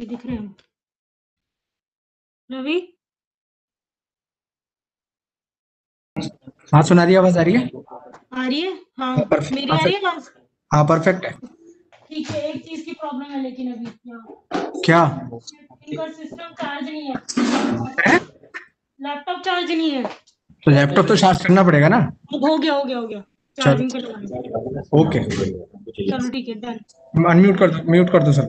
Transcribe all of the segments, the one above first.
है दिख रहे हैं। रवि हाँ सुना रही आवाज़? आ रही है? आ रही है? हाँ Perfect, मेरी आ रही है आवाज़? हाँ परफेक्ट है। ठीक है एक चीज़ की प्रॉब्लम है लेकिन अभी क्या? इनका सिस्टम चार्ज नहीं है। लैपटॉप चार्ज नहीं है। तो लैपटॉप तो चार्ज करना पड़ेगा ना? हो गया हो गया हो गया। चार्जिंग ओके चलो ठीक है डन अनम्यूट कर दो म्यूट कर दो सर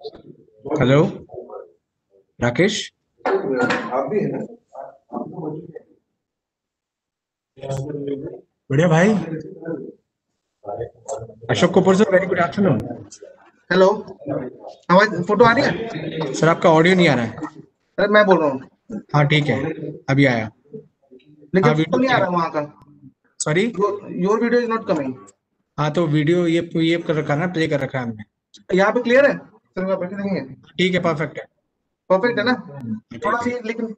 हेलो राकेश बढ़िया भाई। Ashok Kapoor sir very good afternoon hello आवाज़ फ़ोटो आ रही है? सर आपका ऑडियो नहीं आ रहा है। अरे मैं बोल रहा हूँ। हाँ ठीक है। अभी आया। लेकिन हाँ, फ़ोटो नहीं आ रहा वहाँ का। Sorry your video is not coming हाँ तो वीडियो ये ये कर रखा है ना प्ले कर रखा है हमने। यहाँ पे क्लियर है सर है? ठीक है परफेक्ट है। परफेक्ट है ना? थोड़ा सी लेकिन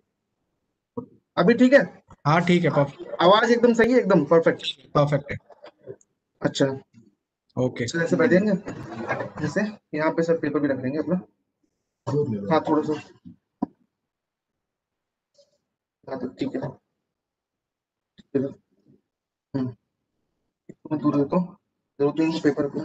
अभी ठीक है? हाँ ठीक है परफेक्ट आवाज़ एकदम सही है एकदम परफेक्ट परफेक्ट है। अच्छा। ओके सर ऐसे बैठ जाएँगे। जैसे यहाँ पे सर पेपर भी रख देंगे अपना। हाँ थोड़ा सा। हाँ तो ठीक है। ठीक है हम्म। मैं दूर देता हूँ ज़रूरत पेपर अपना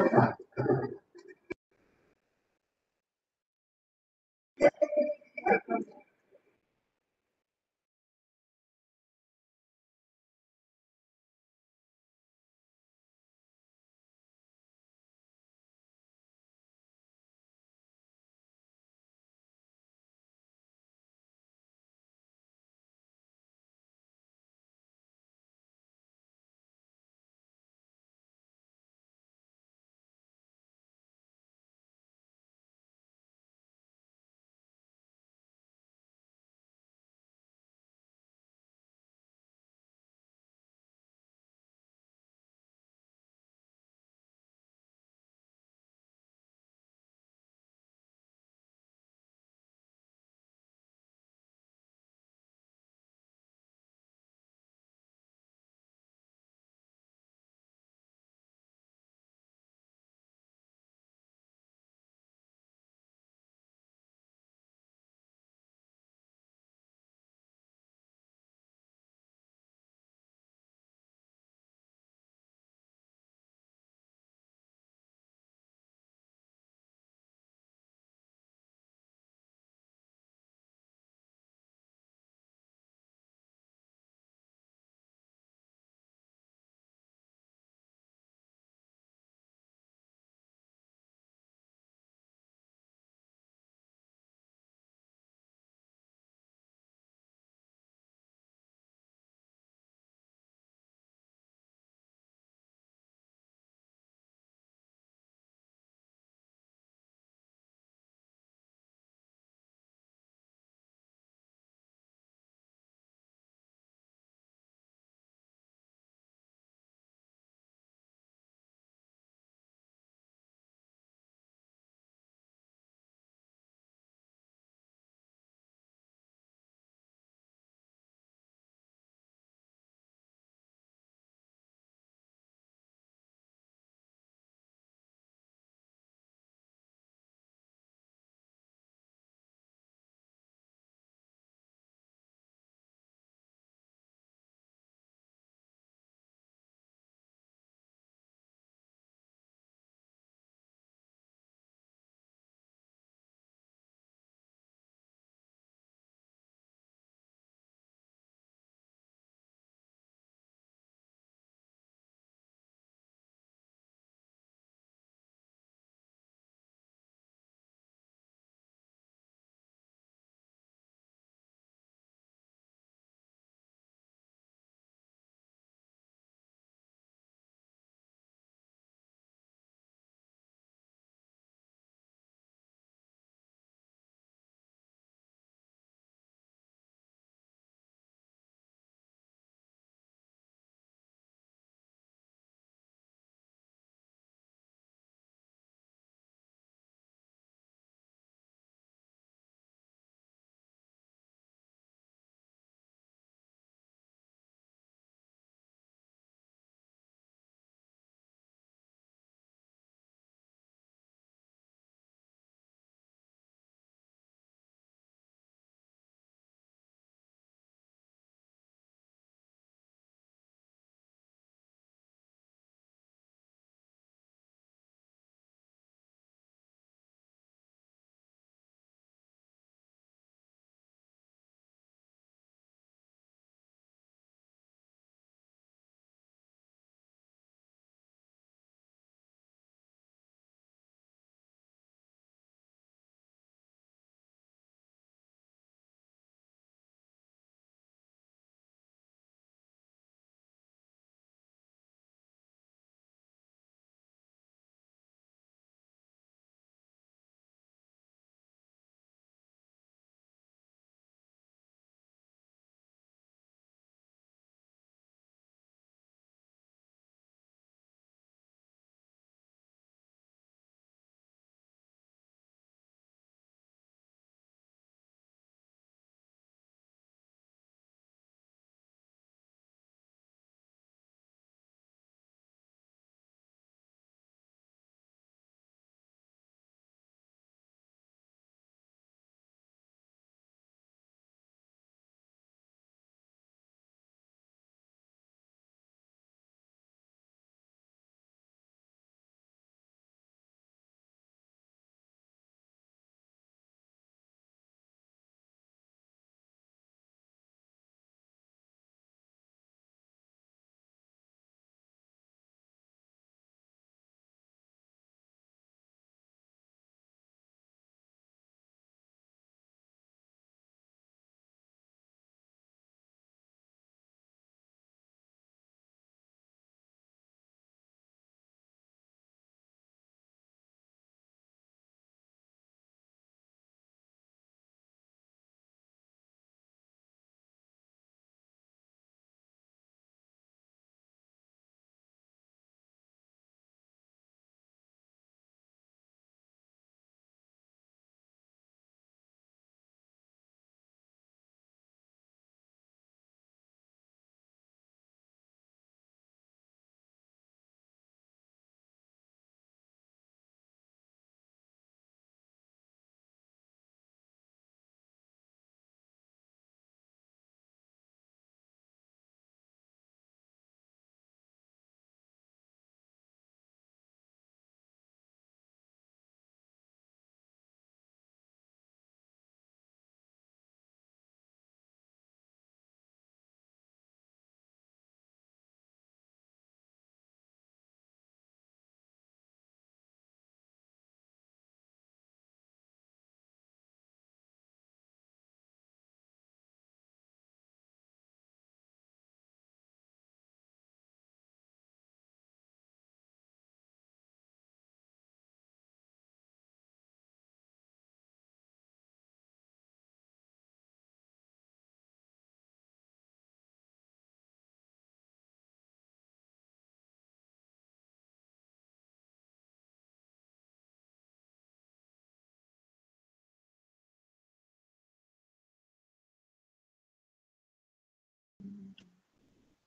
Yeah.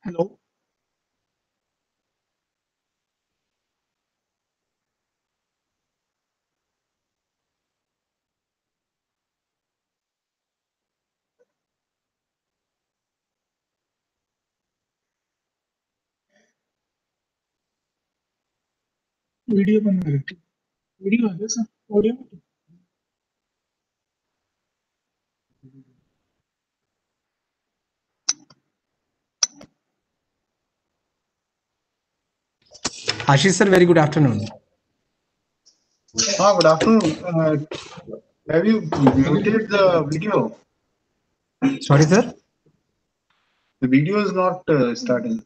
Hello. वीडियो बना रहे वीडियो है sir audio Ashish sir, very good afternoon. Ah, good afternoon. Uh, have you muted the video? Sorry, sir. The video is not uh, starting.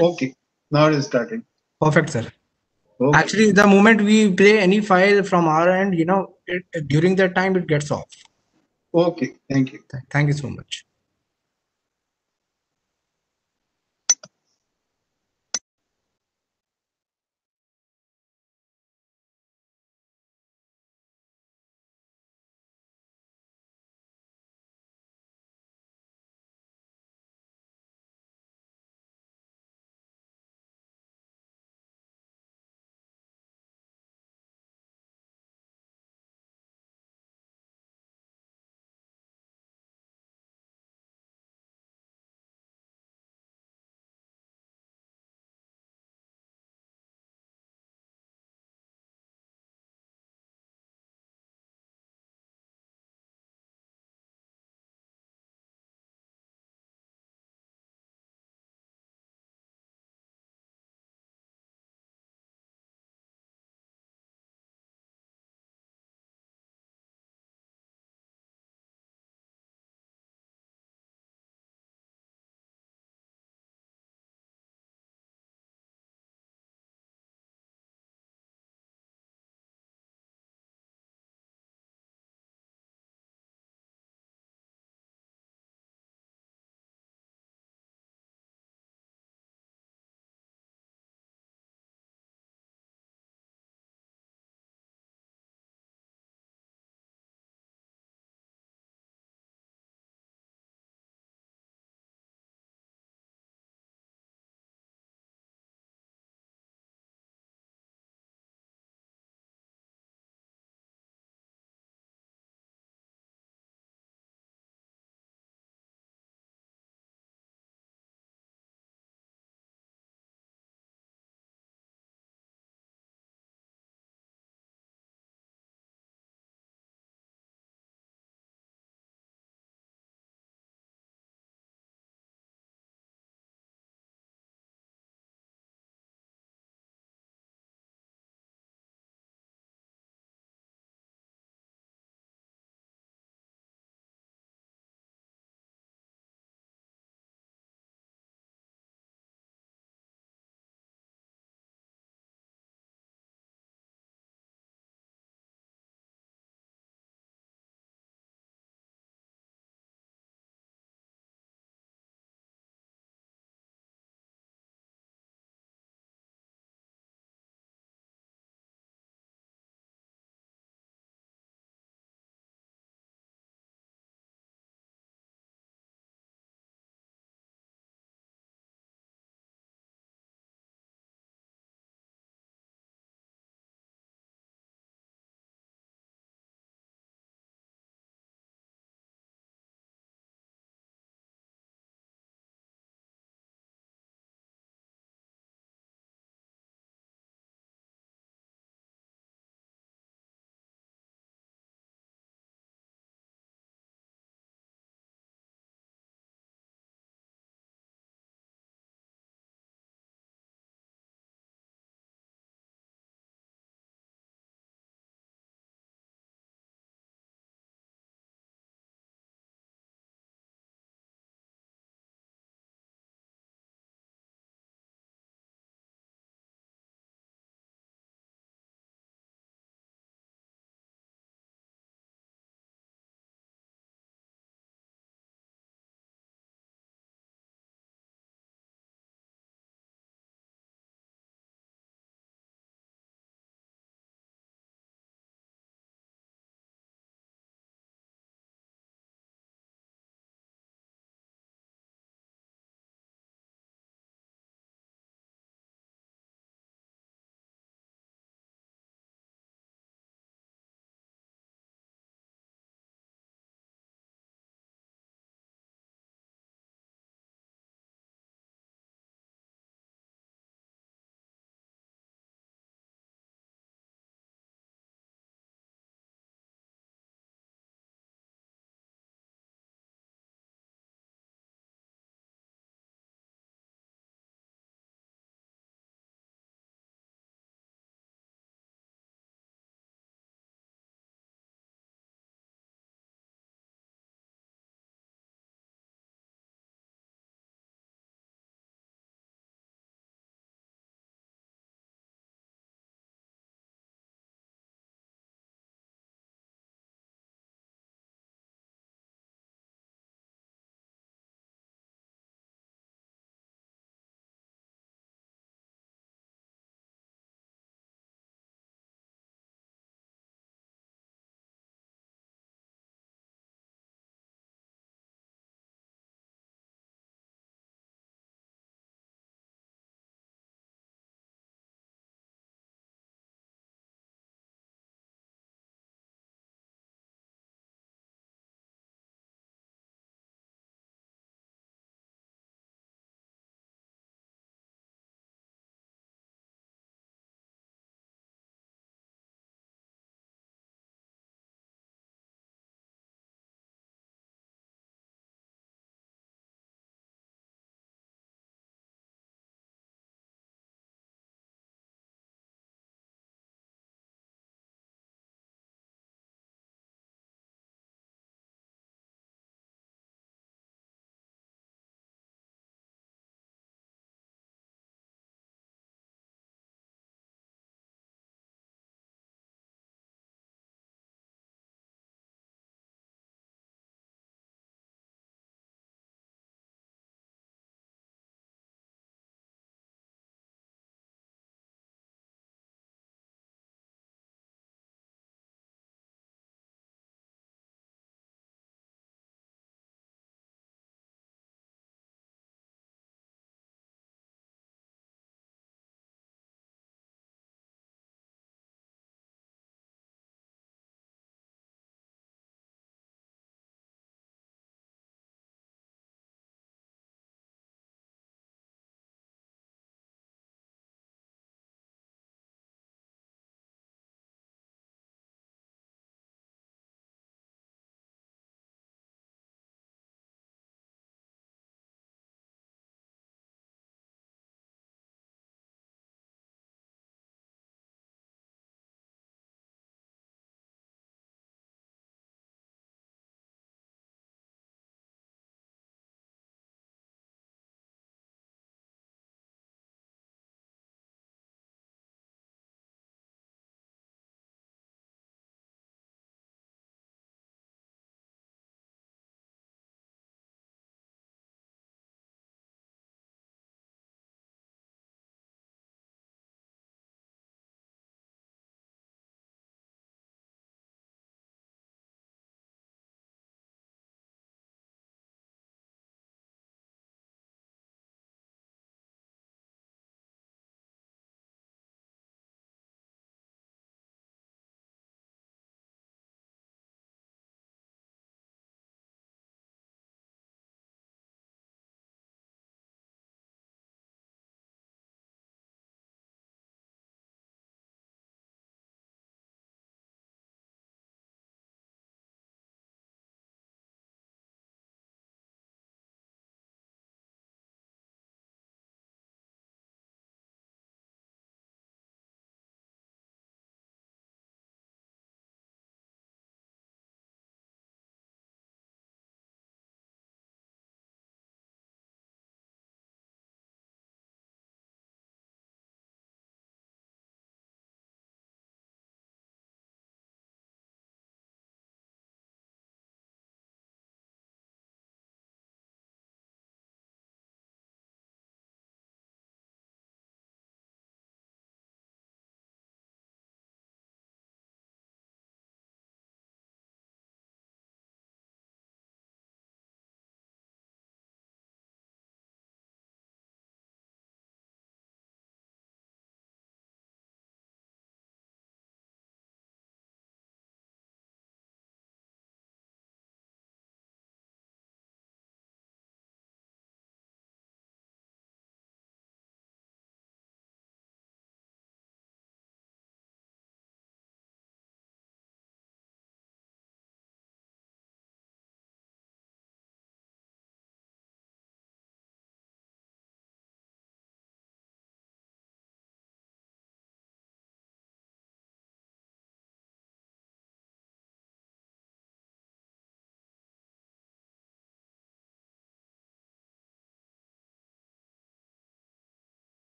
Okay, now it is starting. Perfect, sir. Okay. Actually, the moment we play any file from our end, you know, it, during that time it gets off. okay, thank you. Th- Thank you so much.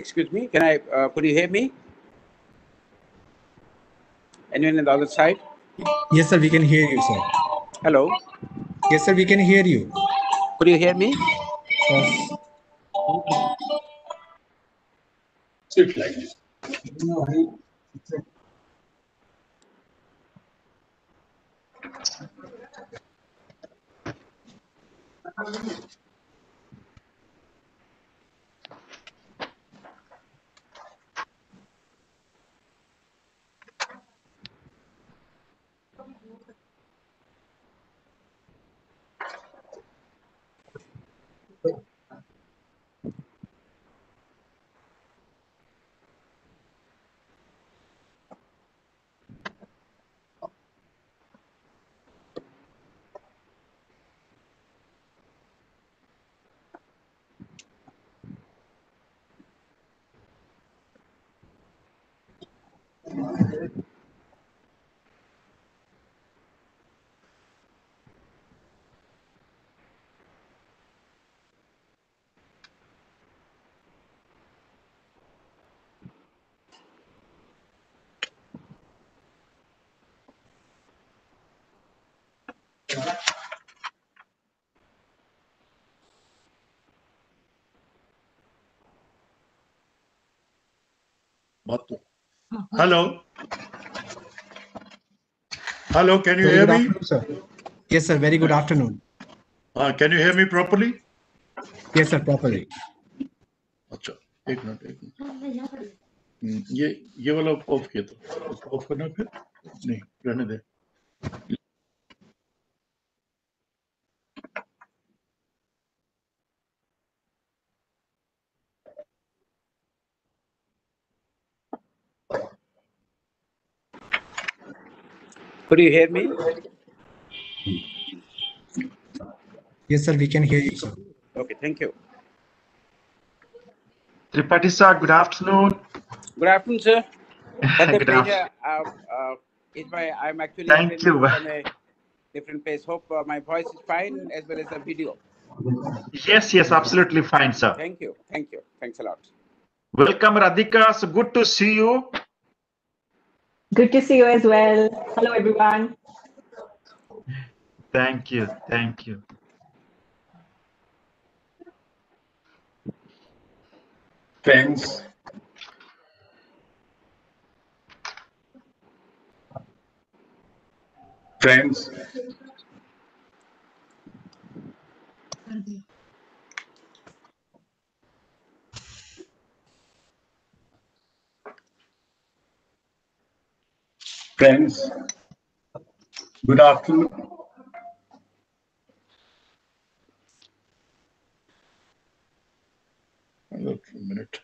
Excuse me, can I, uh, could you hear me? Anyone on the other side? Yes, sir, we can hear you, sir. Hello, Yes, sir, we can hear you. could you hear me? Uh, Sit like बहुत hello hello can you hear me sir yes sir very good afternoon can you hear me properly yes sir properly अच्छा एक minute एक minute. हम्म, ये ये वाला of किया तो of करना फिर? नहीं रहने दे। Could you hear me? Yes, sir, we can hear you, sir. Okay, thank you. Tripathi sir, good afternoon. Good afternoon, sir. But the Good pleasure, uh, uh, it's my, I'm actually Thank you. from a different place. Hope uh, my voice is fine as well as the video. Yes, yes, absolutely fine, sir. Thank you, thank you, thanks a lot. Welcome, Radhika. So good to see you. Good to see you as well. Hello, everyone. Thank you, thank you. Friends. Friends. Friends. Good afternoon. Look, a minute.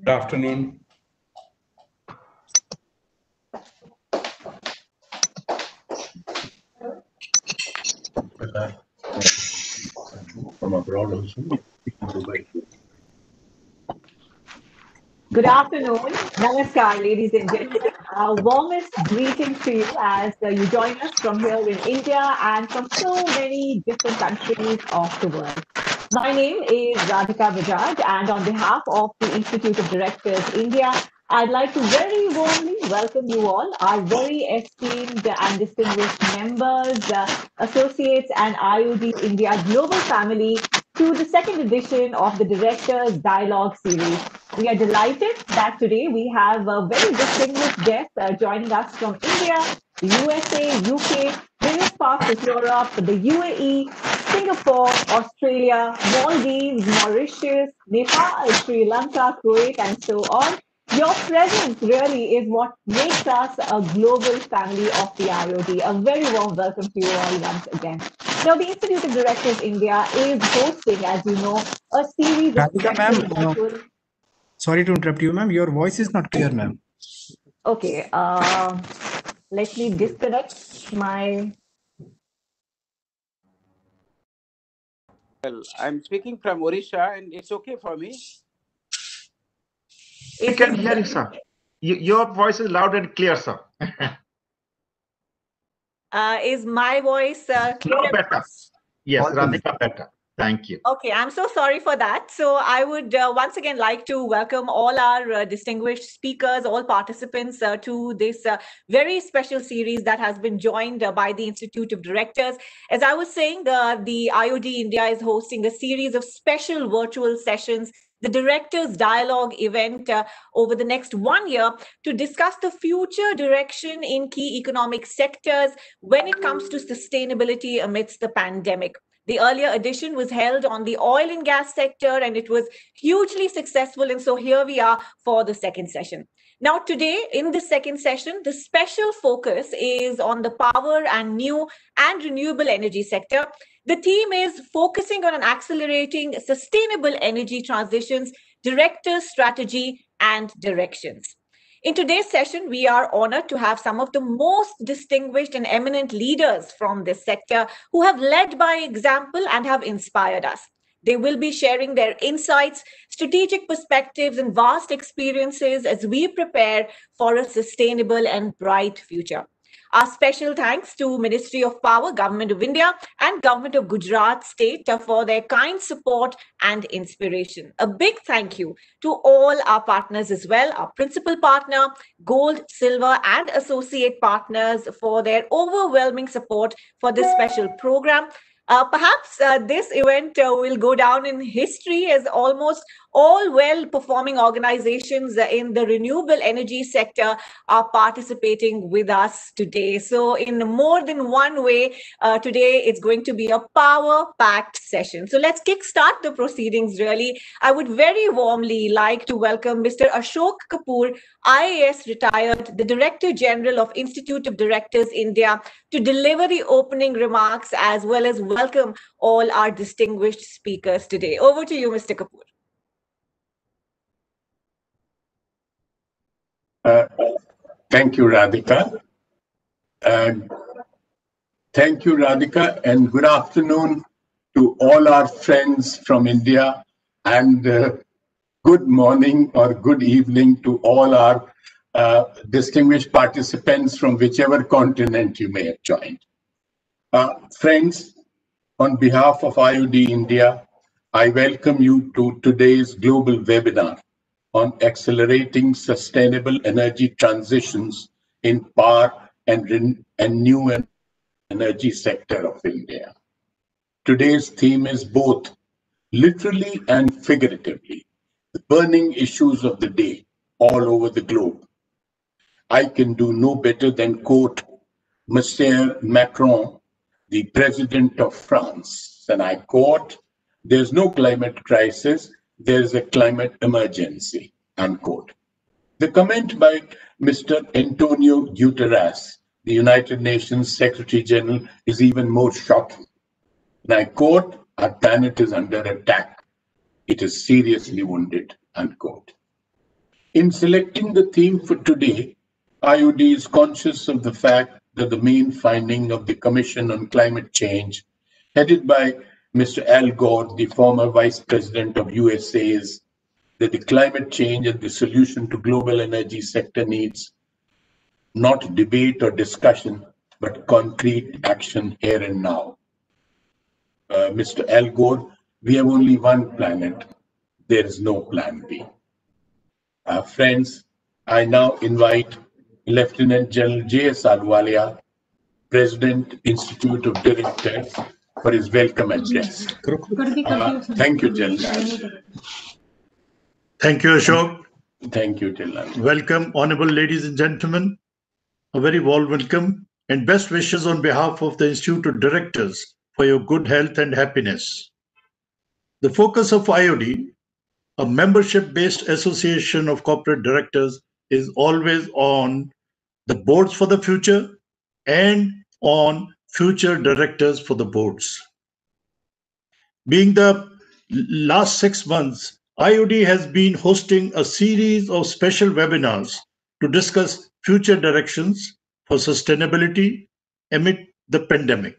Good afternoon. From abroad also. Good afternoon. Namaskar, ladies and gentlemen. Our warmest greetings to you as uh, you join us from here in India and from so many different countries of the world. My name is Radhika Bajaj, and on behalf of the Institute of Directors India, I'd like to very warmly welcome you all, our very esteemed and distinguished members, uh, associates, and IOD India global family to the second edition of the Directors Dialogue Series. We are delighted that today we have a very distinguished guest uh, joining us from India, the USA, UK, various parts of Europe, the UAE, Singapore, Australia, Maldives, Mauritius, Nepal, Sri Lanka, Kuwait, and so on. Your presence really is what makes us a global family of the IOD. A very warm welcome to you all once again. Now, the Institute of Directors India is hosting, as you know, a series of Radhika, ma'am, special uh, Sorry to interrupt you, ma'am. Your voice is not clear, ma'am. Okay, uh, let me disconnect my. Well, I'm speaking from Odisha and it's okay for me. We can hear you, sir. Y- Your voice is loud and clear, sir. Uh, is my voice uh, No clear? better. Yes, All Radhika better. Thank you. Okay, I'm so sorry for that. So I would uh, once again like to welcome all our uh, distinguished speakers, all participants uh, to this uh, very special series that has been joined uh, by the Institute of Directors. As I was saying, the, the IOD India is hosting a series of special virtual sessions the Directors Dialogue event uh, over the next one year to discuss the future direction in key economic sectors when it comes to sustainability amidst the pandemic. The earlier edition was held on the oil and gas sector and it was hugely successful. And so here we are for the second session. Now, today in the second session, the special focus is on the power and new and renewable energy sector. The theme is focusing on accelerating sustainable energy transitions, directors, strategy, and directions. In today's session, we are honored to have some of the most distinguished and eminent leaders from this sector who have led by example and have inspired us. They will be sharing their insights, strategic perspectives, and vast experiences as we prepare for a sustainable and bright future. Our special thanks to Ministry of Power, Government of India, and Government of Gujarat State for their kind support and inspiration. A big thank you to all our partners as well, our principal partner, Gold, Silver, and associate partners for their overwhelming support for this special program. Uh, perhaps uh, this event uh, will go down in history as almost all well performing organizations in the renewable energy sector are participating with us today. So, in more than one way, uh, today it's going to be a power packed session. So, let's kickstart the proceedings really. I would very warmly like to welcome Mr. Ashok Kapoor, IAS retired, the Director General of Institute of Directors India, to deliver the opening remarks as well as welcome all our distinguished speakers today. Over to you, Mr. Kapoor. Uh, thank you, Radhika. And thank you, Radhika, and good afternoon to all our friends from India, and uh, good morning or good evening to all our uh, distinguished participants from whichever continent you may have joined. Uh, friends, on behalf of IOD India, I welcome you to today's global webinar on accelerating sustainable energy transitions in power and, and new energy sector of India. Today's theme is both literally and figuratively the burning issues of the day all over the globe. I can do no better than quote Monsieur Macron, the president of France, and I quote, there's no climate crisis, there is a climate emergency, unquote. The comment by Mr. Antonio Guterres, the United Nations Secretary General, is even more shocking. And I quote, our planet is under attack. It is seriously wounded, unquote. In selecting the theme for today, IOD is conscious of the fact that the main finding of the Commission on Climate Change, headed by Mr. Al Gore, the former Vice President of USA, is that the climate change and the solution to global energy sector needs not debate or discussion, but concrete action here and now. Uh, Mr. Al Gore, we have only one planet. There is no plan B. Uh, friends, I now invite Lieutenant General J.S. Ahluwalia, President, Institute of Directors, for his welcome address. Uh, thank you, General. Thank you, Ashok. Thank you, General. Welcome, honorable ladies and gentlemen. A very warm welcome and best wishes on behalf of the Institute of Directors for your good health and happiness. The focus of IOD, a membership-based association of corporate directors, is always on the boards for the future and on future directors for the boards. Being the last six months, IOD has been hosting a series of special webinars to discuss future directions for sustainability amid the pandemic.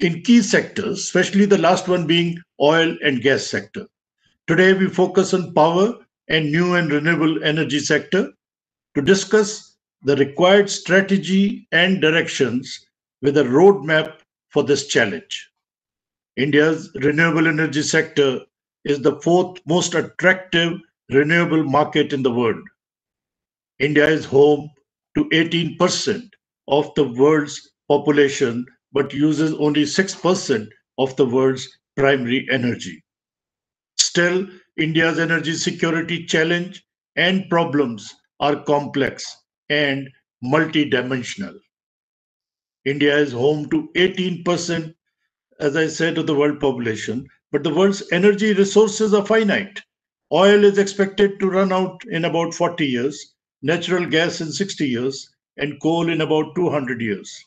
In key sectors, especially the last one being oil and gas sector. Today we focus on power and new and renewable energy sector to discuss the required strategy and directions with a roadmap for this challenge. India's renewable energy sector is the fourth most attractive renewable market in the world. India is home to 18% of the world's population, but uses only 6% of the world's primary energy. Still, India's energy security challenge and problems are complex and multidimensional. India is home to 18%, as I said, of the world population, but the world's energy resources are finite. Oil is expected to run out in about 40 years, natural gas in 60 years, and coal in about 200 years.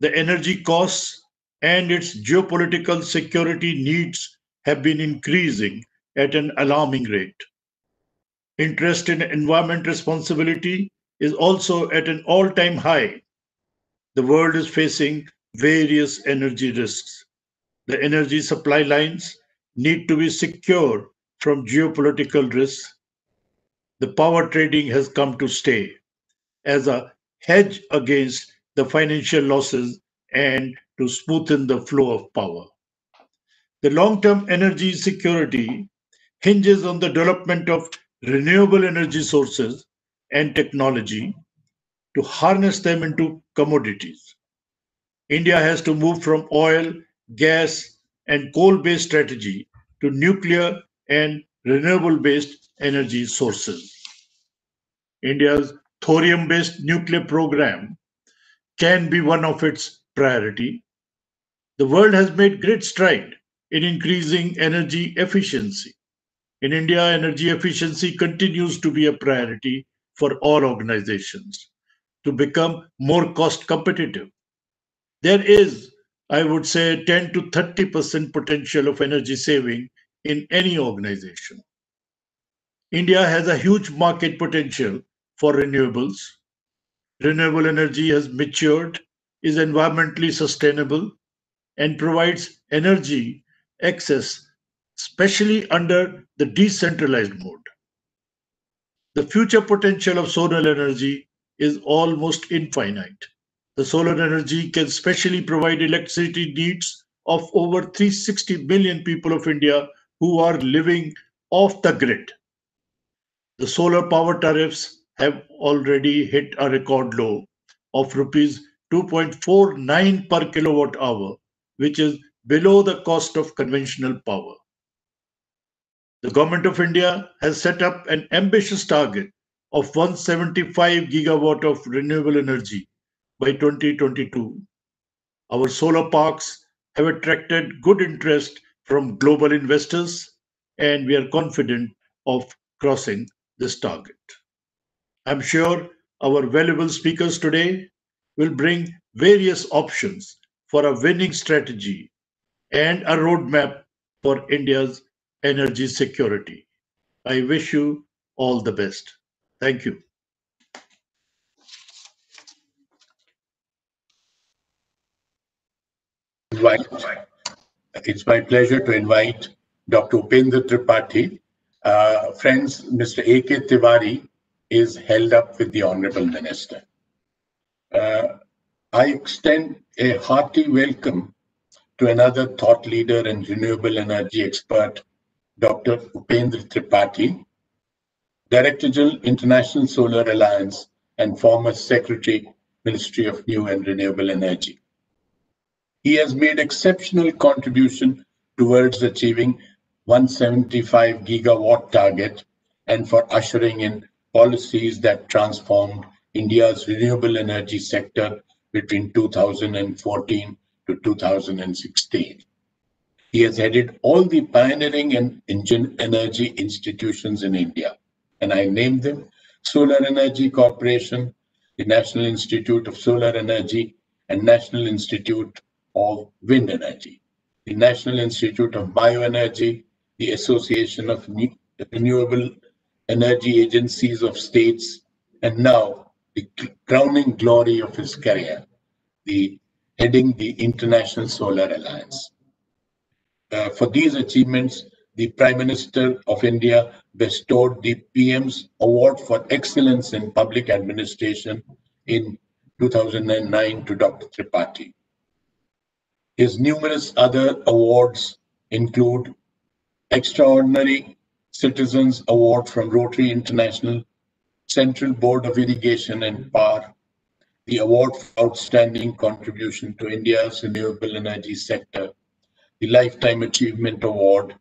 The energy costs and its geopolitical security needs have been increasing at an alarming rate. Interest in environment responsibility is also at an all time high. The world is facing various energy risks. The energy supply lines need to be secure from geopolitical risks. The power trading has come to stay as a hedge against the financial losses and to smoothen the flow of power. The long term energy security hinges on the development of renewable energy sources and technology to harness them into commodities. India has to move from oil, gas, and coal based strategy to nuclear and renewable based energy sources. India's thorium based nuclear program can be one of its priority. The world has made great stride in increasing energy efficiency. In India, energy efficiency continues to be a priority for all organizations to become more cost competitive. There is, I would say, 10 to 30% potential of energy saving in any organization. India has a huge market potential for renewables. Renewable energy has matured, is environmentally sustainable, and provides energy access, especially under the decentralized mode. The future potential of solar energy is almost infinite. The solar energy can specially provide electricity needs of over 360 million people of India who are living off the grid. The solar power tariffs have already hit a record low of rupees 2.49 per kilowatt hour, which is below the cost of conventional power. The Government of India has set up an ambitious target of 175 gigawatt of renewable energy by 2022. Our solar parks have attracted good interest from global investors, and we are confident of crossing this target. I'm sure our valuable speakers today will bring various options for a winning strategy and a roadmap for India's energy security. I wish you all the best. Thank you. it's my pleasure to invite Dr. Upendra Tripathi. Uh, friends, Mr. A.K. Tiwari is held up with the Honorable Minister. Uh, I extend a hearty welcome to another thought leader and renewable energy expert, Dr. Upendra Tripathi, Director General, International Solar Alliance, and former Secretary, Ministry of New and Renewable Energy. He has made exceptional contribution towards achieving 175 gigawatt target and for ushering in policies that transformed India's renewable energy sector between 2014 to 2016. He has headed all the pioneering and engine energy institutions in India, and I named them Solar Energy Corporation, the National Institute of Solar Energy, and National Institute of Wind Energy, the National Institute of Bioenergy, the Association of Renewable Energy Agencies of States, and now the crowning glory of his career, the heading the International Solar Alliance. Uh, for these achievements, the Prime Minister of India bestowed the PM's Award for Excellence in Public Administration in 2009 to Dr. Tripathi. His numerous other awards include Extraordinary Citizens Award from Rotary International, Central Board of Irrigation and Power, the Award for Outstanding Contribution to India's Renewable Energy Sector, the Lifetime Achievement Award,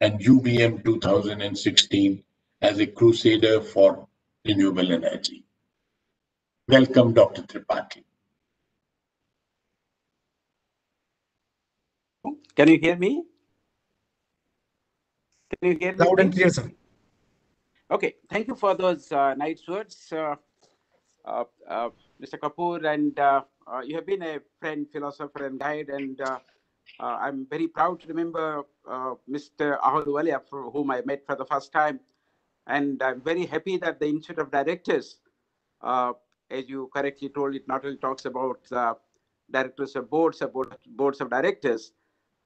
and UBM 2016 as a crusader for renewable energy. Welcome, Dr. Tripathi. Can you hear me? Can you hear me? Loud and clear, sir. Okay, thank you for those uh, nice words, uh, uh, uh, Mr. Kapoor. And uh, uh, you have been a friend, philosopher, and guide. And uh, uh, I'm very proud to remember Mr. Ahluwalia, for whom I met for the first time. And I'm very happy that the Institute of Directors, uh, as you correctly told, it not only talks about uh, directors of boards, board, boards of directors.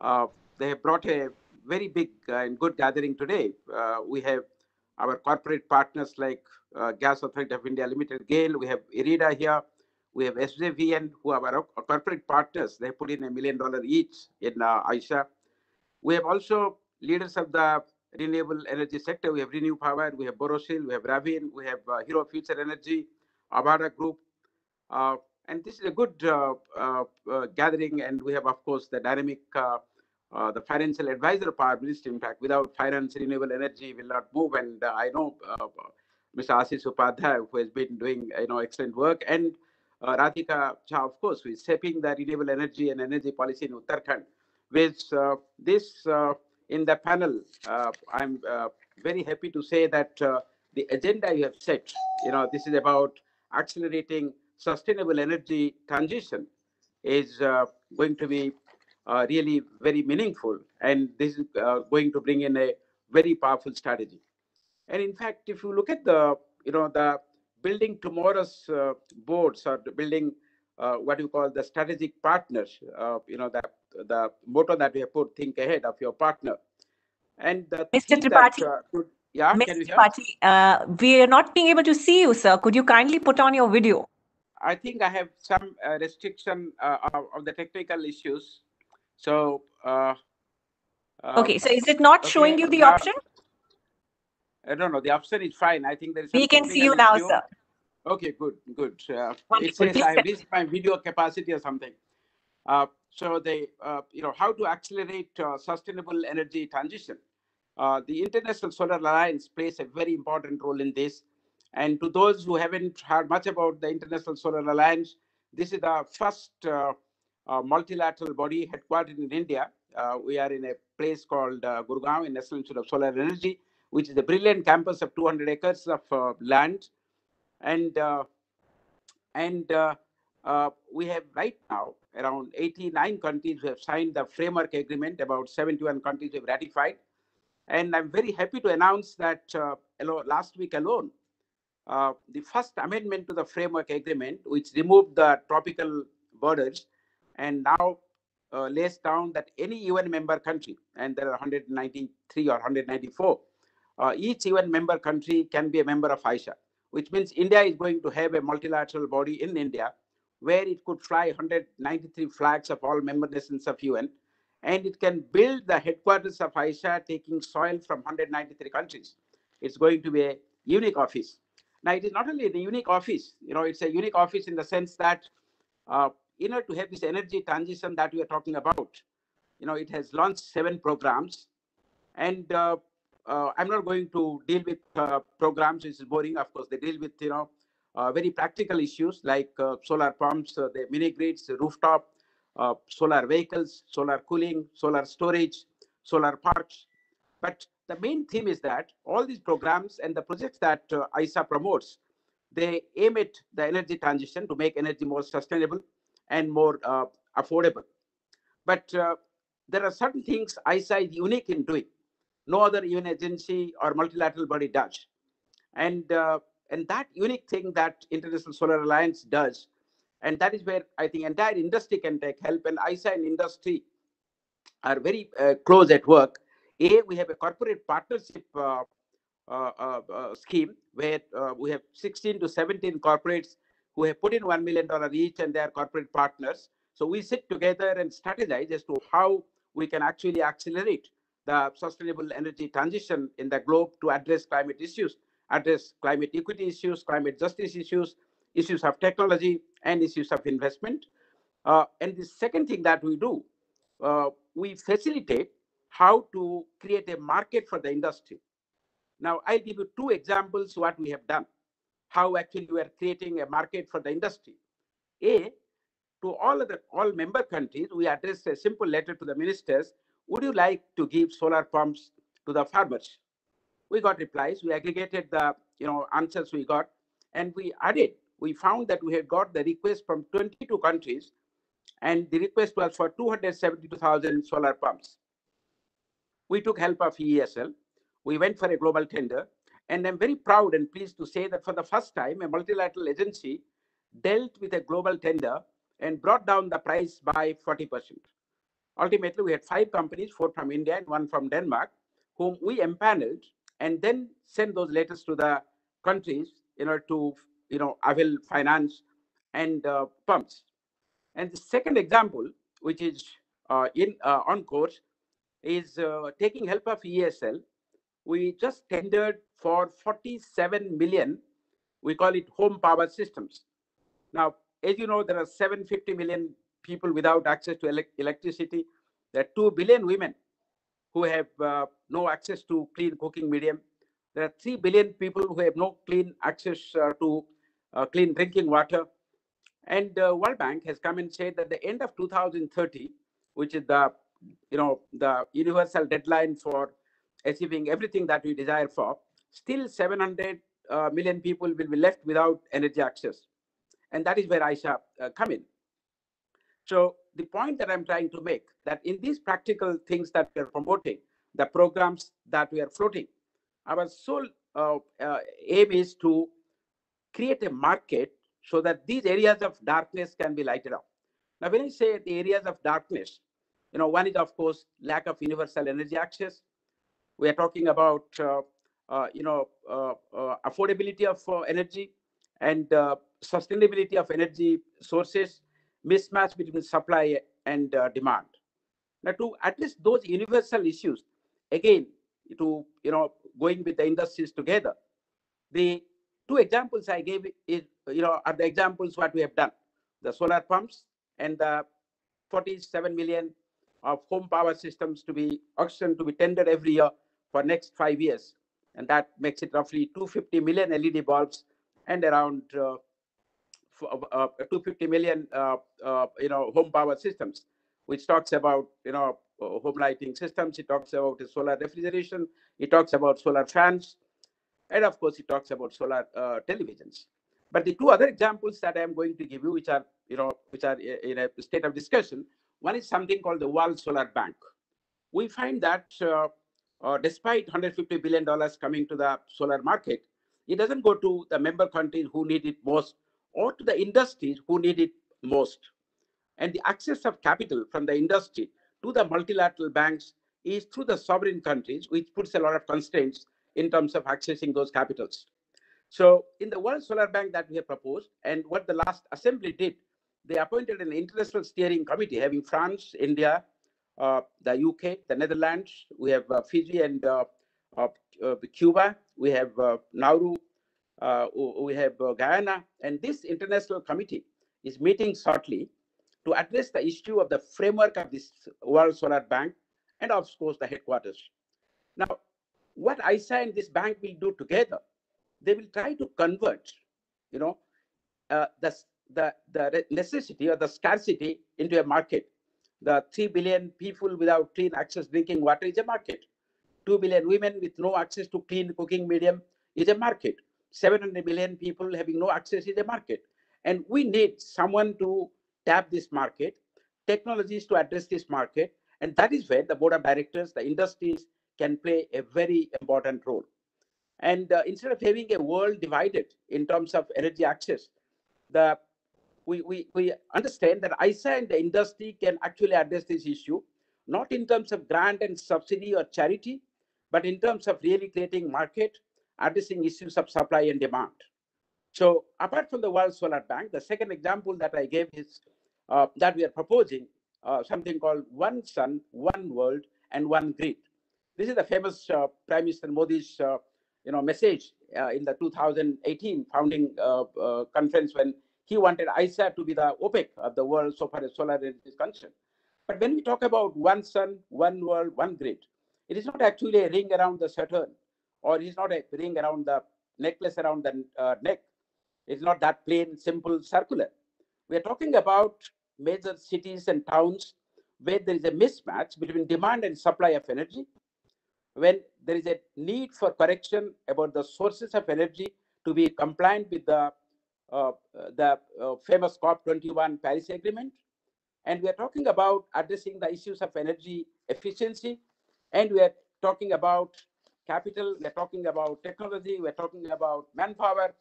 Uh, they have brought a very big uh, and good gathering today. Uh, we have our corporate partners like uh, Gas Authority of India Limited, GAIL. We have IREDA here. We have SJVN, who are our corporate partners. They put in a million dollar each in uh, Aisha. We have also leaders of the renewable energy sector. We have Renew Power, we have Borosil, we have Ravin, we have uh, Hero Future Energy, Avaada Group. Uh, and this is a good uh, uh, uh, gathering. And we have, of course, the dynamic, uh, the financial advisor power ministry. In fact, without finance, renewable energy will not move. And I know Mr. Ashish Upadhyay, who has been doing you know excellent work, and Radhika Jha, of course, who is shaping the renewable energy and energy policy in Uttarakhand. With uh, this uh, in the panel, uh, I'm very happy to say that the agenda you have set, you know, this is about accelerating sustainable energy transition, is going to be really very meaningful, and this is going to bring in a very powerful strategy. And in fact, if you look at the, you know, the building tomorrow's uh, boards or building uh, what you call the strategic partners, uh, you know, the, the motto that we have put, think ahead of your partner. And the Mr. that, Tripathi, uh, yeah, Mr. Tripathi, uh, we are not being able to see you, sir. Could you kindly put on your video? I think I have some uh, restriction uh, of, of the technical issues. So, uh, uh, Okay, so is it not showing you the option? I don't know. The option is fine. I think there is. We can see you now, issue. Okay, good, good. Uh, it says I reached my video capacity or something. Uh, so they, uh, you know, how to accelerate uh, sustainable energy transition. Uh, the International Solar Alliance plays a very important role in this. And to those who haven't heard much about the International Solar Alliance, this is the first multilateral body headquartered in India. We are in a place called Gurgaon in National Institute of Solar Energy, which is a brilliant campus of 200 acres of land. And uh, and uh, uh, we have right now around 89 countries who have signed the framework agreement. About 71 countries have ratified. And I'm very happy to announce that uh, last week alone, uh, the first amendment to the framework agreement, which removed the tropical borders and now uh, lays down that any UN member country, and there are 193 or 194, uh, each UN member country can be a member of AISA, which means India is going to have a multilateral body in India where it could fly 193 flags of all member nations of UN, and it can build the headquarters of AISA taking soil from 193 countries. It's going to be a unique office. Now, it is not only a unique office, you know, it's a unique office in the sense that, uh, in order to have this energy transition that we are talking about, you know, it has launched seven programs. And uh, uh, I'm not going to deal with uh, programs, which is boring. Of course, they deal with, you know, very practical issues like uh, solar pumps, uh, the mini grids, rooftop, uh, solar vehicles, solar cooling, solar storage, solar parks. But the main theme is that all these programs and the projects that uh, ISA promotes, they aim at the energy transition to make energy more sustainable and more uh, affordable. But uh, there are certain things ISA is unique in doing. No other UN agency or multilateral body does. And uh, and that unique thing that International Solar Alliance does, and that is where I think entire industry can take help. And ISA and industry are very uh, close at work. A, we have a corporate partnership uh, uh, uh, uh, scheme where uh, we have 16 to 17 corporates who have put in $1 million each and they are corporate partners. So we sit together and strategize as to how we can actually accelerate the sustainable energy transition in the globe to address climate issues, address climate equity issues, climate justice issues, issues of technology, and issues of investment. Uh, and the second thing that we do, uh, we facilitate how to create a market for the industry. Now, I'll give you two examples what we have done, how actually we are creating a market for the industry. A, to all the all member countries, we addressed a simple letter to the ministers. Would you like to give solar pumps to the farmers? We got replies. We aggregated the you know answers we got, and we added. We found that we had got the request from 22 countries, and the request was for 272,000 solar pumps. We took help of EESL. We went for a global tender, and I'm very proud and pleased to say that for the first time, a multilateral agency dealt with a global tender and brought down the price by 40%. Ultimately, we had five companies, four from India and one from Denmark, whom we empaneled and then send those letters to the countries in order to, you know, avail finance and uh, pumps. And the second example, which is uh, in uh, on course, is uh, taking help of EESL. We just tendered for 47 million. We call it home power systems. Now, as you know, there are 750 million people without access to elec electricity. There are 2 billion women who have uh, no access to clean cooking medium. There are 3 billion people who have no clean access uh, to uh, clean drinking water. And uh, World Bank has come and said that the end of 2030, which is the you know the universal deadline for achieving everything that we desire for, still 700 uh, million people will be left without energy access. And that is where ISA uh, come in. So the point that I'm trying to make that in these practical things that we're promoting, the programs that we are floating, our sole uh, uh, aim is to create a market so that these areas of darkness can be lighted up. Now, when I say the areas of darkness, you know, one is of course lack of universal energy access. We are talking about uh, uh, you know uh, uh affordability of energy and sustainability of energy sources, mismatch between supply and demand. Now, to address those universal issues, again, to you know, going with the industries together, the two examples I gave is you know are the examples what we have done: the solar pumps and the 47 million of home power systems to be auctioned to be tendered every year for next five years, and that makes it roughly 250 million LED bulbs and around uh, uh, 250 million, uh, uh, you know, home power systems, which talks about, you know, uh, home lighting systems. It talks about solar refrigeration. It talks about solar fans, and of course, it talks about solar uh, televisions. But the two other examples that I am going to give you, which are, you know, which are in a state of discussion, one is something called the World Solar Bank. We find that despite 150 billion dollars coming to the solar market, it doesn't go to the member countries who need it most or to the industries who need it most. And the access of capital from the industry to the multilateral banks is through the sovereign countries, which puts a lot of constraints in terms of accessing those capitals. So in the World Solar Bank that we have proposed, and what the last assembly did, they appointed an international steering committee having France, India, uh, the UK, the Netherlands, we have uh, Fiji and uh, uh, uh, Cuba, we have uh, Nauru, we have Guyana, and this international committee is meeting shortly to address the issue of the framework of this World Solar Bank and of course the headquarters. Now, what ISA and this bank will do together, they will try to convert, you know, uh, the, the, the necessity or the scarcity into a market. The 3 billion people without clean access drinking water is a market. 2 billion women with no access to clean cooking medium is a market. 700 million people having no access to the market. And we need someone to tap this market, technologies to address this market. And that is where the board of directors, the industries can play a very important role. And uh, instead of having a world divided in terms of energy access, the we, we, we understand that ISA and the industry can actually address this issue, not in terms of grant and subsidy or charity, but in terms of really creating market, addressing issues of supply and demand. So apart from the World Solar Bank, the second example that I gave is uh, that we are proposing uh, something called One Sun, One World, and One Grid. This is the famous uh, Prime Minister Modi's uh, you know, message uh, in the 2018 founding uh, conference when he wanted ISA to be the OPEC of the world so far as solar energy is concerned. But when we talk about one sun, one world, one grid, it is not actually a ring around the Saturn, or is not a ring around the necklace around the uh, neck. It's not that plain, simple, circular. We are talking about major cities and towns where there is a mismatch between demand and supply of energy, when there is a need for correction about the sources of energy to be compliant with the uh, the uh, famous COP21 Paris Agreement, and we are talking about addressing the issues of energy efficiency, and we are talking about capital, we're talking about technology, we're talking about manpower,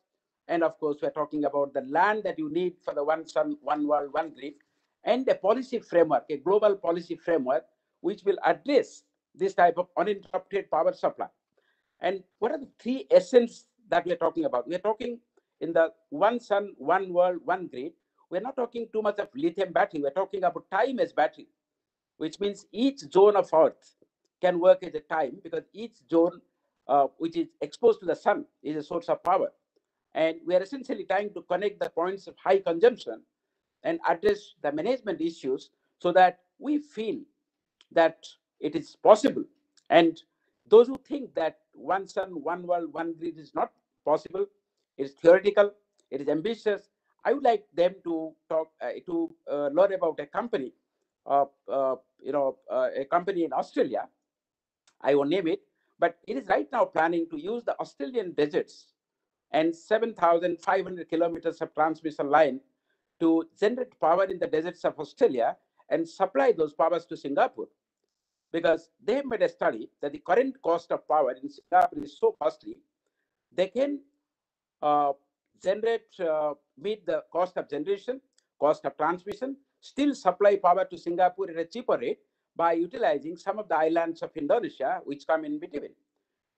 and of course, we're talking about the land that you need for the one sun, one world, one grid, and a policy framework, a global policy framework, which will address this type of uninterrupted power supply. And what are the three essence that we're talking about? We're talking in the one sun, one world, one grid. We're not talking too much of lithium battery. We're talking about time as battery, which means each zone of Earth can work as a time because each zone uh, which is exposed to the sun is a source of power. And we are essentially trying to connect the points of high consumption and address the management issues so that we feel that it is possible. And those who think that one sun, one world, one grid is not possible, it is theoretical, it is ambitious. I would like them to talk uh, to uh, learn about a company, uh, uh you know, uh, a company in Australia. I won't name it, but it is right now planning to use the Australian deserts and 7,500 kilometers of transmission line to generate power in the deserts of Australia and supply those powers to Singapore. Because they have made a study that the current cost of power in Singapore is so costly, they can uh, generate, uh, meet the cost of generation, cost of transmission, still supply power to Singapore at a cheaper rate by utilizing some of the islands of Indonesia, which come in between.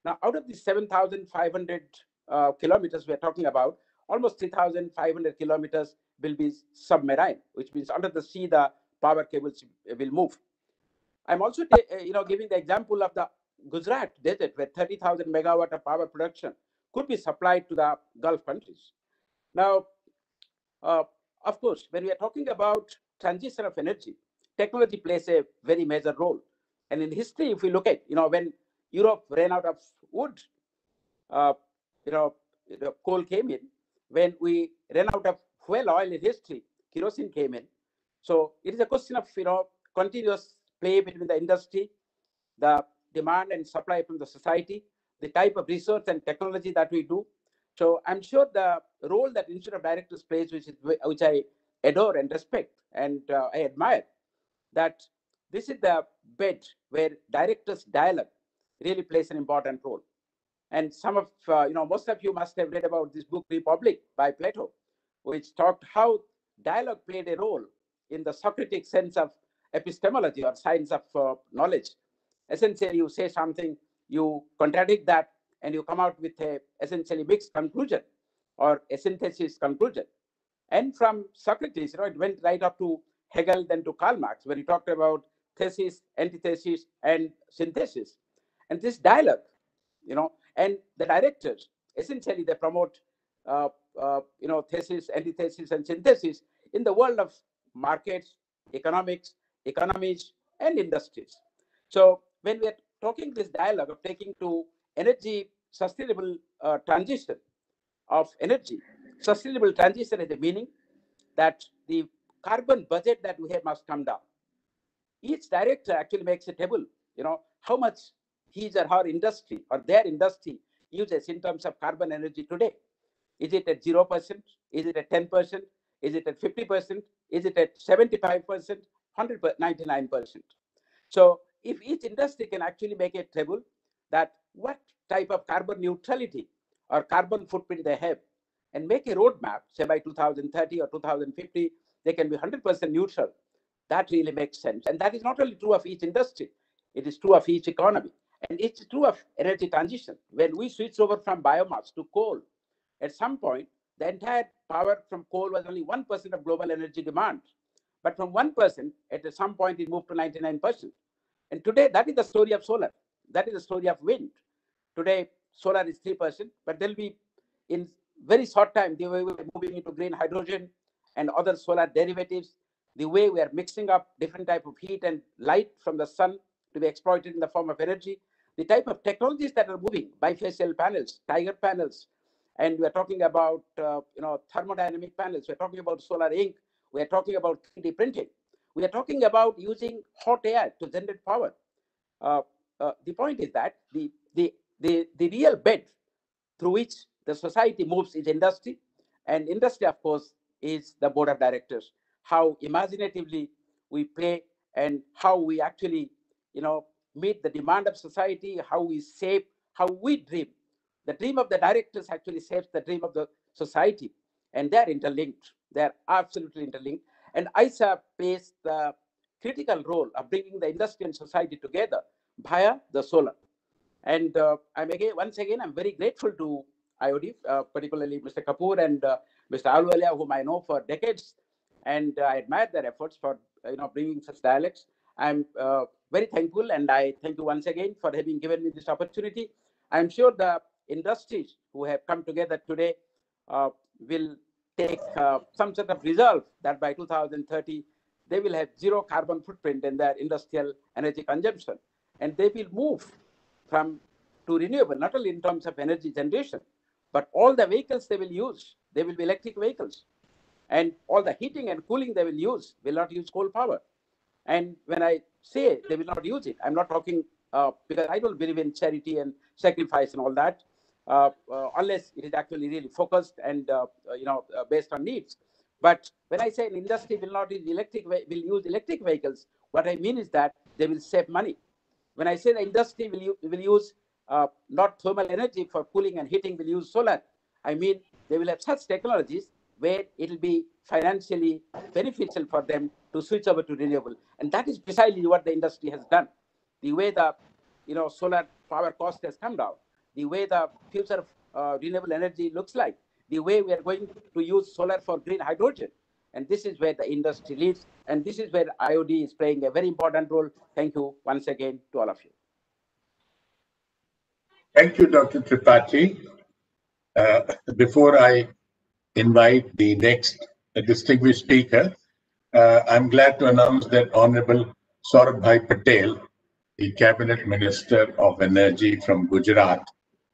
Now, out of the 7,500 uh, kilometers we're talking about, almost 3,500 kilometers will be submarine, which means under the sea, the power cables will move. I'm also, uh, you know, giving the example of the Gujarat desert where 30,000 megawatt of power production could be supplied to the Gulf countries. Now, uh, of course, when we are talking about transition of energy, technology plays a very major role. And in history, if we look at, you know, when Europe ran out of wood, uh, you know, the coal came in. When we ran out of fuel oil in history, kerosene came in. So it is a question of, you know, continuous play between the industry, the demand and supply from the society, the type of research and technology that we do. So I'm sure the role that Institute of Directors plays, which is which I adore and respect and uh, I admire, that this is the bed where directors dialogue really plays an important role. And some of uh, you know most of you must have read about this book Republic by Plato, which talked how dialogue played a role in the Socratic sense of epistemology or science of uh, knowledge. Essentially, you say something, you contradict that, and you come out with a essentially mixed conclusion or a synthesis conclusion. And from Socrates, you know, it went right up to Hegel, then to Karl Marx, where he talked about thesis, antithesis, and synthesis. And this dialogue, you know, and the directors, essentially they promote, uh, uh, you know, thesis, antithesis, and synthesis in the world of markets, economics, economies, and industries. So when we are talking this dialogue of taking to energy sustainable uh, transition of energy, sustainable transition is a meaning that the carbon budget that we have must come down. Each director actually makes a table, you know, how much his or her industry or their industry uses in terms of carbon energy today. Is it at 0%? Is it at 10%? Is it at 50%? Is it at 75%? 199%. So if each industry can actually make a table that what type of carbon neutrality or carbon footprint they have and make a roadmap, say by 2030 or 2050, they can be 100% neutral. That really makes sense. And that is not only true of each industry, it is true of each economy. And it's true of energy transition. When we switch over from biomass to coal, at some point, the entire power from coal was only 1% of global energy demand. But from 1%, at some point, it moved to 99%. And today, that is the story of solar. That is the story of wind. Today, solar is 3%, but there'll be in very short time, they way we're moving into green hydrogen and other solar derivatives, the way we are mixing up different type of heat and light from the sun to be exploited in the form of energy, the type of technologies that are moving, bifacial panels, tiger panels, and we're talking about uh, you know thermodynamic panels, we're talking about solar ink, we're talking about 3D printing, we are talking about using hot air to generate power. Uh, uh, the point is that the, the, the, the real bed through which the society moves is industry, and industry, of course, is the board of directors. How imaginatively we play and how we actually, you know, meet the demand of society, how we shape, how we dream. The dream of the directors actually shapes the dream of the society, and they're interlinked. They're absolutely interlinked. And ISA plays the critical role of bringing the industry and society together via the solar. And uh, I'm again, once again, I'm very grateful to IOD, uh, particularly Mr. Kapoor and uh, Mr. Ahluwalia, whom I know for decades, and I admire their efforts for you know bringing such dialects. I'm uh, very thankful, and I thank you once again for having given me this opportunity. I'm sure the industries who have come together today uh, will take uh, some sort of resolve that by 2030 they will have zero carbon footprint in their industrial energy consumption, and they will move from to renewable, not only in terms of energy generation, but all the vehicles they will use, they will be electric vehicles. And all the heating and cooling they will use will not use coal power. And when I say they will not use it, I'm not talking uh, because I don't believe in charity and sacrifice and all that, uh, uh, unless it is actually really focused and uh, uh, you know uh, based on needs. But when I say an industry will not use electric will use electric vehicles, what I mean is that they will save money. When I say the industry will, will use not thermal energy for cooling and heating will use solar. I mean, they will have such technologies where it will be financially beneficial for them to switch over to renewable. And that is precisely what the industry has done. The way the you know solar power cost has come down, the way the future of uh, renewable energy looks like, the way we are going to use solar for green hydrogen. And this is where the industry leads. And this is where IOD is playing a very important role. Thank you once again to all of you. Thank you, Dr. Tripathi. Uh, before I invite the next distinguished speaker, uh, I'm glad to announce that Honorable Saurabh Patel, the Cabinet Minister of Energy from Gujarat,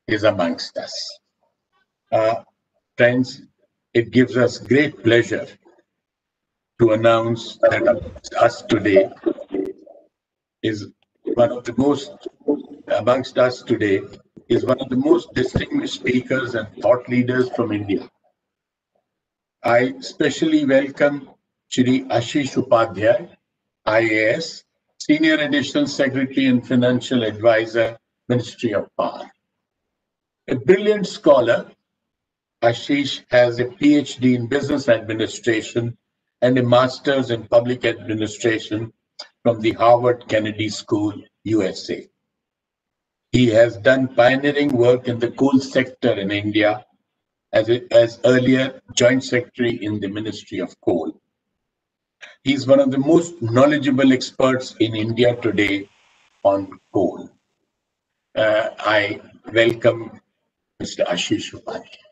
is amongst us. Uh, friends, it gives us great pleasure to announce that us today is one of the most amongst us today is one of the most distinguished speakers and thought leaders from India. I specially welcome Shri Ashish Upadhyay, IAS, Senior Additional Secretary and Financial Advisor, Ministry of Power. A brilliant scholar, Ashish has a PhD in Business Administration and a Master's in Public Administration from the Harvard Kennedy School, USA. He has done pioneering work in the coal sector in India as, a, as earlier Joint Secretary in the Ministry of Coal. He is one of the most knowledgeable experts in India today on coal. Uh, I welcome Mr. Ashish Upadhyay.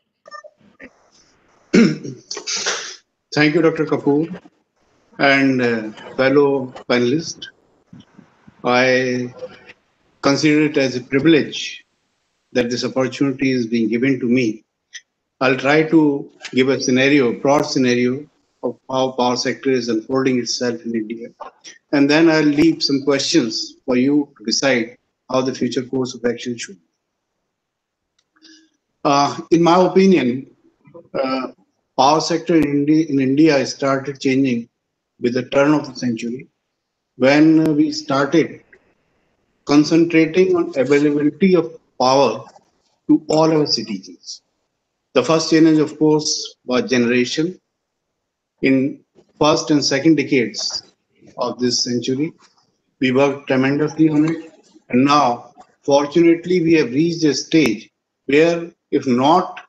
Thank you, Dr. Kapoor and uh, fellow panelists. I consider it as a privilege that this opportunity is being given to me. I'll try to give a scenario, a broad scenario of how power sector is unfolding itself in India. And then I'll leave some questions for you to decide how the future course of action should be. Uh, in my opinion, uh, power sector in in India started changing with the turn of the century when we started concentrating on availability of power to all our citizens. The first challenge, of course, was generation. In first and second decades of this century, we worked tremendously on it. And now, fortunately, we have reached a stage where, if not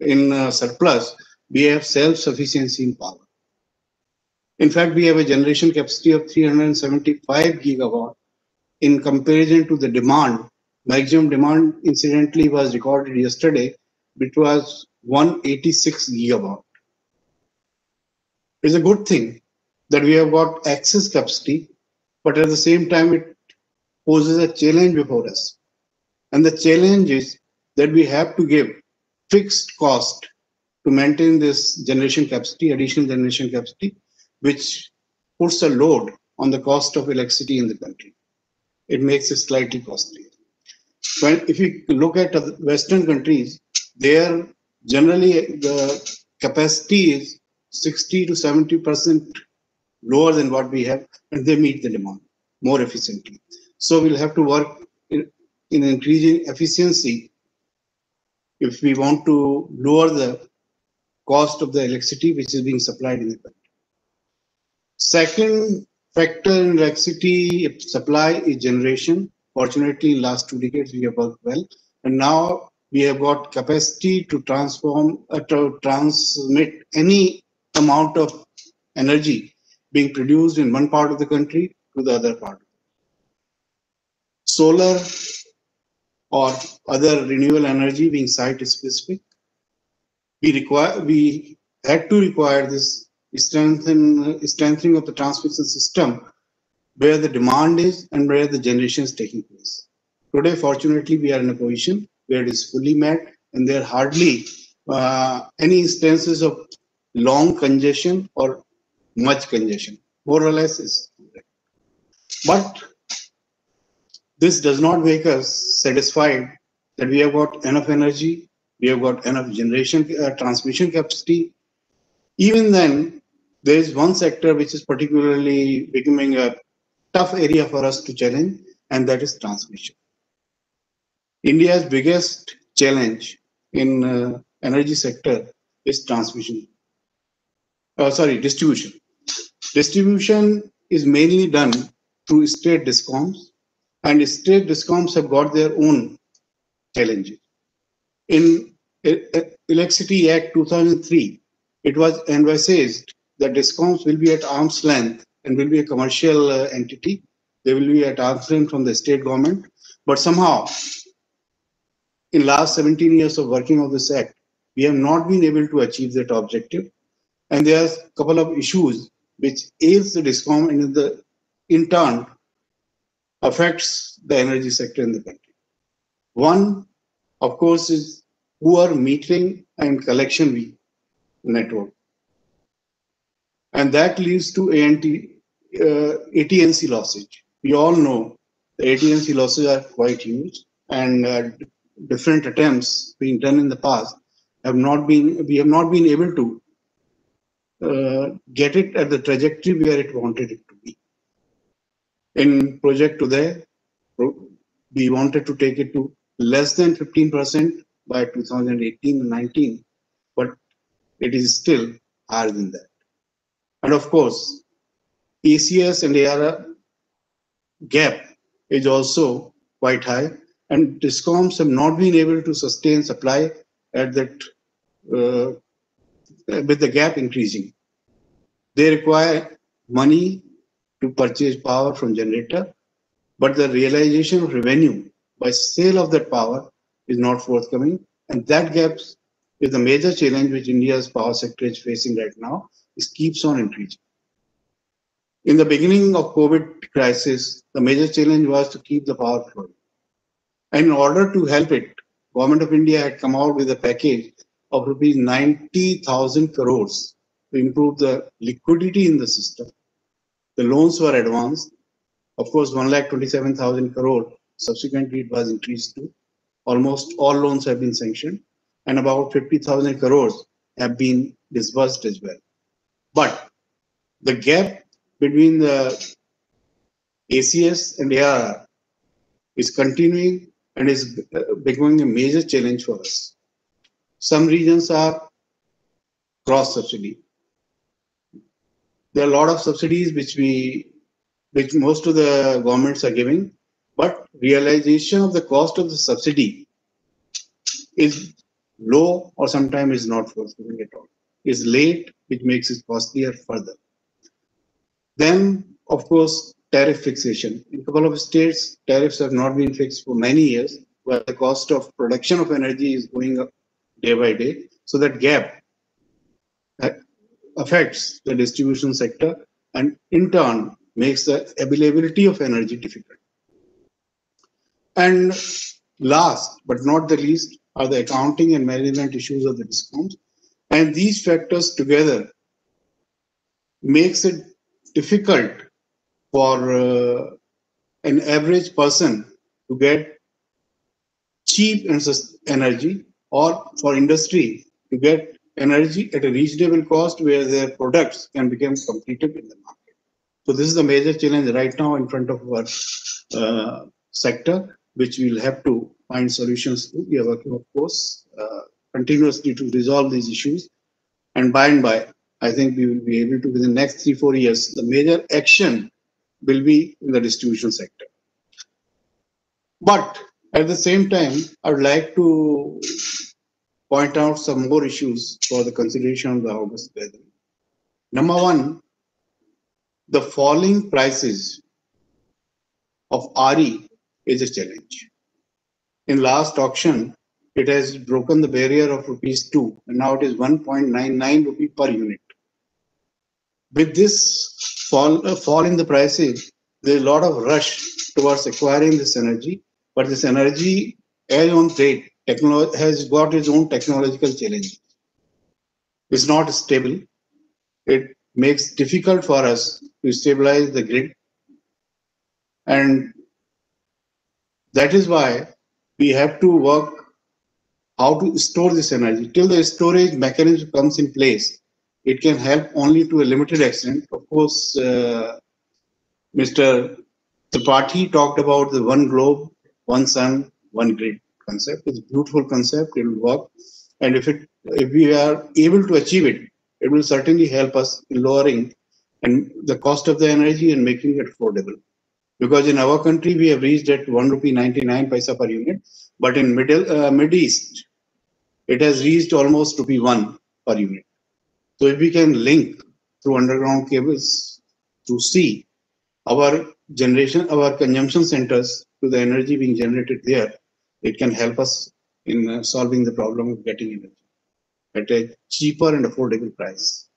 in uh, surplus, we have self-sufficiency in power. In fact, we have a generation capacity of 375 gigawatt in comparison to the demand. Maximum demand incidentally was recorded yesterday, which was 186 gigawatt. It's a good thing that we have got excess capacity, but at the same time, it poses a challenge before us. And the challenge is that we have to give fixed cost to maintain this generation capacity, additional generation capacity, which puts a load on the cost of electricity in the country. It makes it slightly costly. When, if you look at Western countries, there generally the capacity is 60 to 70 percent lower than what we have, and they meet the demand more efficiently. So we'll have to work in, in increasing efficiency if we want to lower the cost of the electricity which is being supplied in the country. Second factor in electricity supply is generation. Fortunately, last two decades we have worked well, and now we have got capacity to transform uh, to transmit any amount of energy being produced in one part of the country to the other part. Solar or other renewable energy being site specific. We require we had to require this strengthen strengthening of the transmission system where the demand is and where the generation is taking place. Today, fortunately, we are in a position where it is fully met and there are hardly uh, any instances of long congestion or much congestion. More or less is. But this does not make us satisfied that we have got enough energy, we have got enough generation uh, transmission capacity. Even then, there is one sector which is particularly becoming a tough area for us to challenge, and that is transmission. India's biggest challenge in uh, energy sector is transmission. Uh, sorry, distribution. Distribution is mainly done through state discoms, and state discoms have got their own challenges. In Electricity Act 2003, it was envisaged that discoms will be at arm's length and will be a commercial uh, entity. They will be at arm's length from the state government. But somehow, in last 17 years of working of this act, we have not been able to achieve that objective. And there are a couple of issues which ails the discom and in the in turn affects the energy sector in the country. One, of course, is poor metering and collection network. And that leads to ANT, uh, AT&C losses. We all know the AT&C losses are quite huge and uh, different attempts being done in the past have not been, we have not been able to uh, get it at the trajectory where it wanted it to be. In Project UDAY, we wanted to take it to less than 15% by 2018-19, but it is still higher than that. And of course, ACS and ARR gap is also quite high, and discoms have not been able to sustain supply at that uh, with the gap increasing. They require money to purchase power from generator, but the realization of revenue by sale of that power is not forthcoming. And that gap is the major challenge which India's power sector is facing right now, keeps on increasing. In the beginning of COVID crisis, the major challenge was to keep the power flowing. And in order to help it, Government of India had come out with a package of rupees 90,000 crores to improve the liquidity in the system. The loans were advanced. Of course, 1,27,000 crore. Subsequently, it was increased to almost all loans have been sanctioned and about 50,000 crores have been disbursed as well. But the gap between the ACS and ARR is continuing and is uh, becoming a major challenge for us. Some regions are cross subsidy. There are a lot of subsidies which we, which most of the governments are giving, but realization of the cost of the subsidy is low or sometimes is not forthcoming at all. Is late, which makes it costlier further. Then, of course, tariff fixation. In a couple of states, tariffs have not been fixed for many years, where the cost of production of energy is going up day by day. So that gap uh, affects the distribution sector and in turn makes the availability of energy difficult. And last but not the least are the accounting and management issues of the discoms. And these factors together makes it difficult for uh, an average person to get cheap energy or for industry to get energy at a reasonable cost where their products can become competitive in the market. So this is the major challenge right now in front of our uh, sector, which we'll have to find solutions to. We are working, of course, uh, continuously to resolve these issues. And by and by, I think we will be able to, within the next three, four years, the major action will be in the distribution sector. But at the same time, I would like to point out some more issues for the consideration of the August gathering. Number one, the falling prices of RE is a challenge. In last auction, it has broken the barrier of rupees 2 and now it is 1.99 rupee per unit. With this fall, uh, fall in the prices, there's a lot of rush towards acquiring this energy, but this energy as on trade has got its own technological challenge. It's not stable. It makes difficult for us to stabilize the grid. And that is why we have to work how to store this energy. Till the storage mechanism comes in place, it can help only to a limited extent. Of course, uh, Mr. Tripathi talked about the one globe, one sun, one grid concept. It's a beautiful concept. It will work, and if it if we are able to achieve it, it will certainly help us in lowering and the cost of the energy and making it affordable. Because in our country we have reached at one rupee ninety nine paisa per unit, but in middle uh, mid east it has reached almost to be one per unit. So if we can link through underground cables to see our generation, our consumption centers to the energy being generated there, it can help us in uh, solving the problem of getting energy at a cheaper and affordable price.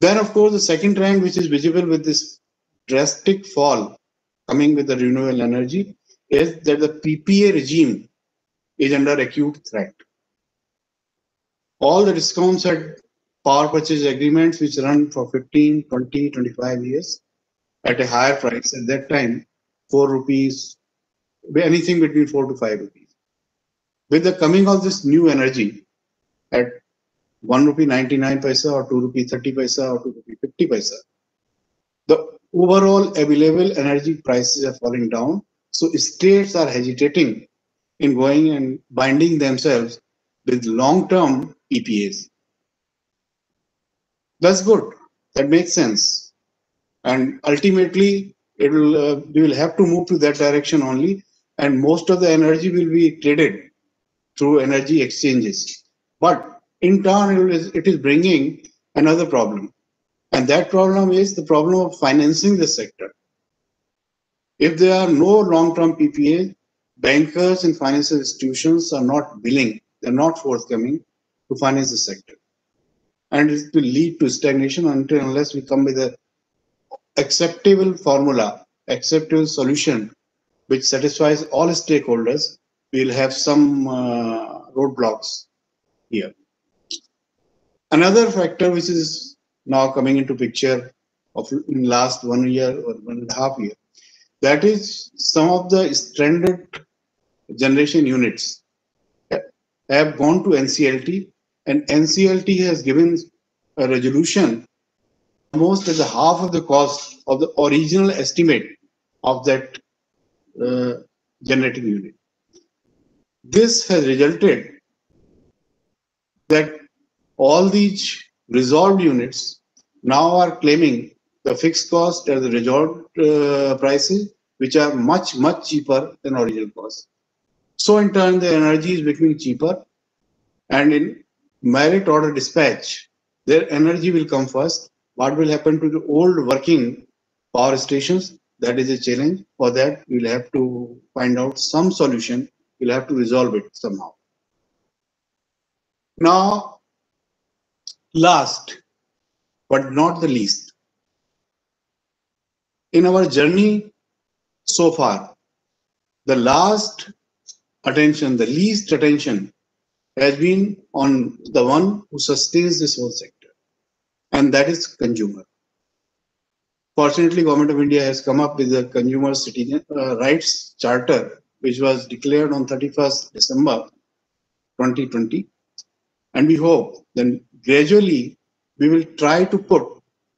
Then, of course, the second trend, which is visible with this drastic fall coming with the renewable energy, is that the PPA regime is under acute threat. All the discoms had power purchase agreements which run for 15, 20, 25 years at a higher price. At that time, 4 rupees, anything between 4 to 5 rupees. With the coming of this new energy at 1 rupee 99 paisa or 2 rupee 30 paisa or 2 rupee 50 paisa, the overall available energy prices are falling down. So states are hesitating in going and binding themselves with long-term PPAs. That's good. That makes sense. And ultimately, it will uh, we will have to move to that direction only, and most of the energy will be traded through energy exchanges. But in turn, it is, it is bringing another problem, and that problem is the problem of financing the sector. If there are no long-term PPA, bankers and financial institutions are not willing, they're not forthcoming to finance the sector. And it will lead to stagnation until unless we come with a acceptable formula, acceptable solution, which satisfies all stakeholders, we'll have some uh, roadblocks here. Another factor which is now coming into picture of in last one year or one and a half year, that is some of the stranded generation units have gone to NCLT and NCLT has given a resolution almost as a half of the cost of the original estimate of that uh, generating unit. This has resulted that all these resolved units now are claiming the fixed cost as the resolved uh, prices, which are much, much cheaper than original cost. So in turn, the energy is becoming cheaper and in merit order dispatch, their energy will come first what will happen to the old working power stations? That is a challenge. For that, we'll have to find out some solution. We'll have to resolve it somehow. Now, last but not the least, in our journey so far, the last attention, the least attention has been on the one who sustains this whole sector, and that is consumer. Fortunately, Government of India has come up with a consumer citizen uh, rights charter, which was declared on 31st December 2020, and we hope then gradually we will try to put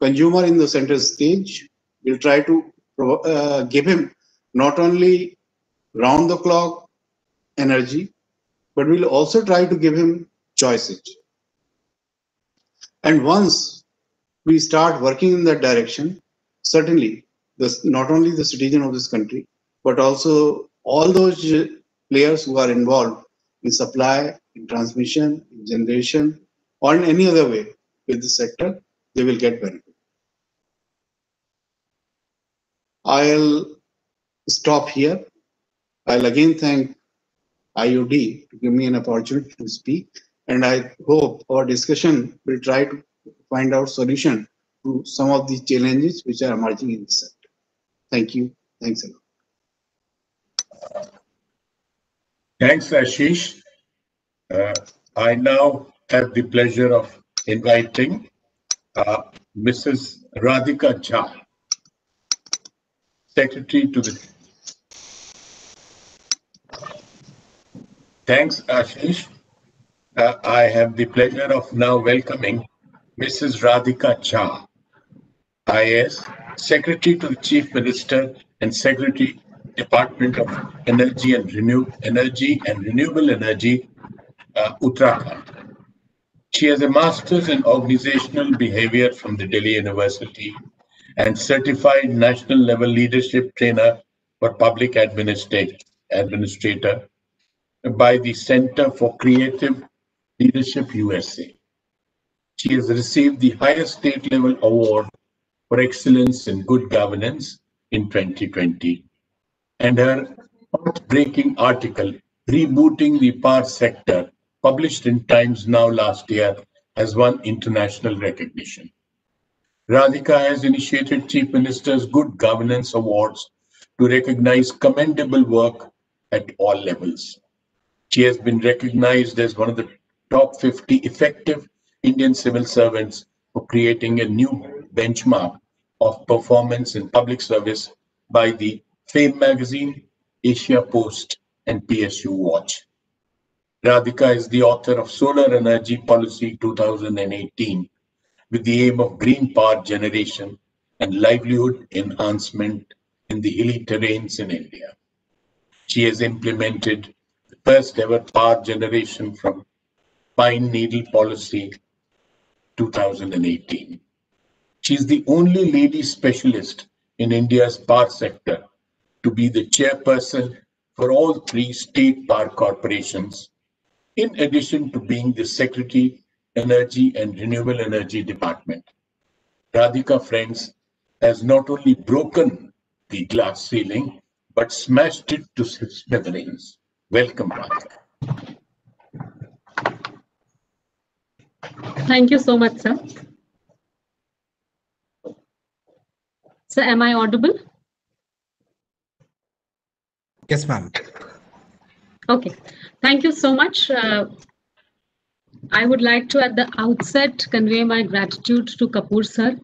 consumer in the center stage. We'll try to uh, give him not only round the clock energy, but we'll also try to give him choices. And once we start working in that direction, certainly this, not only the citizen of this country, but also all those players who are involved in supply, in transmission, in generation, or in any other way with the sector, they will get benefit. I'll stop here. I'll again thank IOD to give me an opportunity to speak. And I hope our discussion will try to find out solution to some of the challenges which are emerging in the sector. Thank you. Thanks a lot. Thanks, Ashish. Uh, I now have the pleasure of inviting uh, Mrs. Radhika Jha, Secretary to the Thanks, Ashish. Uh, I have the pleasure of now welcoming Mrs. Radhika Jha, IS, Secretary to the Chief Minister and Secretary, Department of Energy and Renew Energy and Renewable Energy, uh, Uttarakhand. She has a master's in organizational behavior from the Delhi University and certified national level leadership trainer for public administrator by the Center for Creative Leadership USA. She has received the highest state level award for excellence in good governance in 2020. And her breaking article, Rebooting the Power Sector, published in Times Now last year, has won international recognition. Radhika has initiated Chief Minister's Good Governance Awards to recognize commendable work at all levels. She has been recognized as one of the top 50 effective Indian civil servants for creating a new benchmark of performance in public service by the Fame magazine, Asia Post, and PSU Watch. Radhika is the author of Solar Energy Policy 2018 with the aim of green power generation and livelihood enhancement in the hilly terrains in India. She has implemented first ever power generation from Pine Needle Policy 2018. She is the only lady specialist in India's power sector to be the chairperson for all three state power corporations, in addition to being the Secretary, Energy and Renewable Energy Department. Radhika Friends has not only broken the glass ceiling, but smashed it to smithereens. Welcome, Radhika. Thank you so much, sir. So am I audible? Yes, ma'am. Okay. Thank you so much. Uh, I would like to, at the outset, convey my gratitude to Kapoor sir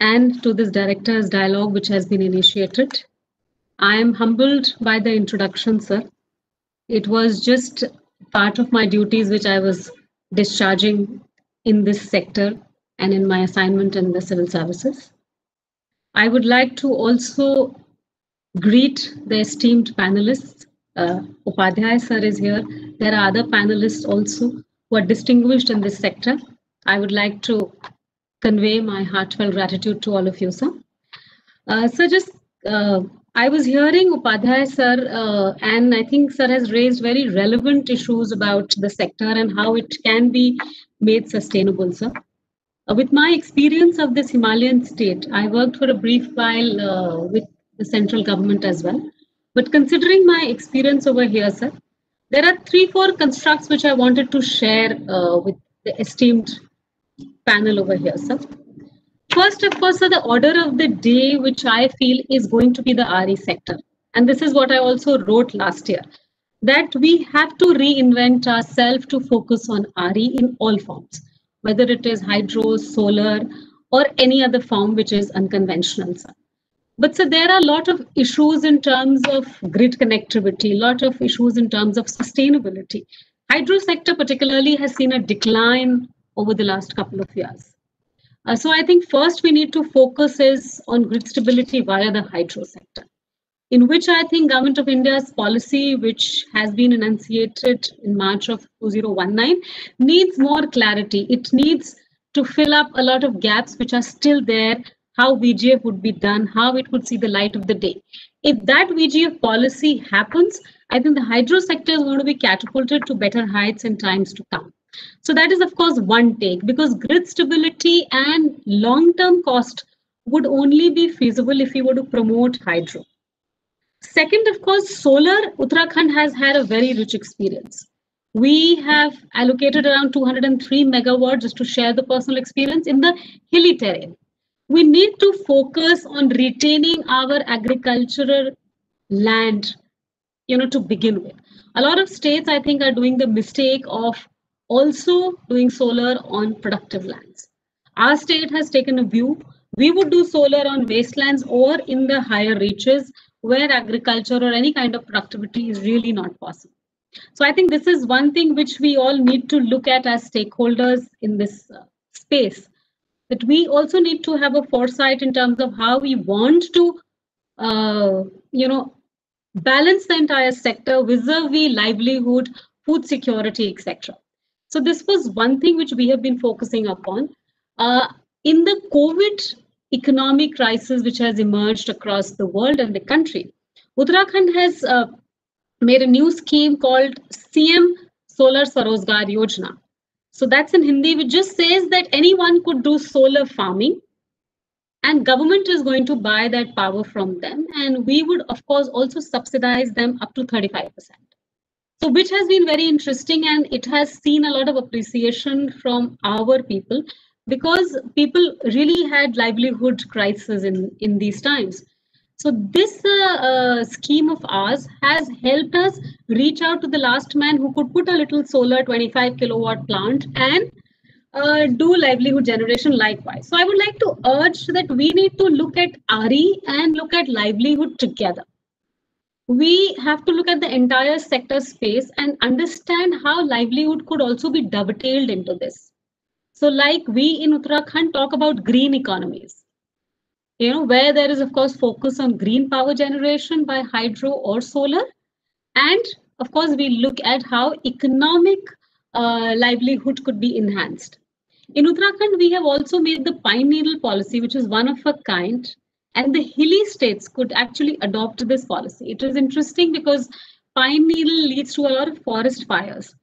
and to this director's dialogue which has been initiated. I am humbled by the introduction, sir. It was just part of my duties which I was discharging in this sector and in my assignment in the civil services. I would like to also greet the esteemed panelists. Uh, Upadhyay sir is here. There are other panelists also who are distinguished in this sector. I would like to convey my heartfelt gratitude to all of you, sir. Uh, so just uh, I was hearing Upadhyay sir, uh, and I think sir has raised very relevant issues about the sector and how it can be made sustainable, sir. Uh, with my experience of this Himalayan state, I worked for a brief while uh, with the central government as well. But considering my experience over here, sir, there are three, four constructs which I wanted to share uh, with the esteemed panel over here, sir. First, of course, sir, the order of the day, which I feel is going to be the RE sector. And this is what I also wrote last year, that we have to reinvent ourselves to focus on RE in all forms, whether it is hydro, solar, or any other form which is unconventional. But so there are a lot of issues in terms of grid connectivity, a lot of issues in terms of sustainability. Hydro sector particularly has seen a decline over the last couple of years. Uh, so I think first we need to focus is on grid stability via the hydro sector, in which I think Government of India's policy, which has been enunciated in March of 2019, needs more clarity. It needs to fill up a lot of gaps which are still there how VGF would be done, how it would see the light of the day. If that VGF policy happens, I think the hydro sector is going to be catapulted to better heights in times to come. So that is, of course, one take because grid stability and long-term cost would only be feasible if we were to promote hydro. Second, of course, solar, Uttarakhand has had a very rich experience. We have allocated around 203 megawatts, just to share the personal experience, in the hilly terrain we need to focus on retaining our agricultural land you know to begin with a lot of states i think are doing the mistake of also doing solar on productive lands. Our state has taken a view. We would do solar on wastelands or in the higher reaches where agriculture or any kind of productivity is really not possible. So i think this is one thing which we all need to look at as stakeholders in this uh, space. That we also need to have a foresight in terms of how we want to, uh, you know, balance the entire sector vis-a-vis livelihood, food security, etc. So this was one thing which we have been focusing upon. Uh, in the COVID economic crisis which has emerged across the world and the country, Uttarakhand has uh, made a new scheme called CM Solar Swarozgar Yojana, so that's in Hindi, which just says that anyone could do solar farming and government is going to buy that power from them. And we would, of course, also subsidize them up to 35%. So which has been very interesting and it has seen a lot of appreciation from our people because people really had livelihood crisis in, in these times. So this uh, uh, scheme of ours has helped us reach out to the last man who could put a little solar 25 kilowatt plant and uh, do livelihood generation likewise. So I would like to urge that we need to look at RE and look at livelihood together. We have to look at the entire sector space and understand how livelihood could also be dovetailed into this. So like we in Uttarakhand talk about green economies you know, where there is, of course, focus on green power generation by hydro or solar. And of course, we look at how economic uh, livelihood could be enhanced. In Uttarakhand, we have also made the pine needle policy, which is one of a kind, and the hilly states could actually adopt this policy. It is interesting because pine needle leads to a lot of forest fires.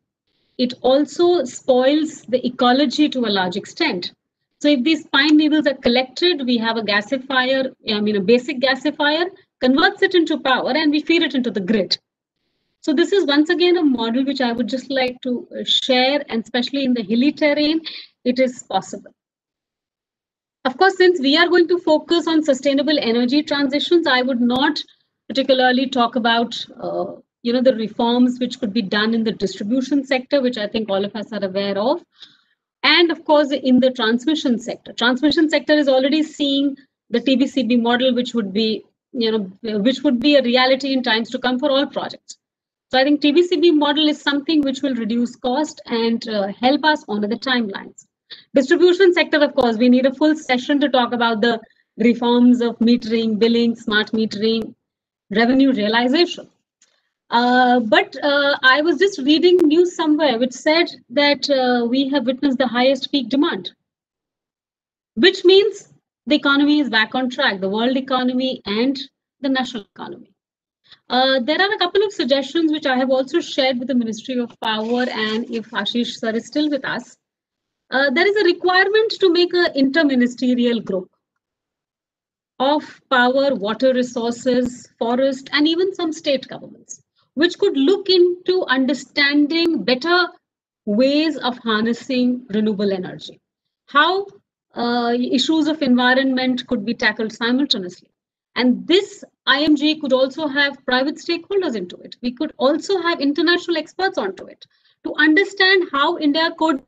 It also spoils the ecology to a large extent. So if these pine needles are collected, we have a gasifier, I mean a basic gasifier, converts it into power and we feed it into the grid. So this is once again a model which I would just like to uh, share and especially in the hilly terrain, it is possible. Of course, since we are going to focus on sustainable energy transitions, I would not particularly talk about uh, you know, the reforms which could be done in the distribution sector, which I think all of us are aware of. And of course in the transmission sector. Transmission sector is already seeing the tbcb model which would be you know which would be a reality in times to come for all projects. So i think tbcb model is something which will reduce cost and uh, help us honor the timelines distribution sector of course we need a full session to talk about the reforms of metering billing smart metering revenue realization uh, but uh, I was just reading news somewhere which said that uh, we have witnessed the highest peak demand, which means the economy is back on track, the world economy and the national economy. Uh, there are a couple of suggestions which I have also shared with the Ministry of Power and if Ashish sir is still with us. Uh, there is a requirement to make an interministerial group of power, water resources, forest, and even some state governments, which could look into understanding better ways of harnessing renewable energy. How uh, issues of environment could be tackled simultaneously. And this IMG could also have private stakeholders into it. We could also have international experts onto it to understand how India could,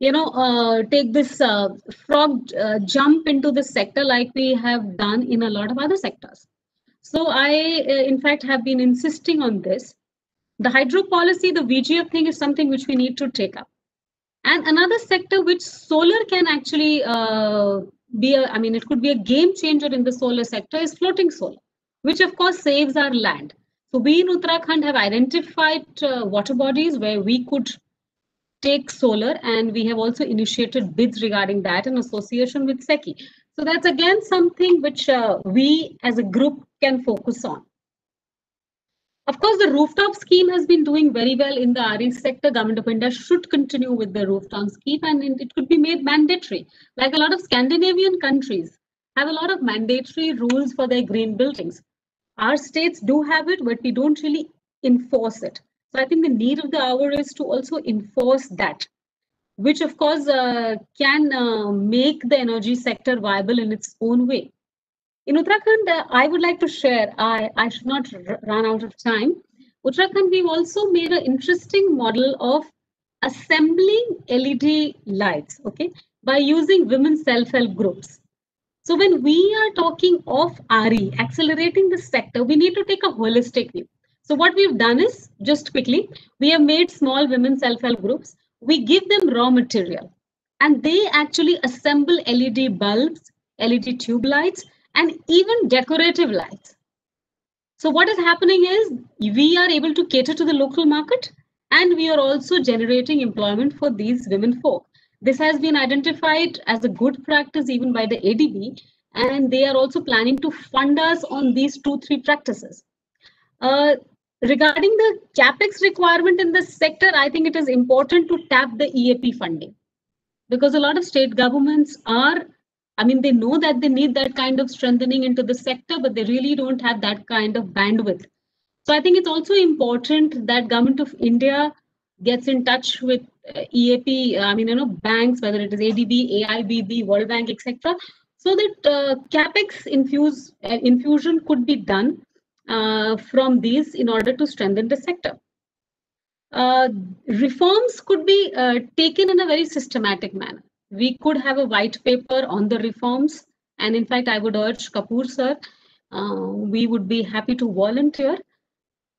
you know, uh, take this uh, frog uh, jump into the sector like we have done in a lot of other sectors. So I, uh, in fact, have been insisting on this. The hydro policy, the VGF thing is something which we need to take up. And another sector which solar can actually uh, be a, I mean, it could be a game changer in the solar sector is floating solar, which of course saves our land. So we in Uttarakhand have identified uh, water bodies where we could take solar and we have also initiated bids regarding that in association with SECI. So that's again something which uh, we as a group can focus on. Of course, the rooftop scheme has been doing very well in the RE sector. Government of India should continue with the rooftop scheme and it could be made mandatory. Like a lot of Scandinavian countries have a lot of mandatory rules for their green buildings. Our states do have it, but we don't really enforce it. So I think the need of the hour is to also enforce that, which of course uh, can uh, make the energy sector viable in its own way. In Uttarakhand, uh, I would like to share, I, I should not run out of time. Uttarakhand, we've also made an interesting model of assembling LED lights, okay, by using women self-help groups. So when we are talking of RE, accelerating the sector, we need to take a holistic view. So what we've done is, just quickly, we have made small women self-help groups. We give them raw material and they actually assemble LED bulbs, LED tube lights, and even decorative lights. So what is happening is we are able to cater to the local market and we are also generating employment for these women folk. This has been identified as a good practice even by the ADB and they are also planning to fund us on these two, three practices. Uh, regarding the capex requirement in this sector, I think it is important to tap the EAP funding because a lot of state governments are I mean, they know that they need that kind of strengthening into the sector, but they really don't have that kind of bandwidth. So I think it's also important that government of India gets in touch with uh, EAP, I mean, you know, banks, whether it is ADB, AIIB, World Bank, etc., so that uh, capex infuse uh, infusion could be done uh, from these in order to strengthen the sector. Uh, reforms could be uh, taken in a very systematic manner we could have a white paper on the reforms. And in fact, I would urge Kapoor sir, uh, we would be happy to volunteer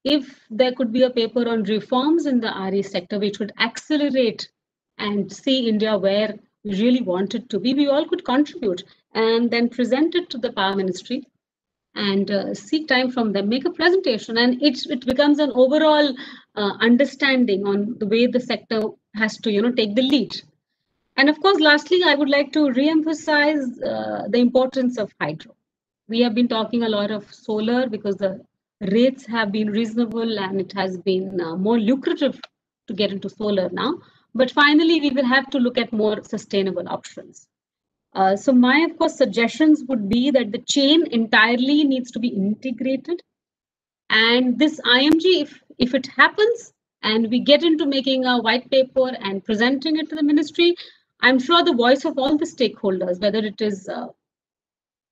if there could be a paper on reforms in the RE sector, which would accelerate and see India where we really want it to be. We all could contribute and then present it to the power ministry and uh, seek time from them, make a presentation, and it, it becomes an overall uh, understanding on the way the sector has to, you know, take the lead. And of course, lastly, I would like to re-emphasize uh, the importance of hydro. We have been talking a lot of solar because the rates have been reasonable and it has been uh, more lucrative to get into solar now. But finally, we will have to look at more sustainable options. Uh, so my, of course, suggestions would be that the chain entirely needs to be integrated. And this IMG, if, if it happens and we get into making a white paper and presenting it to the ministry, I'm sure the voice of all the stakeholders, whether it is uh,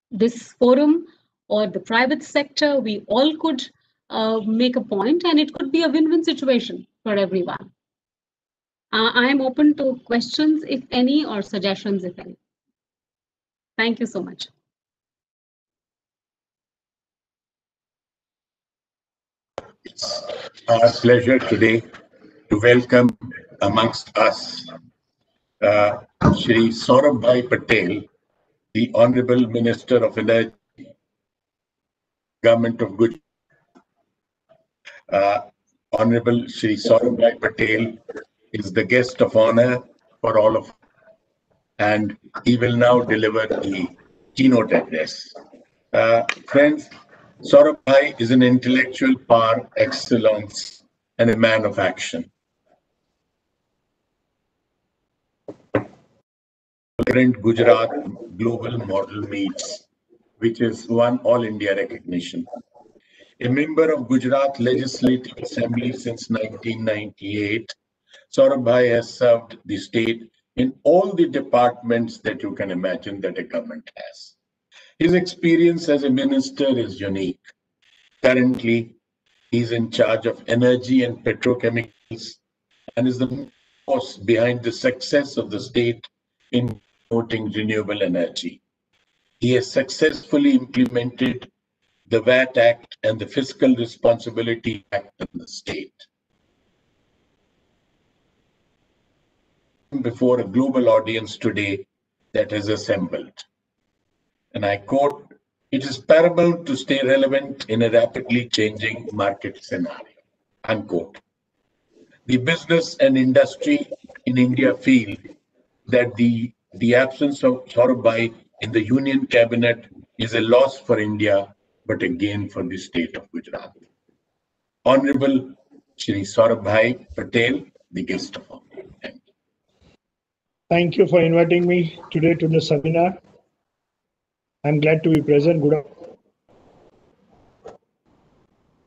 this forum or the private sector, we all could uh, make a point and it could be a win-win situation for everyone. Uh, I am open to questions, if any, or suggestions, if any. Thank you so much. It's our pleasure today to welcome amongst us uh, Shri Saurabh Patel, the Honorable Minister of Energy, Government of Gujarat. Uh, Honorable Shri Saurabh Patel is the guest of honor for all of and he will now deliver the keynote address. Uh, friends, Saurabh is an intellectual par excellence and a man of action. current Gujarat Global Model Meets, which is one All India recognition. A member of Gujarat Legislative Assembly since 1998, Saurabh Bhai has served the state in all the departments that you can imagine that a government has. His experience as a minister is unique. Currently, he's in charge of energy and petrochemicals and is the force behind the success of the state in promoting renewable energy. He has successfully implemented the VAT Act and the Fiscal Responsibility Act in the state. Before a global audience today that is assembled. And I quote, it is paramount to stay relevant in a rapidly changing market scenario, unquote. The business and industry in India feel that the, the absence of Saurabh in the Union Cabinet is a loss for India, but a gain for the state of Gujarat. Honorable Shri Saurabh Bhai Patel, the guest of honor. Thank you. For inviting me today to the seminar. I'm glad to be present. Good.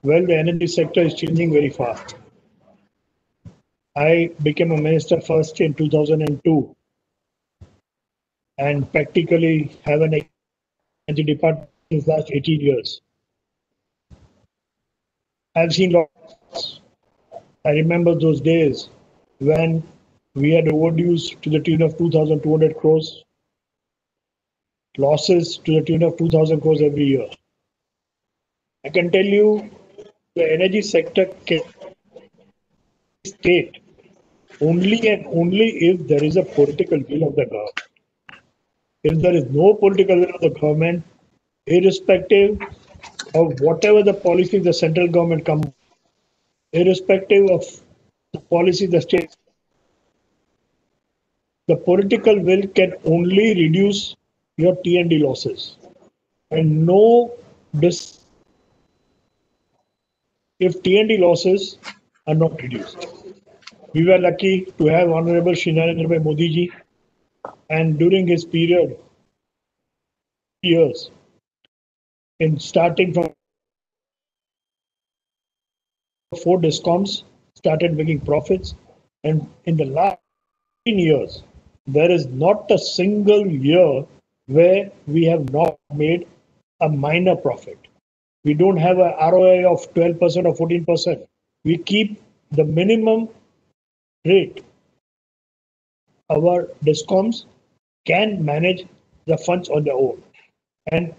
Well, the energy sector is changing very fast. I became a minister first in 2002 and practically have an energy department since last 18 years. I've seen lots. I remember those days when we had overdues to the tune of 2,200 crores, losses to the tune of 2,000 crores every year. I can tell you the energy sector can state only and only if there is a political will of the government. If there is no political will of the government, irrespective of whatever the policy the central government comes, irrespective of the policy the state, the political will can only reduce your T&D losses and no dis if T&D losses are not reduced. We were lucky to have Honorable Shri Modi ji and during his period years in starting from four discoms started making profits and in the last 15 years there is not a single year where we have not made a minor profit we don't have a ROI of 12% or 14%. We keep the minimum rate. Our discoms can manage the funds on their own. And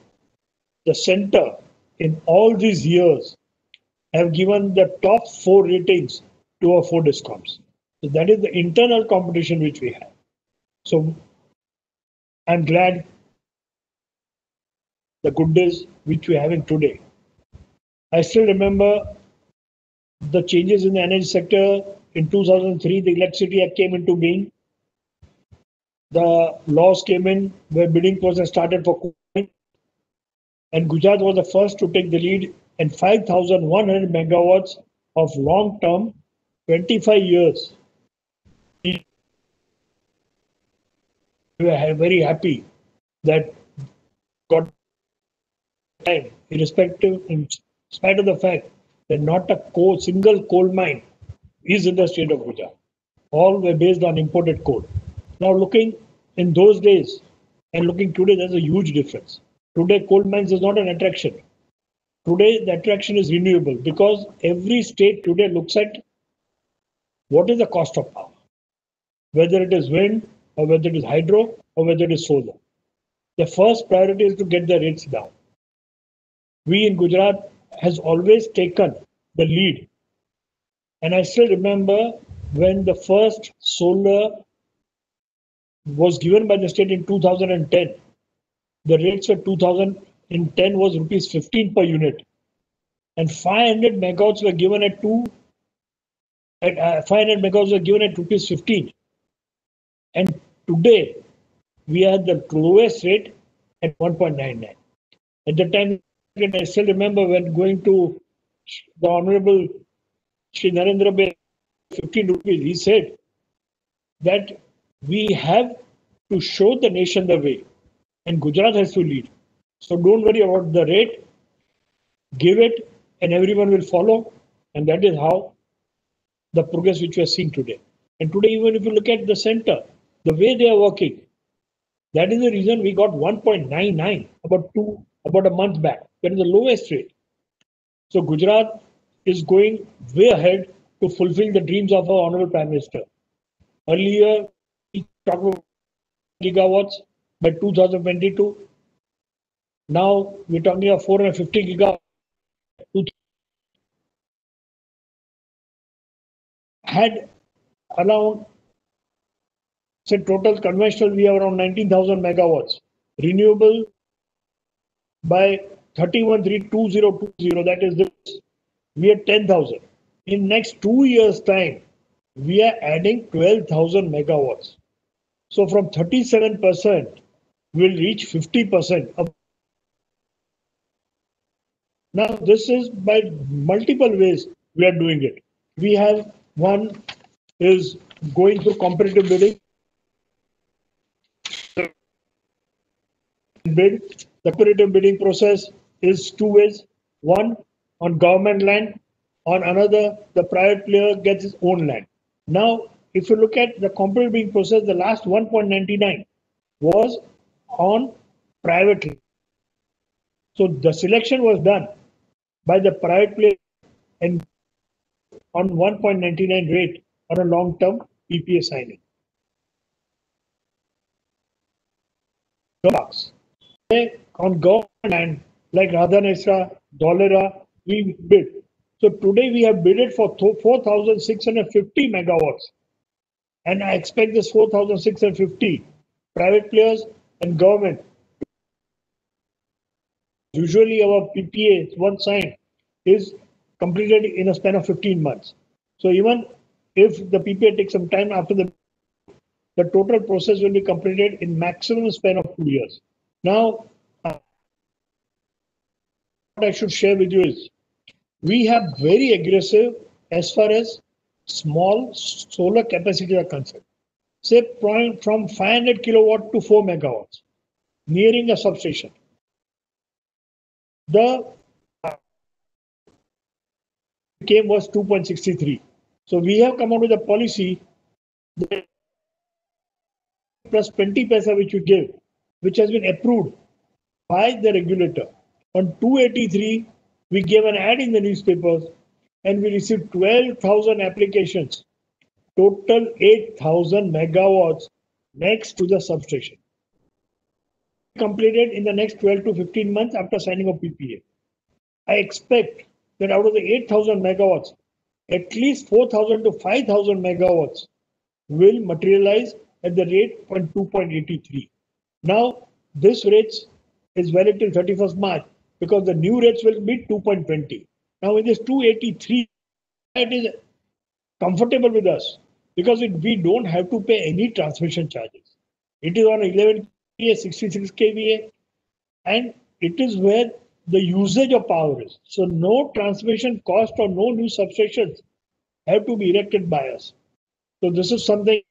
the center in all these years have given the top four ratings to our four discoms. So that is the internal competition which we have. So I'm glad the good days which we're having today. I still remember the changes in the energy sector. In 2003, the Electricity Act came into being. The laws came in where bidding process started for cooling. And Gujarat was the first to take the lead and 5,100 megawatts of long term, 25 years. We were very happy that got time, irrespective, in spite of the fact that not a coal, single coal mine is in the state of Gujarat. All were based on imported coal. Now, looking in those days and looking today, there's a huge difference. Today, coal mines is not an attraction. Today, the attraction is renewable because every state today looks at what is the cost of power, whether it is wind or whether it is hydro or whether it is solar. The first priority is to get the rates down. We in Gujarat has always taken the lead. And I still remember when the first solar was given by the state in 2010. The rates for 2010 was rupees 15 per unit, and 500 megawatts were given at two. At uh, 500 megawatts were given at rupees 15. And today, we are the lowest rate at 1.99. At the time, I still remember when going to the Honorable Sri Narendra Bhai, 15 rupees, he said that we have to show the nation the way, and Gujarat has to lead. So don't worry about the rate. Give it, and everyone will follow. And that is how the progress which we are seeing today. And today, even if you look at the center, the way they are working, that is the reason we got 1.99 about two about a month back. That is the lowest rate. So Gujarat is going way ahead to fulfill the dreams of our honorable prime minister. Earlier, we talked about gigawatts by 2022. Now we're talking about 450 gigawatts. Had around, say, total conventional, we have around 19,000 megawatts. Renewable by 31.32020, that is this, we are 10,000. In next two years' time, we are adding 12,000 megawatts. So from 37%, we'll reach 50% of now, this is by multiple ways we are doing it. We have one is going through competitive bidding. Bid the bidding process is two ways. One on government land, on another the private player gets his own land. Now, if you look at the competitive bidding process, the last 1.99 was on private land. So the selection was done by the private player and on 1.99 rate on a long-term PPA signing. Bucks. On government land like Radhanesra, Dholera, we bid. So today we have bidded for 4,650 megawatts. And I expect this 4,650 private players and government Usually our PPA, one sign, is completed in a span of 15 months. So even if the PPA takes some time after the the total process will be completed in maximum span of two years. Now, uh, what I should share with you is we have very aggressive as far as small solar capacity are concerned. Say from 500 kilowatt to 4 megawatts, nearing a substation the came was 2.63. So we have come out with a policy plus 20 paisa which we give, which has been approved by the regulator. On 283, we gave an ad in the newspapers and we received 12,000 applications, total 8,000 megawatts next to the substation completed in the next 12 to 15 months after signing of PPA. I expect that out of the 8,000 megawatts, at least 4,000 to 5,000 megawatts will materialize at the rate 2.83. Now, this rate is valid till 31st March because the new rates will be 2.20. Now, in this 283, it is comfortable with us because it, we don't have to pay any transmission charges. It is on 11 kVA, 66 kVA, and it is where the usage of power is. So no transmission cost or no new substations have to be erected by us. So this is something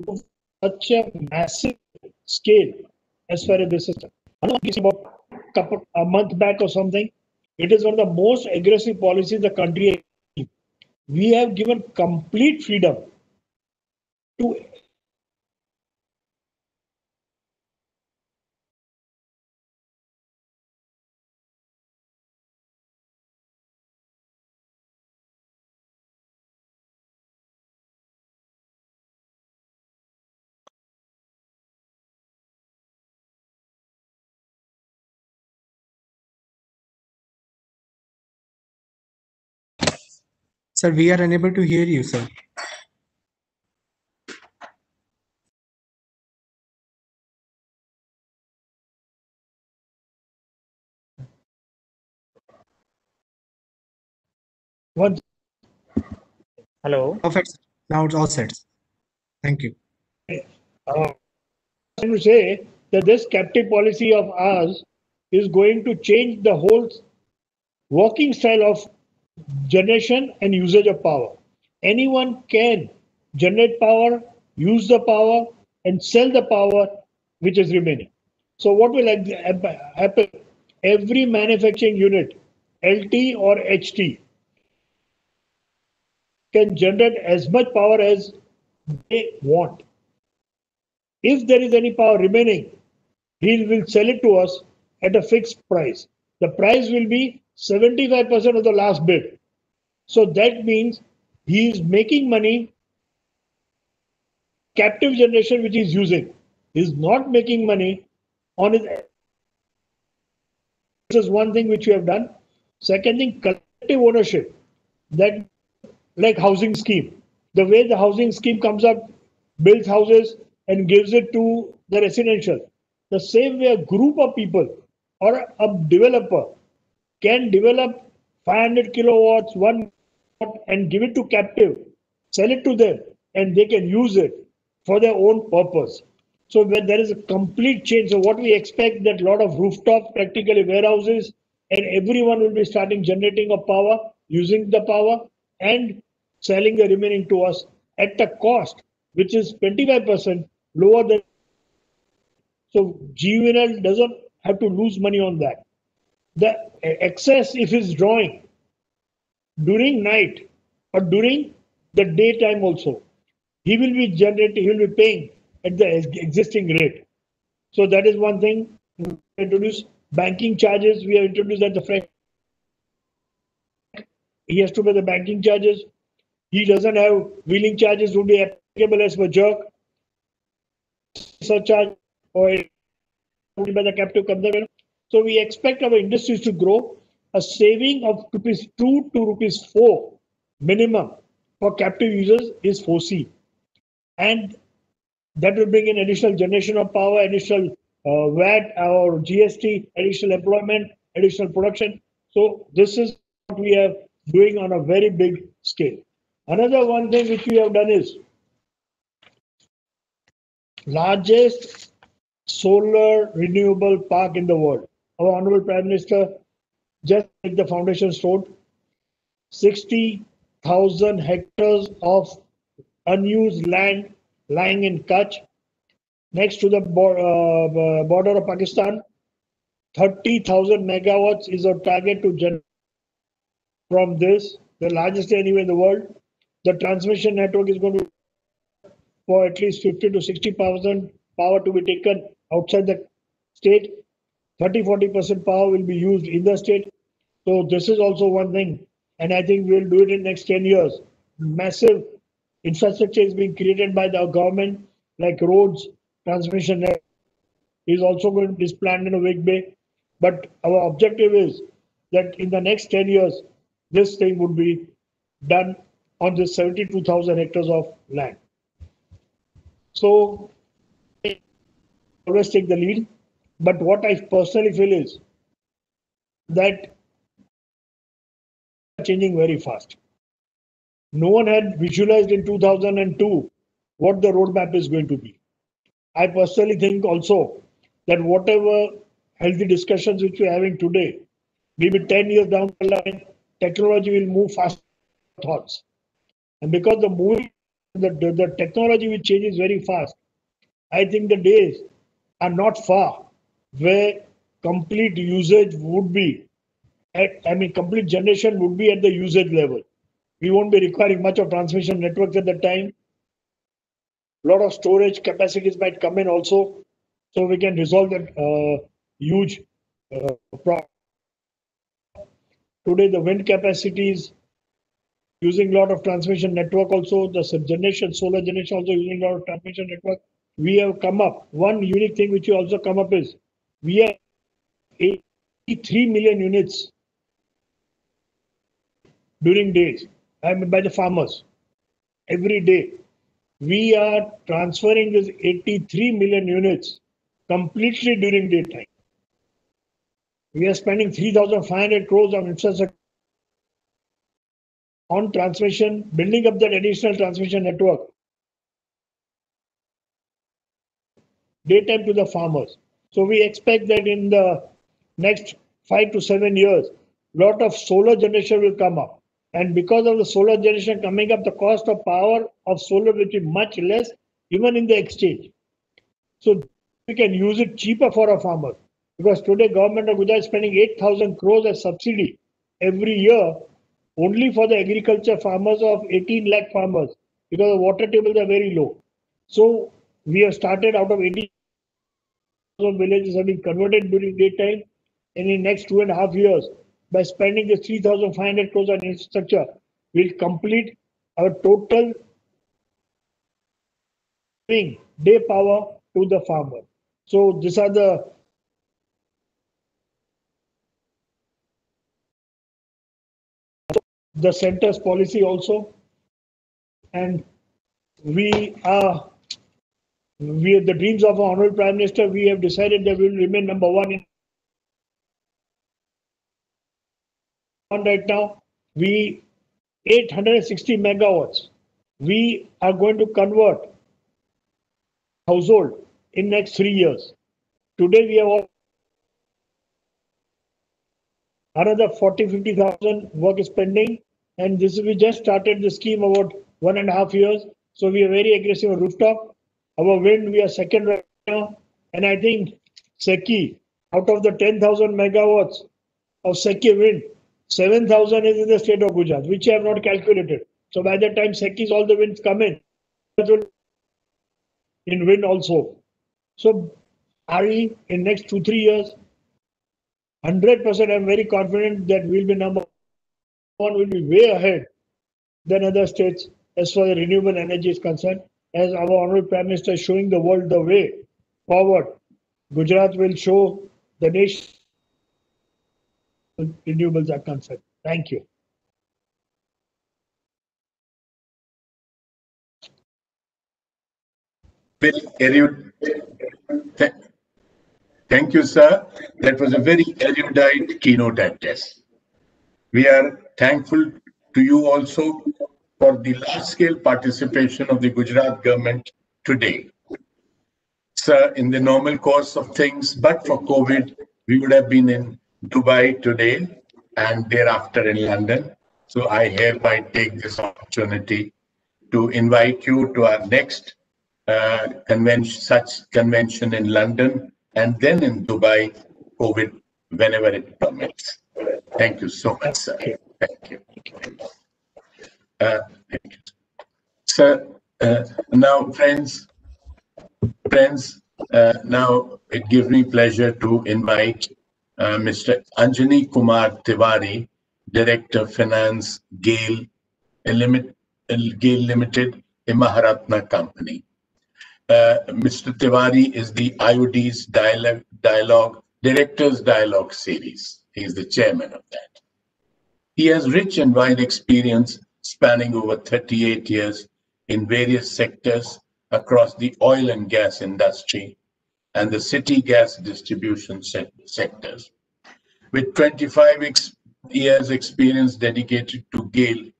to such a massive scale as far as this is about a month back or something. It is one of the most aggressive policies the country we have given complete freedom to Sir, we are unable to hear you, sir. What? Hello. Perfect. Now it's all set. Thank you. Uh, I'm to say that this captive policy of ours is going to change the whole working style of generation and usage of power. Anyone can generate power, use the power, and sell the power which is remaining. So what will happen? Every manufacturing unit, LT or HT, can generate as much power as they want. If there is any power remaining, he will sell it to us at a fixed price. The price will be 75% of the last bid. So that means he is making money captive generation which he's using. He's not making money on his. This is one thing which we have done. Second thing, collective ownership. That like housing scheme. The way the housing scheme comes up, builds houses and gives it to the residential. The same way a group of people or a developer can develop 500 kilowatts, one watt, and give it to captive, sell it to them, and they can use it for their own purpose. So when there is a complete change, so what we expect that a lot of rooftop, practically warehouses, and everyone will be starting generating of power, using the power, and selling the remaining to us at a cost which is 25% lower than. So GUVNL doesn't have to lose money on that. The excess, if it's drawing during night or during the daytime also, he will be generating, he will be paying at the existing rate. So that is one thing. Introduce banking charges. We have introduced that the fresh. He has to pay the banking charges. He doesn't have wheeling charges would be applicable as per GERC. Surcharge or by the captive consumer. So we expect our industries to grow. A saving of rupees 2 to rupees 4 minimum for captive users is foreseen. And that will bring in additional generation of power, additional uh, VAT or GST, additional employment, additional production. So this is what we are doing on a very big scale. Another one thing which we have done is largest solar renewable park in the world. Our Honorable Prime Minister just laid the foundation stone. 60,000 hectares of unused land lying in Kutch, next to the uh, border of Pakistan. 30,000 megawatts is our target to generate from this, the largest anywhere in the world. The transmission network is going to for at least 50 to 60,000 power to be taken outside the state. 30 40% power will be used in the state. So this is also one thing. And I think we'll do it in next 10 years. Massive infrastructure is being created by the government, like roads, transmission is also going to be planned in a big way. But our objective is that in the next 10 years, this thing would be done on this 72,000 hectares of land. So always take the lead. But what I personally feel is that changing very fast. No one had visualized in 2002 what the roadmap is going to be. I personally think also that whatever healthy discussions which we're having today, maybe 10 years down the line, technology will move faster thoughts. And because the moving, the, the, the technology which changes very fast, I think the days are not far where complete usage would be at, I mean, complete generation would be at the usage level. We won't be requiring much of transmission networks at that time. A lot of storage capacities might come in also, so we can resolve that uh, huge uh, problem. Today, the wind capacities using a lot of transmission network also, the generation, solar generation also using a lot of transmission network. We have come up, one unique thing which we also come up is, we have 83 million units during days, by the farmers, every day. We are transferring this 83 million units completely during daytime. We are spending 3,500 crores on infrastructure on transmission, building up that additional transmission network. Daytime to the farmers. So we expect that in the next five to seven years, lot of solar generation will come up. And because of the solar generation coming up, the cost of power of solar will be much less, even in the exchange. So we can use it cheaper for our farmers. Because today government of Gujarat is spending 8,000 crores as subsidy every year only for the agriculture farmers of 18 lakh farmers because the water tables are very low. So we have started out of 80 villages have been converted during daytime and in the next two and a half years by spending the 3,500 crores on infrastructure, we'll complete our total giving day power to the farmer. So these are the the center's policy also. And we are, we the dreams of our honorable prime minister, we have decided that we will remain number one in right now. We 860 megawatts. We are going to convert household in next three years. Today we have another 40 50,000 work is pending and this we just started the scheme about one and a half years so we are very aggressive on rooftop our wind we are second right now. And i think SECI out of the 10000 megawatts of SECI wind 7000 is in the state of gujarat which i have not calculated. So by the time SECI's all the winds come in in wind also. So RE in next two three years 100% I'm very confident that we'll be number one, we'll be way ahead than other states as far as renewable energy is concerned. As our Honorable Prime Minister is showing the world the way forward, Gujarat will show the nation renewables are concerned. Thank you. Thank you, sir. That was a very erudite keynote address. We are thankful to you also for the large-scale participation of the Gujarat government today. Sir, in the normal course of things, but for COVID, we would have been in Dubai today and thereafter in London. So I hereby take this opportunity to invite you to our next uh, convention, such convention in London and then in Dubai, COVID, whenever it permits. Thank you so much, sir. Thank you. Uh. Sir, uh, now, friends, friends, uh, now it gives me pleasure to invite uh, Mr. Anjani Kumar Tiwari, Director of Finance, GAIL, Limit, GAIL Limited, a Maharatna company. Uh, Mr. Tiwari is the IOD's dialogue, dialogue, Directors Dialogue series. He is the chairman of that. He has rich and wide experience spanning over 38 years in various sectors across the oil and gas industry and the city gas distribution se sectors. With 25 ex years experience dedicated to GAIL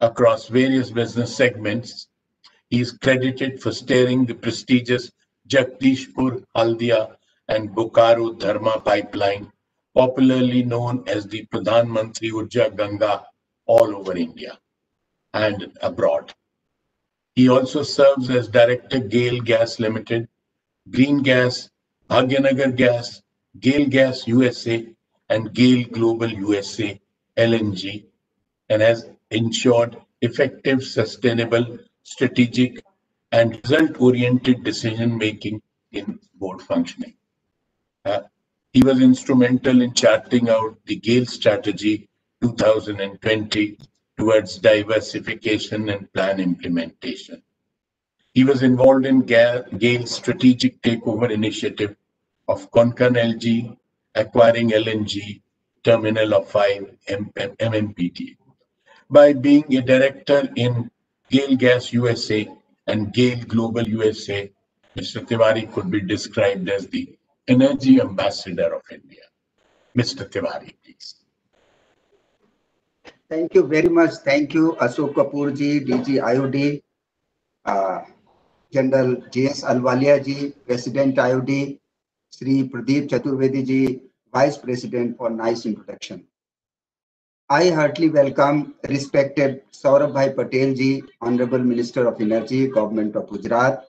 across various business segments, he is credited for steering the prestigious Jagdishpur, Haldia, and Bokaro Dhamra pipeline, popularly known as the Pradhan Mantri Urja Ganga, all over India and abroad. He also serves as Director GAIL Gas Limited, Green Gas, Bhagyanagar Gas, GAIL Gas USA, and GAIL Global USA LNG, and has ensured effective, sustainable strategic, and result-oriented decision-making in board functioning. Uh, he was instrumental in charting out the GAIL strategy 2020 towards diversification and plan implementation. He was involved in GAIL's strategic takeover initiative of Konkan LG acquiring LNG terminal of 5 MMPT. By being a director in GAIL Gas USA and GAIL Global USA, Mr. Tiwari could be described as the energy ambassador of India. Mr. Tiwari. Thank you very much. Thank you, Ashok Kapoor ji, DG IOD, uh, General J.S. Alwalia ji, President IOD, Sri Pradeep Chaturvedi ji, Vice President for nice introduction. I heartily welcome respected Saurabh Bhai Patel ji, Honorable Minister of Energy, Government of Gujarat,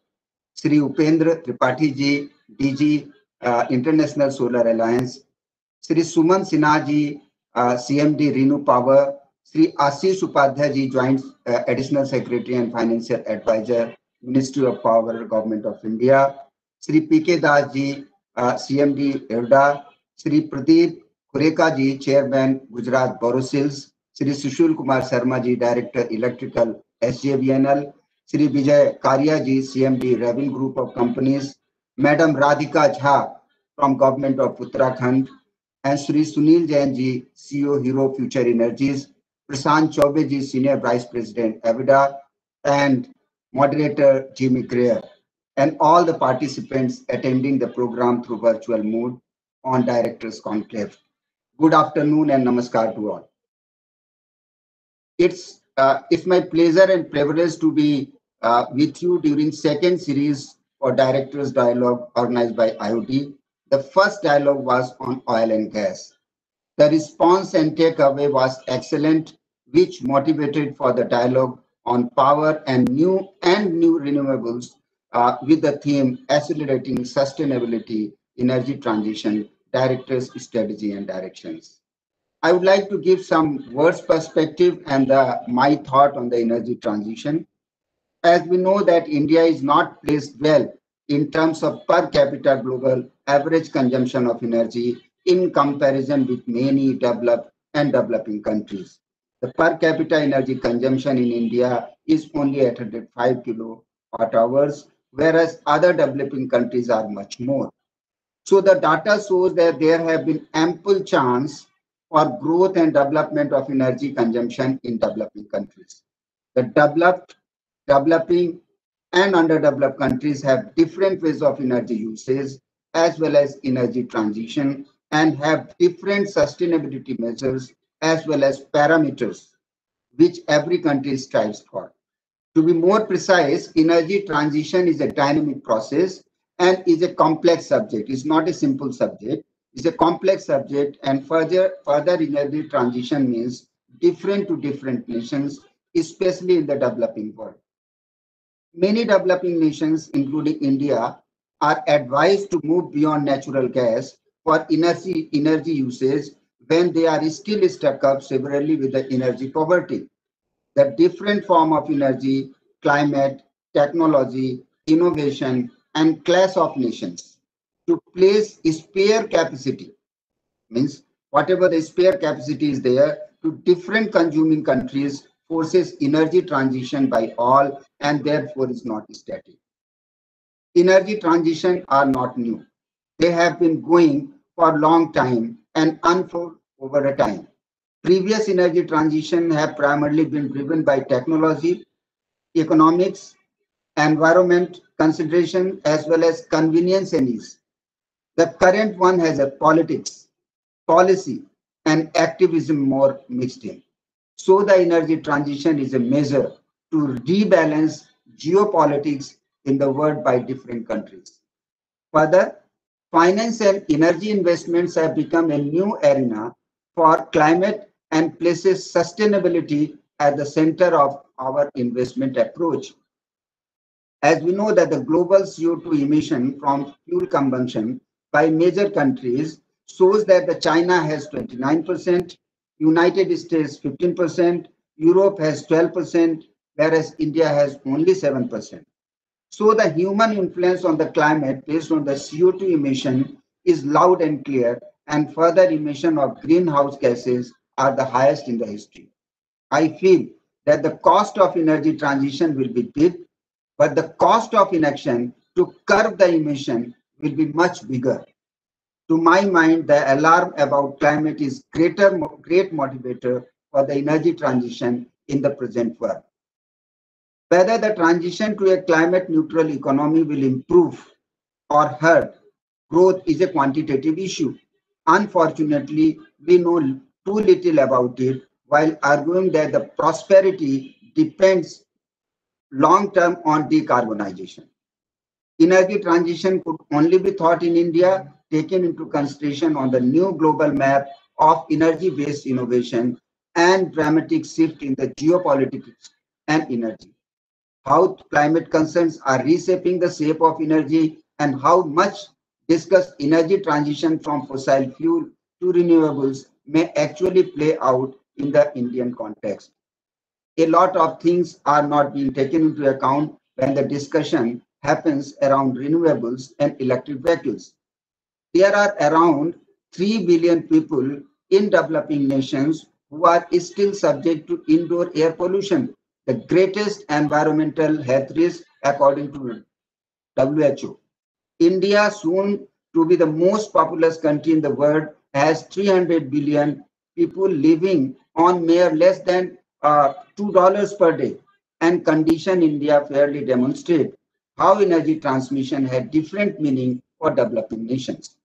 Sri Upendra Tripathi ji, DG uh, International Solar Alliance, Sri Suman Sinha ji, uh, CMD Renew Power, Shri Ashish Upadhyay ji joint additional secretary and financial advisor ministry of power government of India Shri P K Das ji C M D एडा Shri Pradeep Khureka ji chairman Gujarat Borosils Shri Sushil Kumar Sharma ji director electricals Shri Vijay Karia ji C M D Ravin group of companies madam Radhika Jha from government of Uttarakhand and Shri Sunil Jain ji of Hero Future energies Prasant Chaube Senior Vice President Avaada, and Moderator Jimmy Greer, and all the participants attending the program through virtual mode on Directors Conclave. Good afternoon and namaskar to all. It's uh, it's my pleasure and privilege to be uh, with you during second series for Directors Dialogue organized by IOD. The first dialogue was on oil and gas. The response and takeaway was excellent, which motivated for the dialogue on power and new and new renewables uh, with the theme accelerating sustainability, energy transition, directors strategy and directions. I would like to give some words perspective and uh, my thought on the energy transition. As we know that India is not placed well in terms of per capita global average consumption of energy in comparison with many developed and developing countries. The per capita energy consumption in India is only 805 kilowatt hours, whereas other developing countries are much more. So the data shows that there have been ample chance for growth and development of energy consumption in developing countries. The developed, developing, and underdeveloped countries have different ways of energy usage as well as energy transition and have different sustainability measures as well as parameters which every country strives for. To be more precise, energy transition is a dynamic process and is a complex subject. It's not a simple subject. It's a complex subject and further, further energy transition means different to different nations, especially in the developing world. Many developing nations, including India, are advised to move beyond natural gas for energy, energy usage when they are still stuck up severely with the energy poverty. The different form of energy, climate, technology, innovation, and class of nations to place spare capacity means whatever the spare capacity is there to different consuming countries forces energy transition by all and therefore is not static. Energy transition are not new. They have been going for a long time and unfold over a time. Previous energy transition have primarily been driven by technology, economics, environment consideration, as well as convenience and ease. The current one has a politics, policy, and activism more mixed in. So the energy transition is a measure to rebalance geopolitics in the world by different countries. Further, finance and energy investments have become a new arena for climate and places sustainability at the center of our investment approach. As we know that the global CO2 emission from fuel consumption by major countries shows that the China has 29%, United States 15%, Europe has 12%, whereas India has only 7%. So the human influence on the climate based on the CO2 emission is loud and clear and further emission of greenhouse gases are the highest in the history. I feel that the cost of energy transition will be big, but the cost of inaction to curb the emission will be much bigger. To my mind, the alarm about climate is greater, great motivator for the energy transition in the present world. Whether the transition to a climate neutral economy will improve or hurt growth is a quantitative issue. Unfortunately, we know too little about it while arguing that the prosperity depends long term on decarbonization. Energy transition could only be thought in India, taken into consideration on the new global map of energy based innovation and dramatic shift in the geopolitics and energy. How climate concerns are reshaping the shape of energy and how much discussed energy transition from fossil fuel to renewables may actually play out in the Indian context. A lot of things are not being taken into account when the discussion happens around renewables and electric vehicles. There are around 3 billion people in developing nations who are still subject to indoor air pollution, the greatest environmental health risk according to WHO. India, soon to be the most populous country in the world, has 300 billion people living on mere less than uh, $2 per day. And Condition India fairly demonstrate how energy transmission had different meaning for developing nations.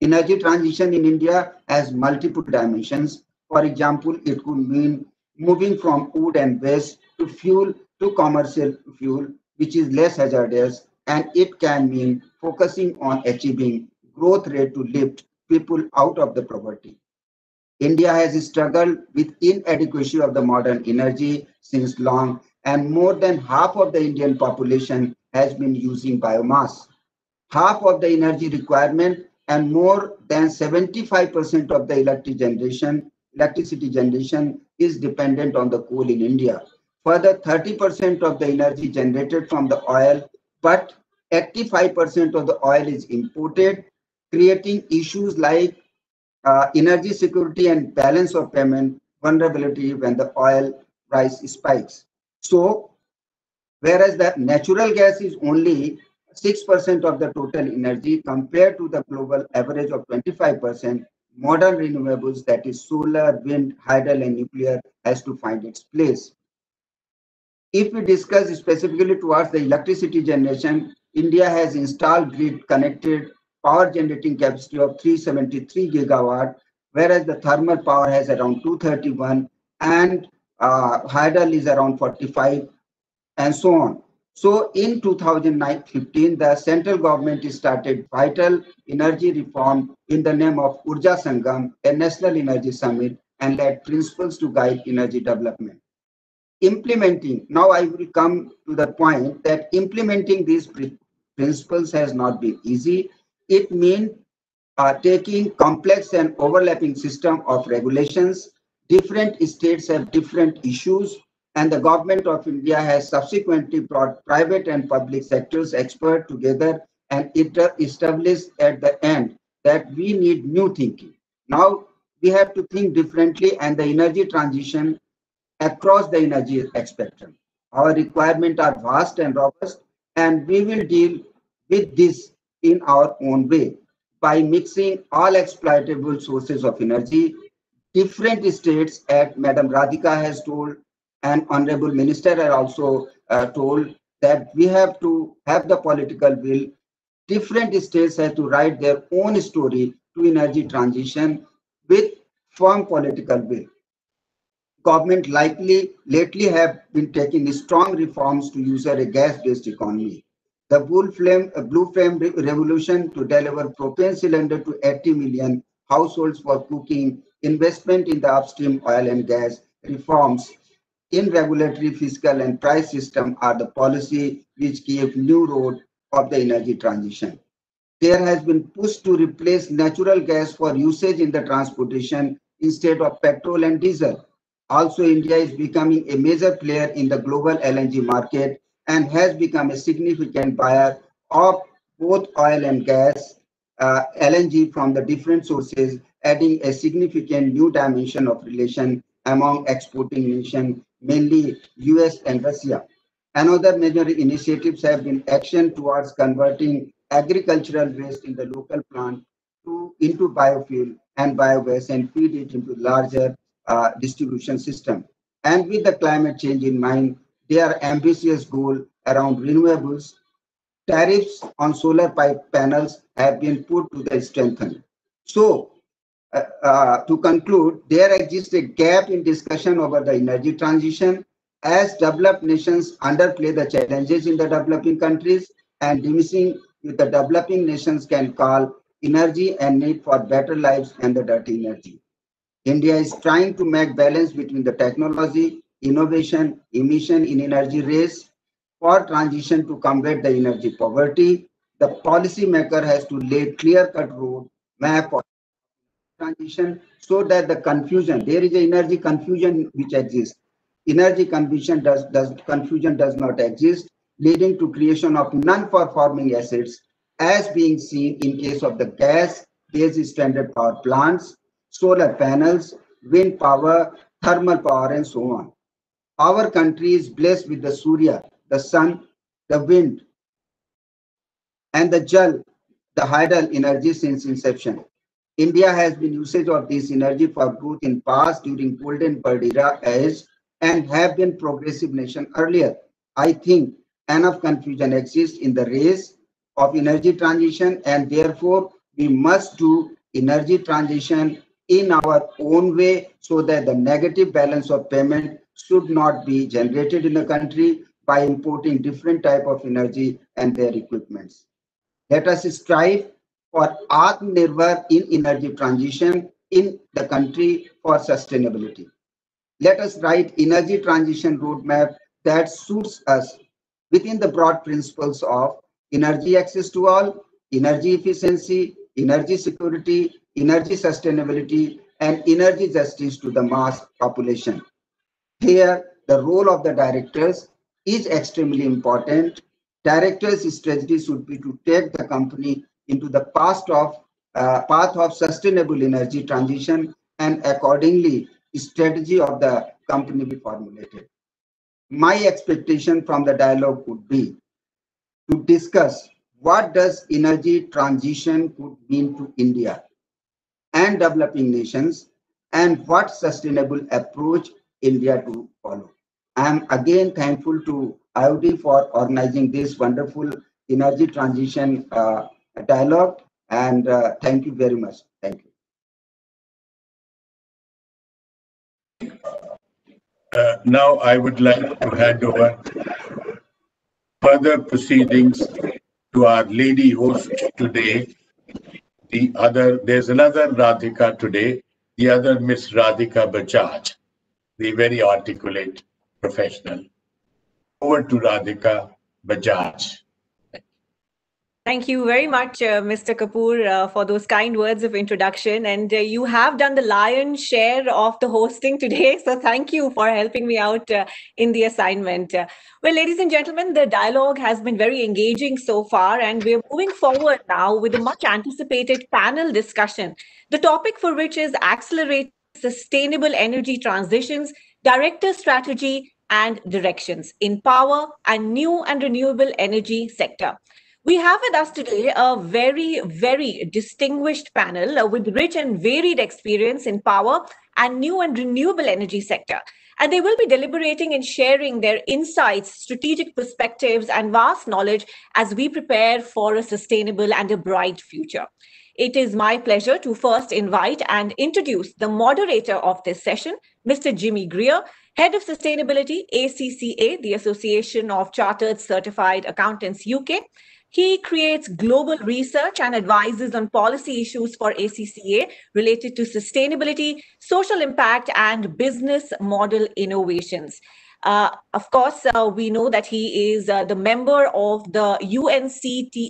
Energy transition in India has multiple dimensions. For example, it could mean moving from wood and waste to fuel to commercial fuel, which is less hazardous, and it can mean focusing on achieving growth rate to lift people out of the poverty. India has struggled with inadequacy of the modern energy since long, and more than half of the Indian population has been using biomass. Half of the energy requirement and more than 75% of the electric generation, electricity generation is dependent on the coal in India. Further, 30% of the energy generated from the oil, but 85% of the oil is imported, creating issues like uh, energy security and balance of payment vulnerability when the oil price spikes. So, whereas the natural gas is only 6% of the total energy compared to the global average of 25%, modern renewables, that is solar, wind, hydro, and nuclear, has to find its place. If we discuss specifically towards the electricity generation, India has installed grid connected power generating capacity of 373 gigawatt, whereas the thermal power has around 231 and uh, is around 45 and so on. So in 2015, the central government started vital energy reform in the name of Urja Sangam, a national energy summit, and led principles to guide energy development. Implementing, now I will come to the point that implementing these principles has not been easy it means uh, taking complex and overlapping system of regulations. Different states have different issues and the government of India has subsequently brought private and public sectors expert together and it established at the end that we need new thinking. Now we have to think differently and the energy transition across the energy spectrum. Our requirements are vast and robust and we will deal with this in our own way by mixing all exploitable sources of energy. Different states, as Madam Radhika has told, and Honorable Minister are also uh, told that we have to have the political will. Different states have to write their own story to energy transition with firm political will. Government likely lately have been taking strong reforms to use a gas-based economy the blue flame, uh, blue flame re revolution to deliver propane cylinder to 80 million households for cooking, investment in the upstream oil and gas, reforms in regulatory, fiscal, and price system are the policy which gave new road of the energy transition. There has been push to replace natural gas for usage in the transportation instead of petrol and diesel. Also, India is becoming a major player in the global LNG market and has become a significant buyer of both oil and gas, uh, LNG from the different sources, adding a significant new dimension of relation among exporting nations, mainly US and Russia. Another major initiatives have been action towards converting agricultural waste in the local plant to, into biofuel and biogas and feed it into larger uh, distribution system. And with the climate change in mind, their ambitious goal around renewables, tariffs on solar pipe panels have been put to the strengthening. So, uh, uh, to conclude, there exists a gap in discussion over the energy transition as developed nations underplay the challenges in the developing countries and diminishing with the developing nations can call energy and need for better lives and the dirty energy. India is trying to make balance between the technology, innovation, emission in energy race for transition to combat the energy poverty. The policymaker has to lay clear-cut road map of transition so that the confusion, there is an energy confusion which exists. Energy confusion does, does confusion does not exist, leading to creation of non-performing assets as being seen in case of the gas base standard power plants, solar panels, wind power, thermal power, and so on. Our country is blessed with the Surya, the sun, the wind, and the Jal, the hydel energy since inception. India has been usage of this energy for growth in past during golden bird era age and have been progressive nation earlier. I think enough confusion exists in the race of energy transition and therefore we must do energy transition in our own way so that the negative balance of payment should not be generated in the country by importing different type of energy and their equipments. Let us strive for Atmanirbhar in energy transition in the country for sustainability. Let us write energy transition roadmap that suits us within the broad principles of energy access to all, energy efficiency, energy security, energy sustainability, and energy justice to the mass population. Here, the role of the directors is extremely important. Directors' strategy should be to take the company into the past of uh, path of sustainable energy transition and accordingly strategy of the company be formulated. My expectation from the dialogue would be to discuss what does energy transition could mean to India and developing nations and what sustainable approach India to follow. I am again thankful to IOD for organizing this wonderful energy transition uh, dialogue and uh, thank you very much. Thank you. Uh, now I would like to hand over further proceedings to our lady host today. The other, there's another Radhika today, the other Miss Radhika Bajaj, the very articulate professional. Over to Radhika Bajaj. Thank you very much, uh, Mr. Kapoor, uh, for those kind words of introduction. And uh, you have done the lion's share of the hosting today. So thank you for helping me out uh, in the assignment. Uh, well, ladies and gentlemen, the dialogue has been very engaging so far, and we're moving forward now with a much anticipated panel discussion. The topic for which is Accelerate Sustainable Energy Transitions, Director Strategy and Directions in Power and New and Renewable Energy Sector. We have with us today a very, very distinguished panel uh, with rich and varied experience in power and new and renewable energy sector. And they will be deliberating and sharing their insights, strategic perspectives, and vast knowledge as we prepare for a sustainable and a bright future. It is my pleasure to first invite and introduce the moderator of this session, Mr. Jimmy Greer, Head of Sustainability, ACCA, the Association of Chartered Certified Accountants UK, he creates global research and advises on policy issues for ACCA related to sustainability, social impact, and business model innovations. Uh, of course, uh, we know that he is uh, the member of the UNCTAD,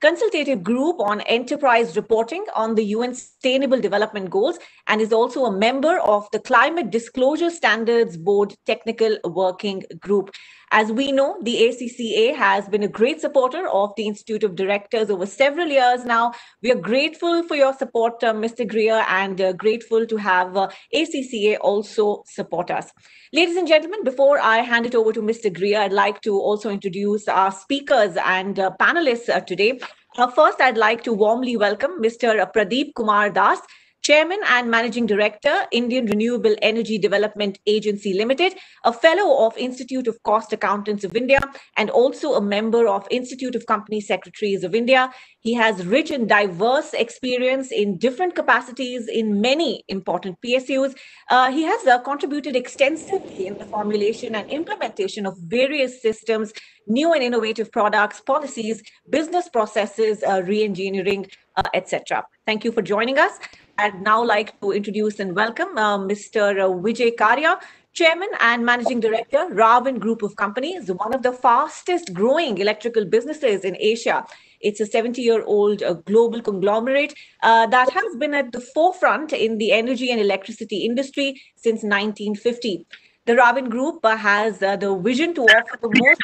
consultative group on enterprise reporting on the UN Sustainable Development Goals and is also a member of the Climate Disclosure Standards Board Technical Working Group. As we know, the ACCA has been a great supporter of the Institute of Directors over several years now. We are grateful for your support, uh, Mr. Greer, and uh, grateful to have uh, ACCA also support us. Ladies and gentlemen, before I hand it over to Mr. Greer, I'd like to also introduce our speakers and uh, panelists uh, today. Uh, first, I'd like to warmly welcome Mr. Pradeep Kumar Das, Chairman and Managing Director, Indian Renewable Energy Development Agency Limited, a fellow of Institute of Cost Accountants of India, and also a member of Institute of Company Secretaries of India. He has rich and diverse experience in different capacities in many important PSUs. Uh, he has uh, contributed extensively in the formulation and implementation of various systems, new and innovative products, policies, business processes, uh, re-engineering, uh, etc. Thank you for joining us. I'd now like to introduce and welcome uh, Mr. Vijay Karia, Chairman and Managing Director, Ravin Group of Companies, one of the fastest growing electrical businesses in Asia. It's a 70 year old uh, global conglomerate uh, that has been at the forefront in the energy and electricity industry since 1950. The Ravin Group uh, has uh, the vision to offer the most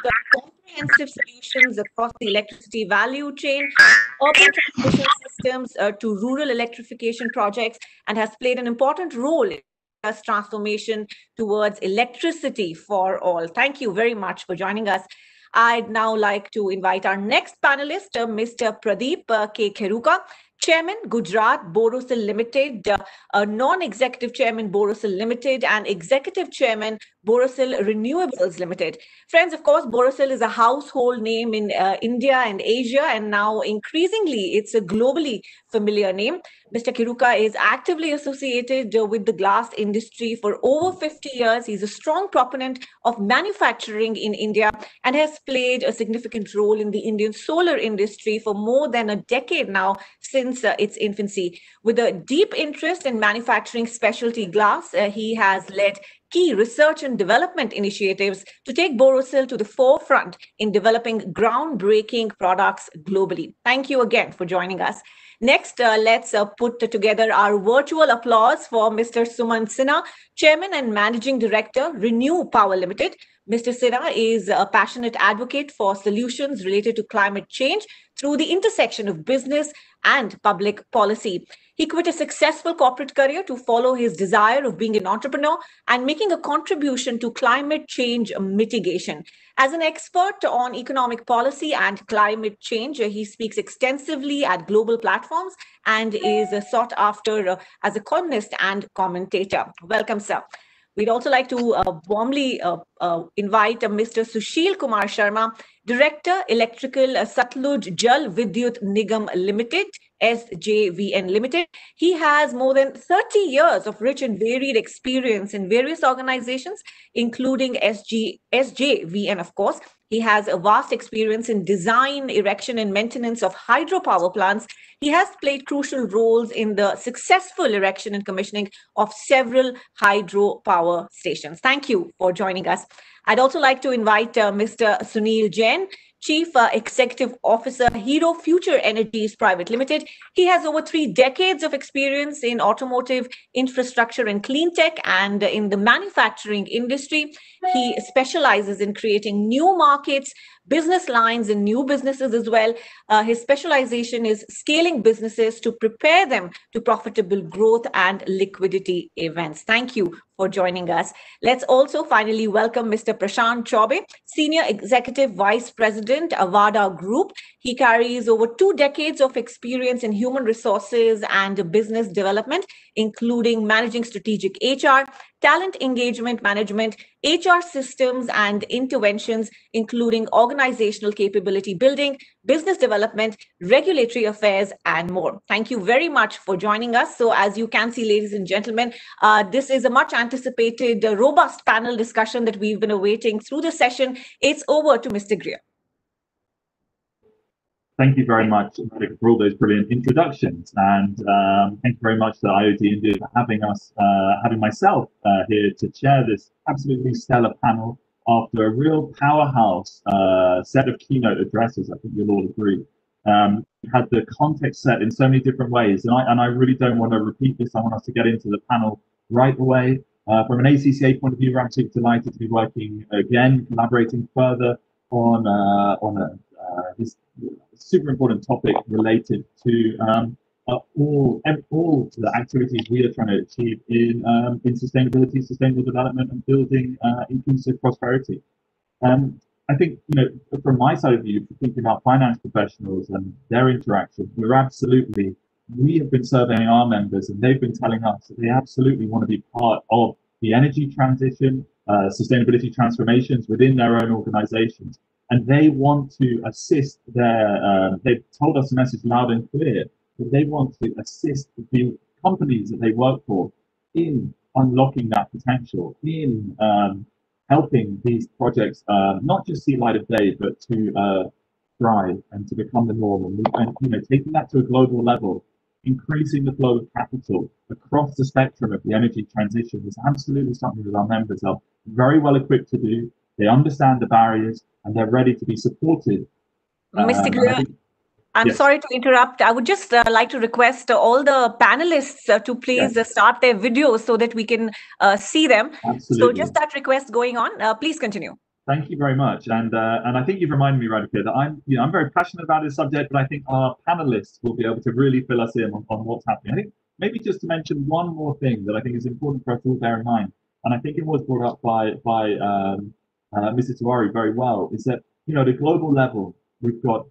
comprehensive solutions across the electricity value chain, urban transmission systems uh, to rural electrification projects, and has played an important role in us transformation towards electricity for all. Thank you very much for joining us. I'd now like to invite our next panelist, uh, Mr. Pradeep uh, K. Kheruka, Chairman, Gujarat Borosil Limited, uh, non-executive chairman, Borosil Limited, and executive chairman, Borosil Renewables Limited. Friends, of course, Borosil is a household name in uh, India and Asia, and now increasingly it's a globally familiar name. Mr. Kheruka is actively associated uh, with the glass industry for over 50 years. He's a strong proponent of manufacturing in India and has played a significant role in the Indian solar industry for more than a decade now since uh, its infancy. With a deep interest in manufacturing specialty glass, uh, he has led key research and development initiatives to take Borosil to the forefront in developing groundbreaking products globally. Thank you again for joining us. Next, uh, let's uh, put together our virtual applause for Mr. Sumant Sinha, Chairman and Managing Director, Renew Power Limited. Mr. Sinha is a passionate advocate for solutions related to climate change through the intersection of business and public policy. He quit a successful corporate career to follow his desire of being an entrepreneur and making a contribution to climate change mitigation. As an expert on economic policy and climate change, he speaks extensively at global platforms and is sought after as a columnist and commentator. Welcome, sir. We'd also like to uh, warmly uh, uh, invite Mr. Sushil Kumar Sharma, Director, Electrical uh, Satluj Jal Vidyut Nigam Limited, SJVN Limited. He has more than 30 years of rich and varied experience in various organizations, including SG, SJVN, of course. He has a vast experience in design, erection, and maintenance of hydropower plants. He has played crucial roles in the successful erection and commissioning of several hydropower stations. Thank you for joining us. I'd also like to invite uh, Mr. Sunil Jain, Chief uh, Executive Officer, Hero Future Energies Private Limited. He has over three decades of experience in automotive infrastructure and clean tech and in the manufacturing industry. He specializes in creating new markets, business lines, and new businesses as well. Uh, his specialization is scaling businesses to prepare them to profitable growth and liquidity events. Thank you for joining us. Let's also finally welcome Mr. Prashant Chaube, Senior Executive Vice President, Avaada Group. He carries over two decades of experience in human resources and business development, including managing strategic HR, talent engagement management, HR systems and interventions, including organizational capability building, business development, regulatory affairs, and more. Thank you very much for joining us. So as you can see, ladies and gentlemen, uh, this is a much anticipated, uh, robust panel discussion that we've been awaiting through the session. It's over to Mr. Greer. Thank you very much for all those brilliant introductions, and um, thank you very much to IOD India for having us, uh, having myself uh, here to chair this absolutely stellar panel after a real powerhouse uh, set of keynote addresses. I think you'll all agree. Um, had the context set in so many different ways, and I and I really don't want to repeat this. I want us to get into the panel right away. Uh, from an ACCA point of view, we're absolutely delighted to be working again, collaborating further on uh, on a, uh, this super important topic related to um, uh, all all the activities we are trying to achieve in um, in sustainability, sustainable development, and building uh, inclusive prosperity. Um, I think you know from my side of view, thinking about finance professionals and their interaction, we're absolutely we have been surveying our members, and they've been telling us that they absolutely want to be part of the energy transition, uh, sustainability transformations within their own organizations and they want to assist their, uh, they've told us a message loud and clear that they want to assist the companies that they work for in unlocking that potential, in um, helping these projects uh, not just see light of day, but to uh, thrive and to become the norm. And, and you know, taking that to a global level, increasing the flow of capital across the spectrum of the energy transition is absolutely something that our members are very well equipped to do. They understand the barriers and they're ready to be supported. Mr. Um, I'm Yes. sorry to interrupt. I would just uh, like to request uh, all the panelists uh, to please uh, start their videos so that we can uh, see them. So just that request going on. Uh, please continue. Thank you very much, and uh, and I think you've reminded me, Radhika, that I'm you know I'm very passionate about this subject, but I think our panelists will be able to really fill us in on, on what's happening. I think maybe just to mention one more thing that I think is important for us all to bear in mind, and I think it was brought up by by um, uh, Mr. Tiwari very well, is that you know at a global level we've got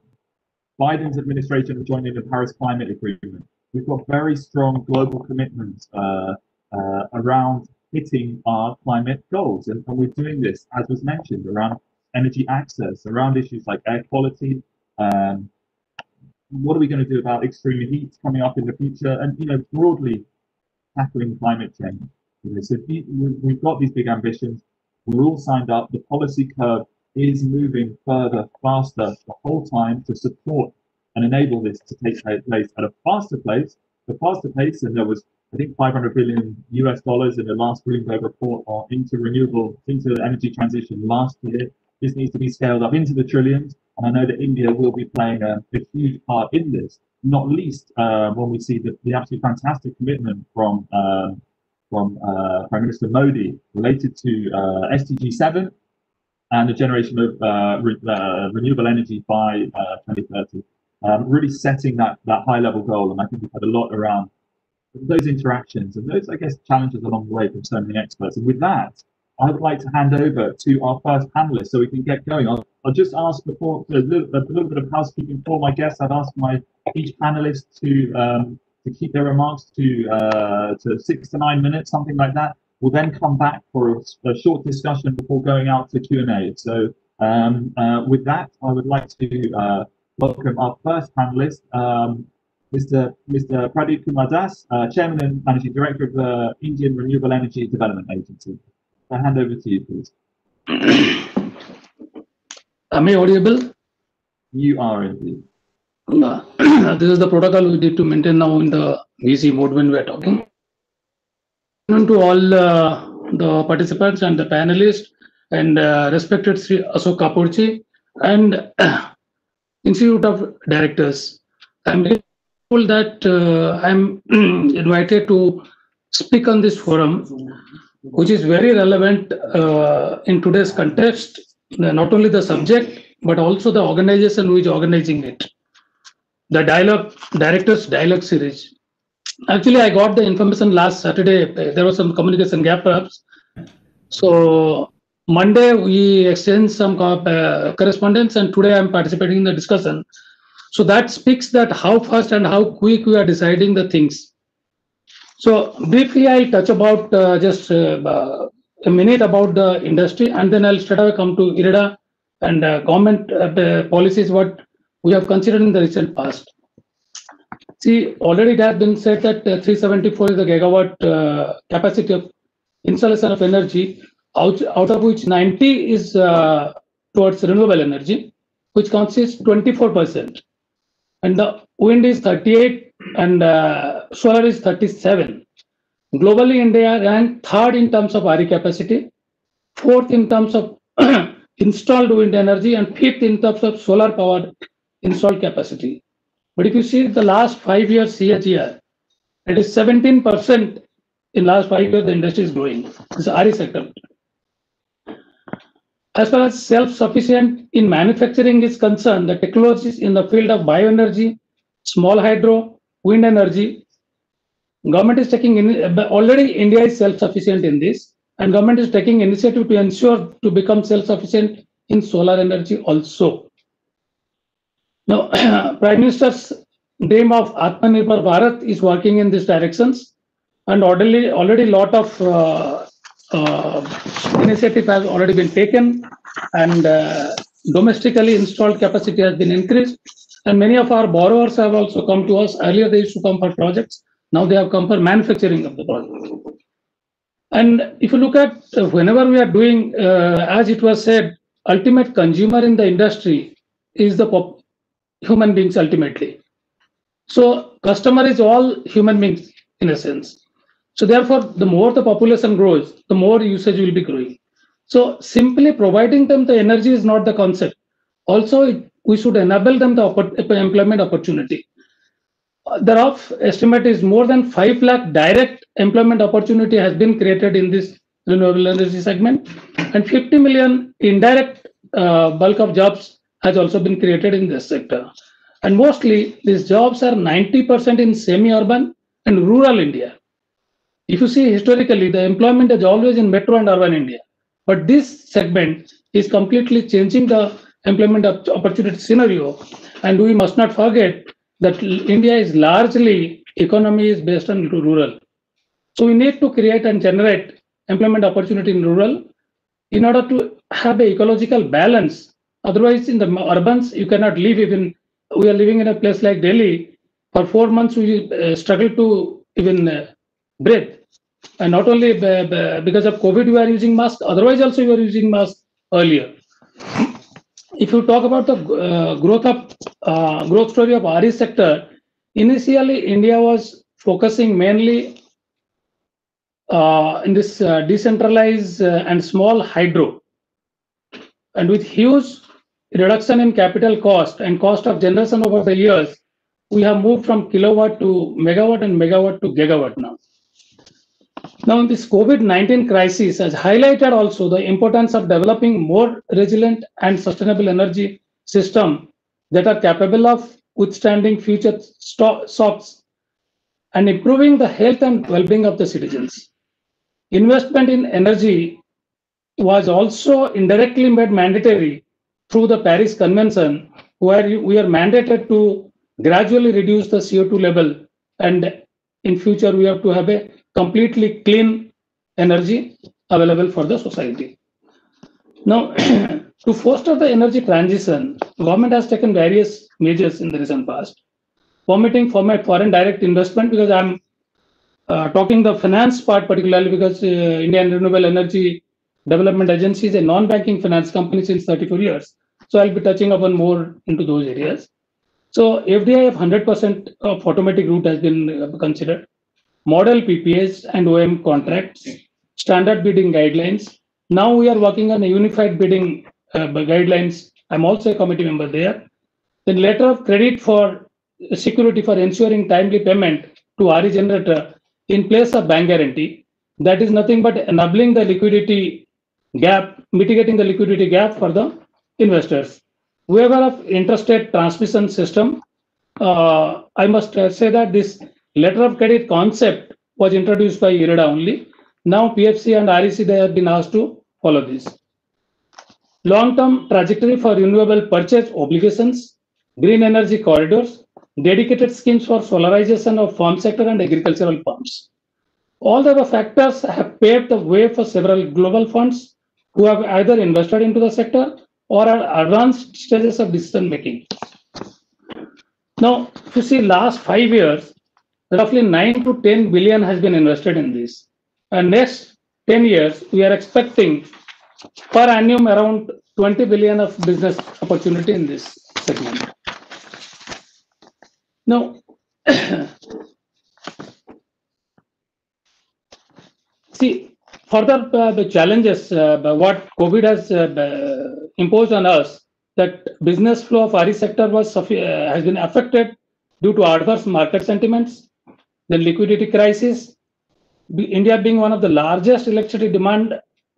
Biden's administration joining the Paris Climate Agreement. We've got very strong global commitments uh, uh, around hitting our climate goals. And, and we're doing this, as was mentioned, around energy access, around issues like air quality. Um, what are we going to do about extreme heat coming up in the future? And, you know, broadly tackling climate change. You know, so we've got these big ambitions. We're all signed up. The policy curve is moving further, faster the whole time to support and enable this to take place at a faster place, a faster pace. And there was, I think, 500 billion US dollars in the last Bloomberg report on into renewable, into the energy transition last year. This needs to be scaled up into the trillions. And I know that India will be playing a, a huge part in this, not least uh, when we see the, the absolutely fantastic commitment from um, from uh, Prime Minister Modi related to uh, SDG 7 and the generation of uh, re- uh, renewable energy by uh, 2030. Um, really setting that, that high level goal. And I think we've had a lot around those interactions and those, I guess, challenges along the way from so many experts. And with that, I would like to hand over to our first panelist so we can get going. I'll, I'll just ask before a little, a little bit of housekeeping for my guests. I'd ask my each panelist to um, to keep their remarks to uh, to six to nine minutes, something like that. We'll then come back for a, a short discussion before going out to Q and A. So um, uh, with that, I would like to uh, welcome our first panelist, um, Mr. Mr. Pradeep Kumar Das, uh, Chairman and Managing Director of the Indian Renewable Energy Development Agency. I hand over to you, please. Am I audible? You are indeed. Uh, this is the protocol we need to maintain now in the VC mode when we are talking. Good to all uh, the participants and the panelists and uh, respected Sri Ashok Kapurji and Institute of Directors. I'm grateful that uh, I'm invited to speak on this forum, which is very relevant uh, in today's context, not only the subject, but also the organization which is organizing it. The dialogue, directors dialogue series. Actually, I got the information last Saturday. There was some communication gap perhaps. So Monday we exchanged some uh, correspondence, and today I'm participating in the discussion. So that speaks that how fast and how quick we are deciding the things. So briefly, I'll touch about uh, just uh, a minute about the industry, and then I'll straight away come to IREDA and uh, government uh, policies what we have considered in the recent past. See, already it has been said that uh, 374 is the gigawatt uh, capacity of installation of energy, out, out of which 90 is uh, towards renewable energy, which consists 24%. And the wind is 38 and solar is 37. Globally, India ranked third in terms of RE capacity, fourth in terms of installed wind energy, and fifth in terms of solar power installed capacity. But if you see the last five years CAGR, it is 17% in last five years the industry is growing. This is RE sector. As far as self-sufficient in manufacturing is concerned, the technologies in the field of bioenergy, small hydro, wind energy, government is taking in, already India is self-sufficient in this, and government is taking initiative to ensure to become self-sufficient in solar energy also. Now, Prime Minister's dream of Atmanirbhar Bharat is working in these directions, and already already lot of uh, uh, initiative has already been taken, and uh, domestically installed capacity has been increased, and many of our borrowers have also come to us. Earlier they used to come for projects, now they have come for manufacturing of the project. And if you look at uh, whenever we are doing, uh, as it was said, ultimate consumer in the industry is the human beings ultimately. So customer is all human beings in a sense. So therefore, the more the population grows, the more usage will be growing. So simply providing them the energy is not the concept. Also, we should enable them the employment opportunity. Uh, The rough estimate is more than 5 lakh direct employment opportunity has been created in this renewable energy segment and 50 million indirect uh, bulk of jobs has also been created in this sector. And mostly these jobs are 90% in semi-urban and rural India. If you see historically, the employment is always in metro and urban India. But this segment is completely changing the employment opportunity scenario. And we must not forget that India is largely economy is based on rural. So we need to create and generate employment opportunity in rural in order to have a ecological balance. Otherwise, in the urbans, you cannot live even. We are living in a place like Delhi. For four months, we uh, struggle to even uh, breathe. And not only because of COVID, we are using mask. Otherwise, also we were using mask earlier. If you talk about the uh, growth of uh, growth story of RE sector, initially India was focusing mainly uh, in this uh, decentralized uh, and small hydro. And with huge reduction in capital cost and cost of generation over the years, we have moved from kilowatt to megawatt and megawatt to gigawatt now. Now, this COVID 19 crisis has highlighted also the importance of developing more resilient and sustainable energy system that are capable of withstanding future shocks and improving the health and well being of the citizens. Investment in energy was also indirectly made mandatory through the Paris Convention, where we are mandated to gradually reduce the CO2 level, and in future we have to have a completely clean energy available for the society. Now, to foster the energy transition, government has taken various measures in the recent past, permitting format foreign direct investment because I'm uh, talking the finance part particularly because uh, Indian Renewable Energy Development agencies is a non-banking finance company since 34 years. So I'll be touching upon more into those areas. So FDI of 100% of automatic route has been uh, considered. Model PPAs and OM contracts, standard bidding guidelines. Now we are working on a unified bidding uh, guidelines. I'm also a committee member there. Then letter of credit for security for ensuring timely payment to RE generator in place of bank guarantee. That is nothing but enabling the liquidity gap, mitigating the liquidity gap for the investors. Whoever of interstate transmission system, uh, I must say that this letter of credit concept was introduced by IREDA only. Now PFC and REC, they have been asked to follow this. Long-term trajectory for renewable purchase obligations, green energy corridors, dedicated schemes for solarization of farm sector and agricultural farms. All the factors have paved the way for several global funds who have either invested into the sector or are advanced stages of decision making. Now, if you see last five years, roughly 9 to 10 billion has been invested in this. And next 10 years, we are expecting per annum around 20 billion of business opportunity in this segment. Now, see, further uh, the challenges uh, what COVID has uh, imposed on us that business flow of RE sector was has been affected due to adverse market sentiments, the liquidity crisis, India being one of the largest electricity demand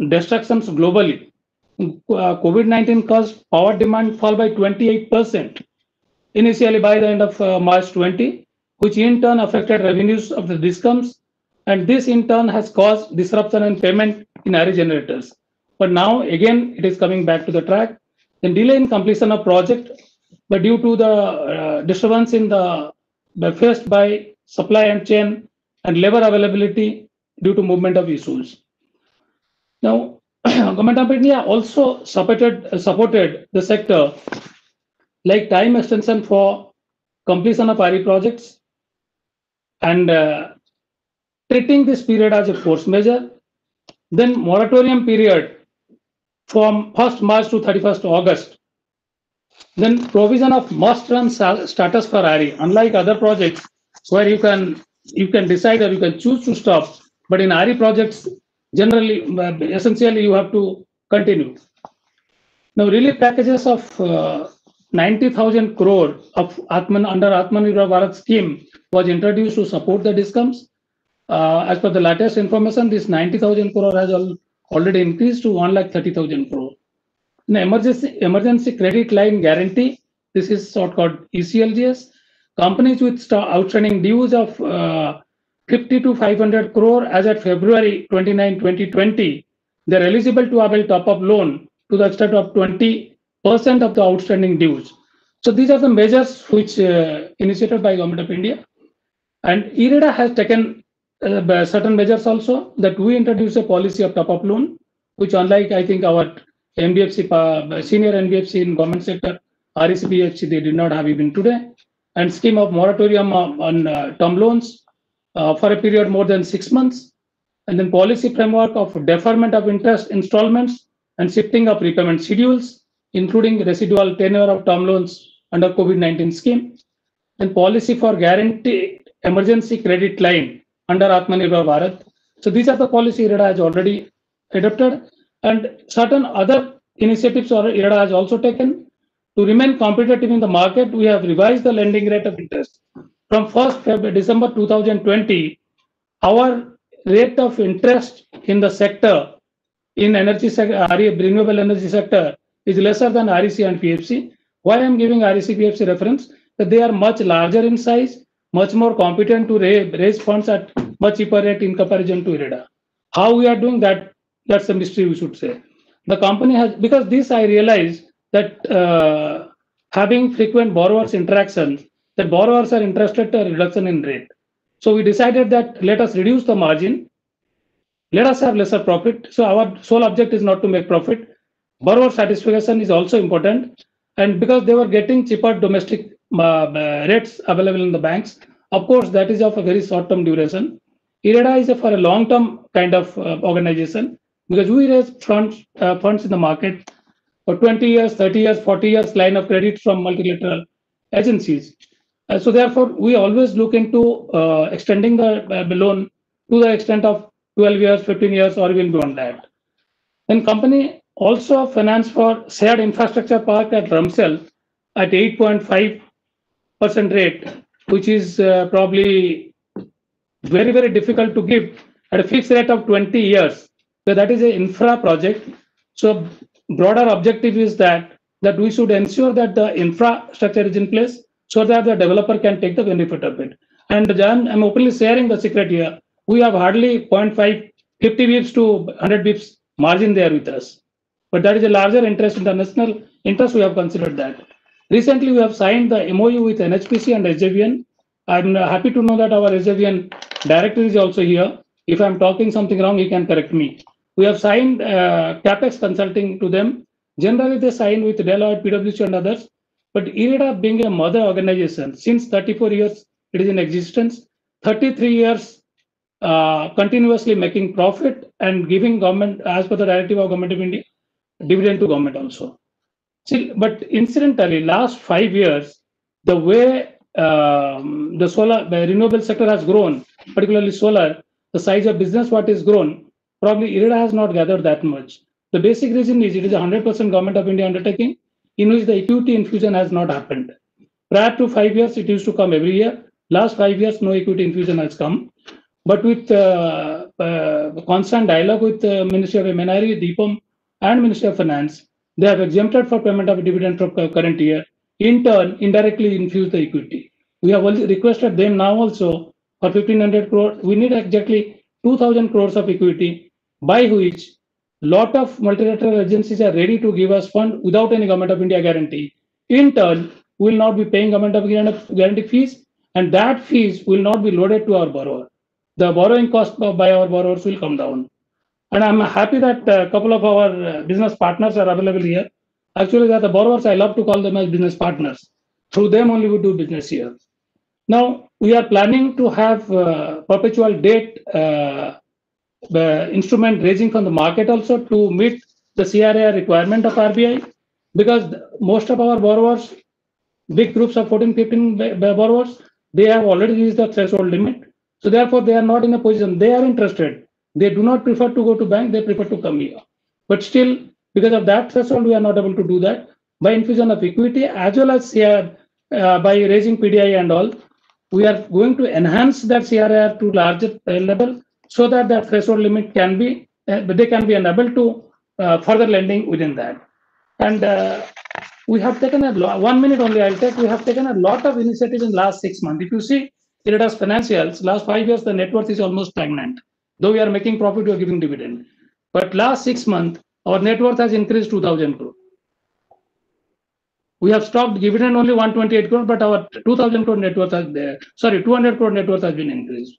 destructions globally. Uh, COVID-19 caused power demand fall by 28% initially by the end of March 20, which in turn affected revenues of the discoms, and this in turn has caused disruption in payment in RE generators. But now again, it is coming back to the track. Then delay in completion of project, but due to the uh, disturbance in the, faced by supply and chain and labor availability due to movement of issues. Now, Government of India also supported supported the sector like time extension for completion of RE projects and uh, treating this period as a force majeure, then moratorium period from 1st March to 31st August Then provision of must-run status for RE. Unlike other projects where you can you can decide or you can choose to stop, but in RE projects, generally, uh, essentially, you have to continue. Now, relief packages of uh, 90,000 crore of Atman under Atmanirbhar Bharat scheme was introduced to support the discoms. Uh, as per the latest information, this 90,000 crore has al- already increased to 1,30,000 crore. In emergency emergency credit line guarantee, this is sort called ECLGS. Companies with outstanding dues of uh, 50 to 500 crore as at February 29, 2020, they're eligible to avail top-up loan to the extent of 20% of the outstanding dues. So these are the measures which uh, initiated by Government of India. And IREDA has taken uh, certain measures also that we introduce a policy of top-up loan, which unlike I think our NBFC, pa- senior NBFC in government sector, RECBFC, they did not have even today. And scheme of moratorium on on, uh, term loans uh, for a period more than six months. And then policy framework of deferment of interest installments and shifting of repayment schedules, including residual tenure of term loans under COVID-19 scheme. And policy for guaranteed emergency credit line under Atmanirbhar Bharat. So these are the policy IREDA has already adopted and certain other initiatives IREDA has also taken. To remain competitive in the market, we have revised the lending rate of interest. From 1st February, December 2020, our rate of interest in the sector in energy sector, renewable energy sector is lesser than REC and PFC. Why I'm giving REC PFC reference? That they are much larger in size, much more competent to raise, funds at much cheaper rate in comparison to IREDA. How we are doing that, that's a mystery we should say. The company has, because this I realize that uh, having frequent borrowers interactions, that borrowers are interested a reduction in rate. So we decided that let us reduce the margin, let us have lesser profit. So our sole object is not to make profit. Borrower satisfaction is also important. And because they were getting cheaper domestic rates available in the banks, of course, that is of a very short term duration. IREDA is a, for a long term kind of uh, organization because we raise funds, uh, funds in the market for 20 years, 30 years, 40 years line of credit from multilateral agencies. Uh, so therefore, we always look into uh, extending the uh, loan to the extent of 12 years, 15 years, or even beyond that. Then company also finance for shared infrastructure park at Ramsel at 8.5 percent rate, which is uh, probably very very difficult to give at a fixed rate of 20 years. So that is an infra project. So broader objective is that that we should ensure that the infrastructure is in place so that the developer can take the benefit of it. And Jan, I'm openly sharing the secret here. We have hardly 0.5, 50 bips to 100 bips margin there with us. But that is a larger interest, international interest, we have considered that. Recently, we have signed the MOU with NHPC and SJVN. I'm uh, happy to know that our SJVN director is also here. If I'm talking something wrong, he can correct me. We have signed uh, CAPEX consulting to them. Generally, they sign with Deloitte, PwC, and others. But IREDA being a mother organization, since 34 years it is in existence, 33 years uh, continuously making profit and giving government, as per the directive of Government of India, dividend to government also. But incidentally, last five years, the way um, the solar, the renewable sector has grown, particularly solar, the size of business what is grown, probably IREDA has not gathered that much. The basic reason is it is a 100% government of India undertaking in which the equity infusion has not happened. Prior to five years, it used to come every year. Last five years, no equity infusion has come. But with uh, uh, constant dialogue with the Ministry of MNRE, DIPAM, and Ministry of Finance, they have exempted for payment of dividend from current year. In turn, indirectly infuse the equity. We have requested them now also for 1500 crore. We need exactly 2000 crores of equity by which lot of multilateral agencies are ready to give us fund without any government of India guarantee. In turn, we will not be paying government of India guarantee fees, and that fees will not be loaded to our borrower. The borrowing cost by our borrowers will come down. And I'm happy that a couple of our uh, business partners are available here. Actually, they are the borrowers. I love to call them as business partners. Through them only we do business here. Now we are planning to have uh, perpetual debt uh, instrument raising from the market also to meet the CRAR requirement of RBI. because most of our borrowers, big groups of 14, 15 ba- ba- borrowers, they have already reached the threshold limit. So therefore, they are not in a position, they are interested. They do not prefer to go to bank, they prefer to come here. But still, because of that threshold, we are not able to do that. By infusion of equity as well as CR, uh, by raising PDI and all, we are going to enhance that CRR to larger uh, level so that that threshold limit can be, uh, they can be enabled to uh, further lending within that. And uh, we have taken a lot, one minute only I'll take, we have taken a lot of initiatives in last six months. If you see IREDA's financials, last five years, the net worth is almost stagnant. Though we are making profit, we are giving dividend. But last six months, our net worth has increased 2000 crore. We have stopped dividend only 128 crore, but our 2000 crore net worth has there, sorry, 200 crore net worth has been increased.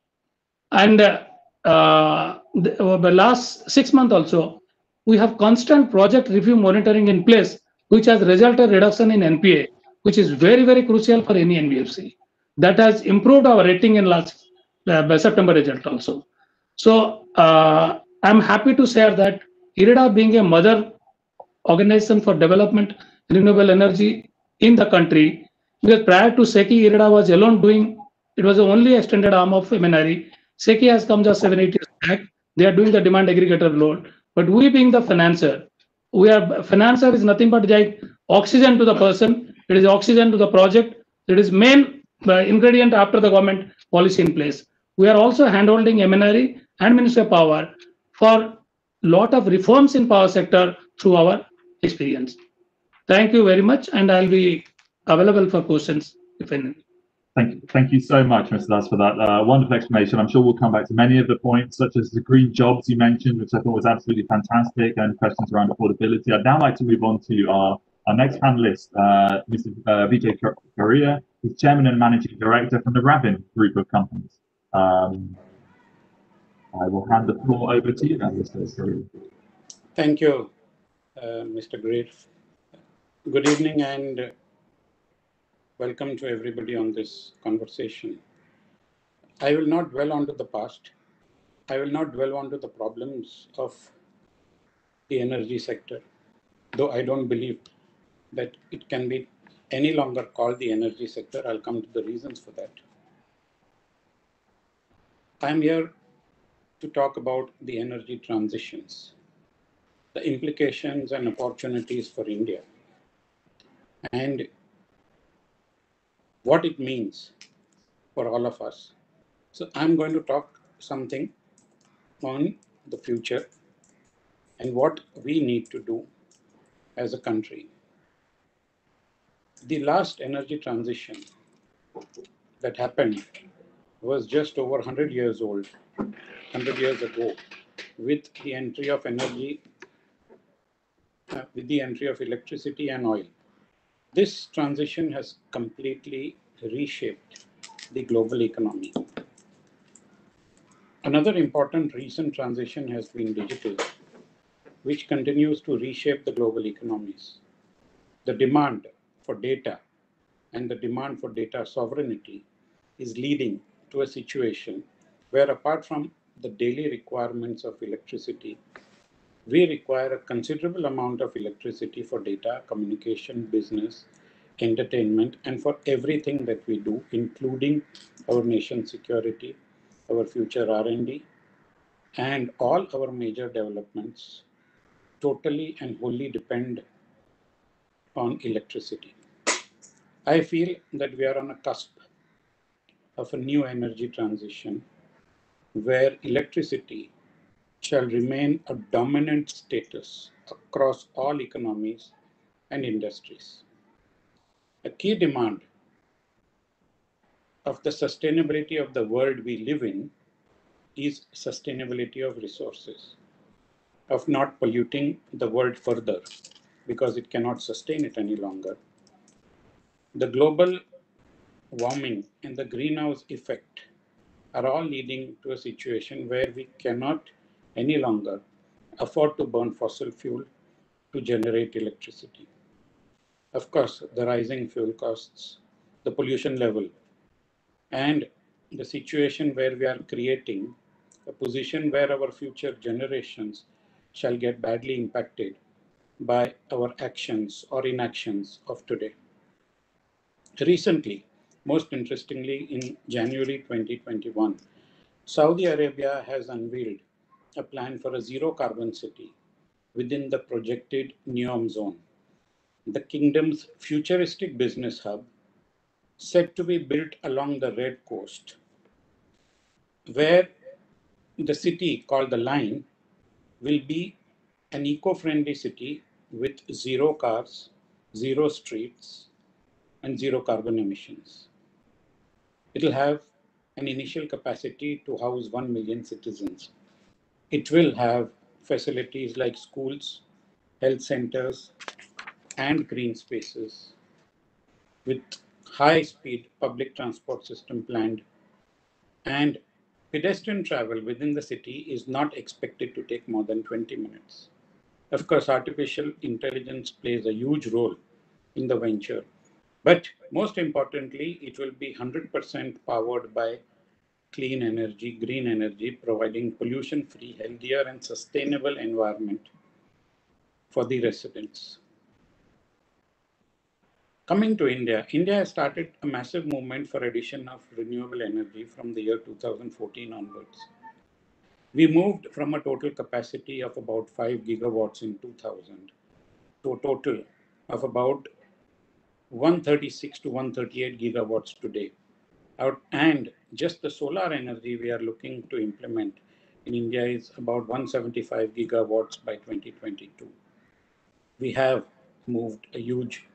And uh, uh, the, the last six months also, we have constant project review monitoring in place, which has resulted reduction in NPA, which is very, very crucial for any NBFC. That has improved our rating in last uh, September result also. So uh, I'm happy to share that IREDA being a mother organization for development renewable energy in the country, because prior to SECI, IREDA was alone doing, it was the only extended arm of MNRE. SECI has come just seven, eight years back. They are doing the demand aggregator load. But we being the financer, we are financer is nothing but like oxygen to the person. It is oxygen to the project. It is main uh, ingredient after the government policy in place. We are also handholding MNRE and Ministry of Power for a lot of reforms in power sector through our experience. Thank you very much, and I'll be available for questions if any. Thank you, thank you so much, Mr. Das, for that uh, wonderful explanation. I'm sure we'll come back to many of the points, such as the green jobs you mentioned, which I thought was absolutely fantastic, and questions around affordability. I'd now like to move on to our, our next panelist, uh, Mr. Uh, Vijay Karia, who's Chairman and Managing Director from the Ravin Group of Companies. Um, I will hand the floor over to you now, Mr. Thank you, uh, Mr. Greer. Good evening and welcome to everybody on this conversation. I will not dwell onto the past. I will not dwell onto the problems of the energy sector, though I don't believe that it can be any longer called the energy sector. I'll come to the reasons for that. I'm here to talk about the energy transitions, the implications and opportunities for India, and what it means for all of us. So I'm going to talk something on the future and what we need to do as a country. The last energy transition that happened was just over 100 years old, 100 years ago, with the entry of energy, uh, with the entry of electricity and oil. This transition has completely reshaped the global economy. Another important recent transition has been digital, which continues to reshape the global economies. The demand for data and the demand for data sovereignty is leading to a situation where apart from the daily requirements of electricity, we require a considerable amount of electricity for data, communication, business, entertainment, and for everything that we do, including our nation's security, our future R&D, and all our major developments totally and wholly depend on electricity. I feel that we are on a cusp of a new energy transition where electricity shall remain a dominant status across all economies and industries. A key demand of the sustainability of the world we live in is sustainability of resources, of not polluting the world further because it cannot sustain it any longer. The global warming and the greenhouse effect are all leading to a situation where we cannot any longer afford to burn fossil fuel to generate electricity. Of course, the rising fuel costs, the pollution level, and the situation where we are creating a position where our future generations shall get badly impacted by our actions or inactions of today. Recently, most interestingly, in January 2021, Saudi Arabia has unveiled a plan for a zero carbon city within the projected NEOM zone, the kingdom's futuristic business hub set to be built along the Red Coast, where the city called the Line will be an eco-friendly city with zero cars, zero streets, and zero carbon emissions. It'll have an initial capacity to house 1 million citizens. It will have facilities like schools, health centers, and green spaces with high-speed public transport system planned and pedestrian travel within the city is not expected to take more than 20 minutes. Of course, artificial intelligence plays a huge role in the venture, but most importantly, it will be 100% powered by clean energy, green energy, providing pollution-free, healthier and sustainable environment for the residents. Coming to India, India has started a massive movement for addition of renewable energy from the year 2014 onwards. We moved from a total capacity of about 5 gigawatts in 2000 to a total of about 136 to 138 gigawatts today. Out, and just the solar energy we are looking to implement in India is about 175 gigawatts by 2022. We have moved a huge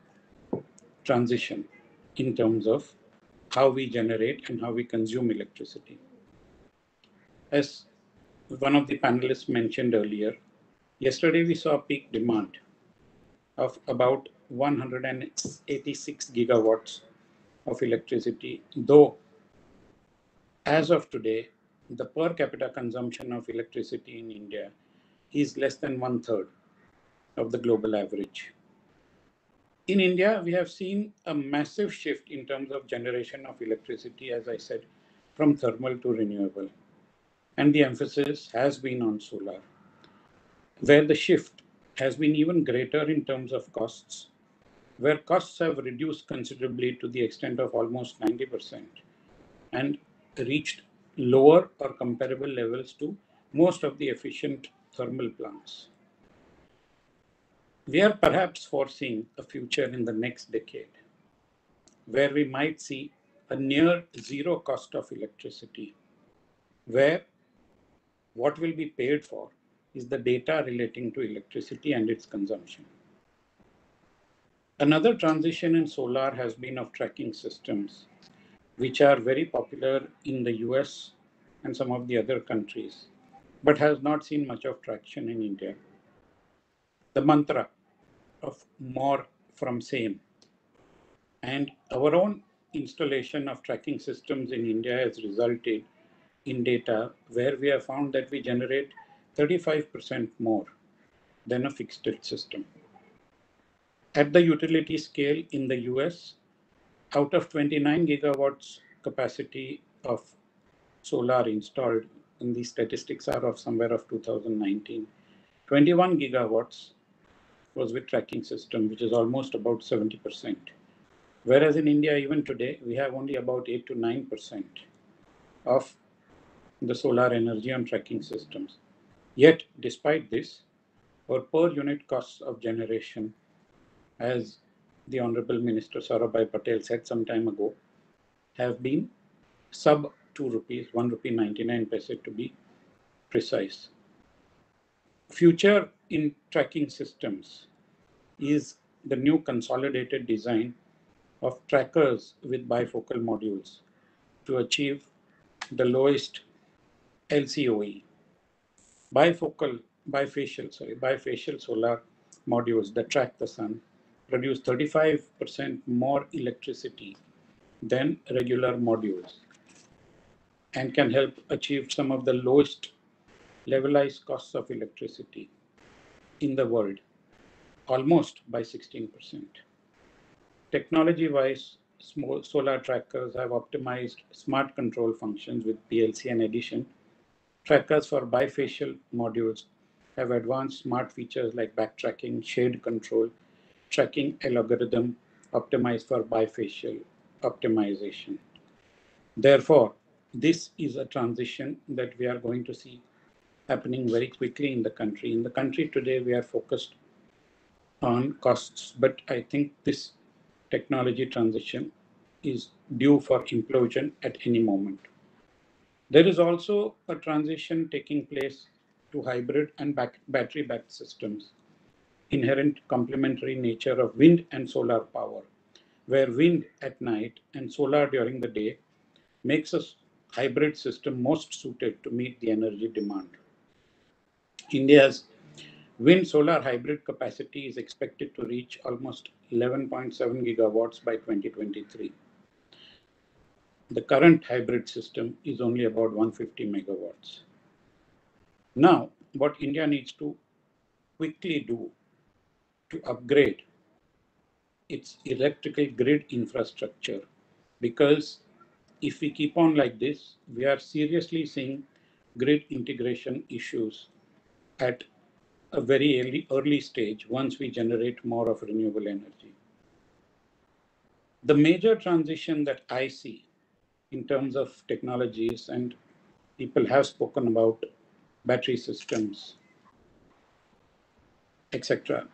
transition in terms of how we generate and how we consume electricity. As one of the panelists mentioned earlier, yesterday we saw peak demand of about 186 gigawatts of electricity, though as of today, the per capita consumption of electricity in India is less than one third of the global average. In India, we have seen a massive shift in terms of generation of electricity, as I said, from thermal to renewable. And the emphasis has been on solar, where the shift has been even greater in terms of costs, where costs have reduced considerably to the extent of almost 90% and reached lower or comparable levels to most of the efficient thermal plants. We are perhaps foreseeing a future in the next decade where we might see a near zero cost of electricity, where what will be paid for is the data relating to electricity and its consumption. Another transition in solar has been of tracking systems, which are very popular in the US and some of the other countries, but has not seen much of traction in India. The mantra of more from same. And our own installation of tracking systems in India has resulted in data where we have found that we generate 35% more than a fixed system. At the utility scale in the US, out of 29 gigawatts capacity of solar installed, and these statistics are of somewhere of 2019, 21 gigawatts was with tracking system, which is almost about 70%. Whereas in India, even today, we have only about 8 to 9% of the solar energy on tracking systems. Yet, despite this, our per unit costs of generation, as the Honorable Minister Saurabh Patel said some time ago, have been sub 2 rupees, 1 rupee 99 paise to be precise. Future in tracking systems is the new consolidated design of trackers with bifocal modules to achieve the lowest LCOE. Bifocal, bifacial, sorry, bifacial solar modules that track the sun produce 35% more electricity than regular modules and can help achieve some of the lowest levelized costs of electricity in the world, almost by 16%. Technology-wise, small solar trackers have optimized smart control functions with PLC and addition. Trackers for bifacial modules have advanced smart features like backtracking, shade control, tracking algorithm optimized for bifacial optimization. Therefore, this is a transition that we are going to see happening very quickly in the country. In the country today, we are focused on costs, but I think this technology transition is due for implosion at any moment. There is also a transition taking place to hybrid and back, battery-backed systems, inherent complementary nature of wind and solar power, where wind at night and solar during the day makes a hybrid system most suited to meet the energy demand. India's wind solar hybrid capacity is expected to reach almost 11.7 gigawatts by 2023. The current hybrid system is only about 150 megawatts. Now, what India needs to quickly do to upgrade its electrical grid infrastructure because if we keep on like this, we are seriously seeing grid integration issues at a very early, early stage once we generate more of renewable energy. The major transition that I see in terms of technologies, and people have spoken about battery systems, etc.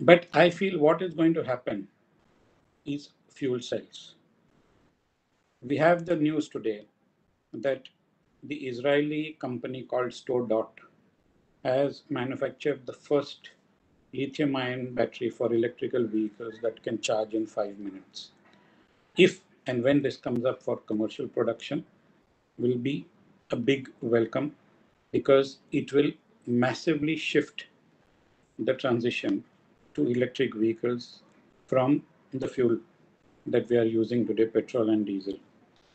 But I feel what is going to happen is fuel cells. We have the news today that the Israeli company called StoreDot has manufactured the first lithium ion battery for electrical vehicles that can charge in five minutes. If and when this comes up for commercial production, will be a big welcome because it will massively shift the transition to electric vehicles from the fuel that we are using today, petrol and diesel.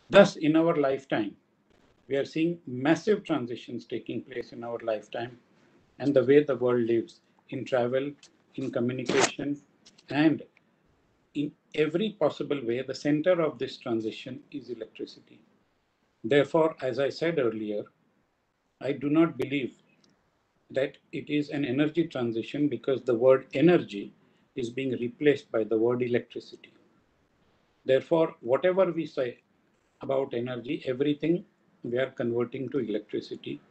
Thus, in our lifetime, we are seeing massive transitions taking place in our lifetime and the way the world lives in travel, in communication, and in every possible way, the center of this transition is electricity. Therefore, as I said earlier, I do not believe that it is an energy transition because the word energy is being replaced by the word electricity. Therefore, whatever we say about energy, everything we are converting to electricity.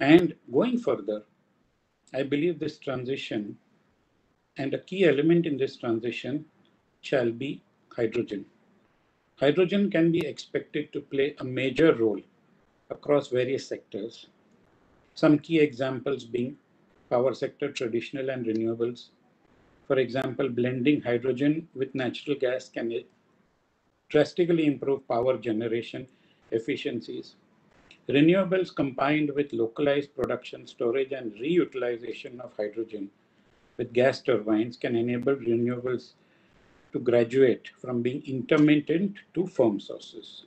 And going further, I believe this transition and a key element in this transition shall be hydrogen. Hydrogen can be expected to play a major role across various sectors. Some key examples being power sector, traditional and renewables. For example, blending hydrogen with natural gas can drastically improve power generation efficiencies. Renewables combined with localized production, storage, and reutilization of hydrogen with gas turbines can enable renewables to graduate from being intermittent to firm sources.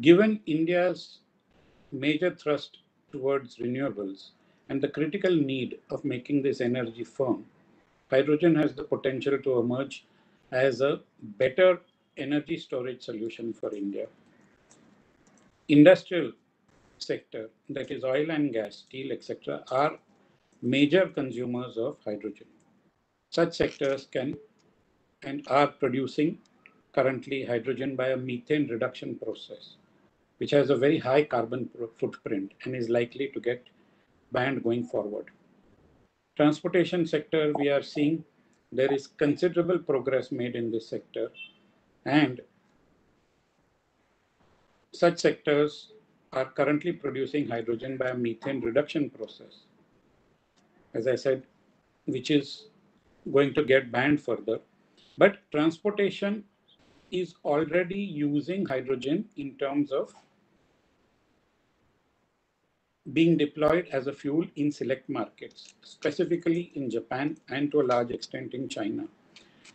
Given India's major thrust towards renewables and the critical need of making this energy firm, hydrogen has the potential to emerge as a better energy storage solution for India industrial sector, that is oil and gas, steel, etc., are major consumers of hydrogen. Such sectors can and are producing currently hydrogen by a methane reduction process, which has a very high carbon footprint and is likely to get banned going forward. Transportation sector, we are seeing there is considerable progress made in this sector and such sectors are currently producing hydrogen by a methane reduction process. As I said, which is going to get banned further. But transportation is already using hydrogen in terms of being deployed as a fuel in select markets, specifically in Japan and to a large extent in China.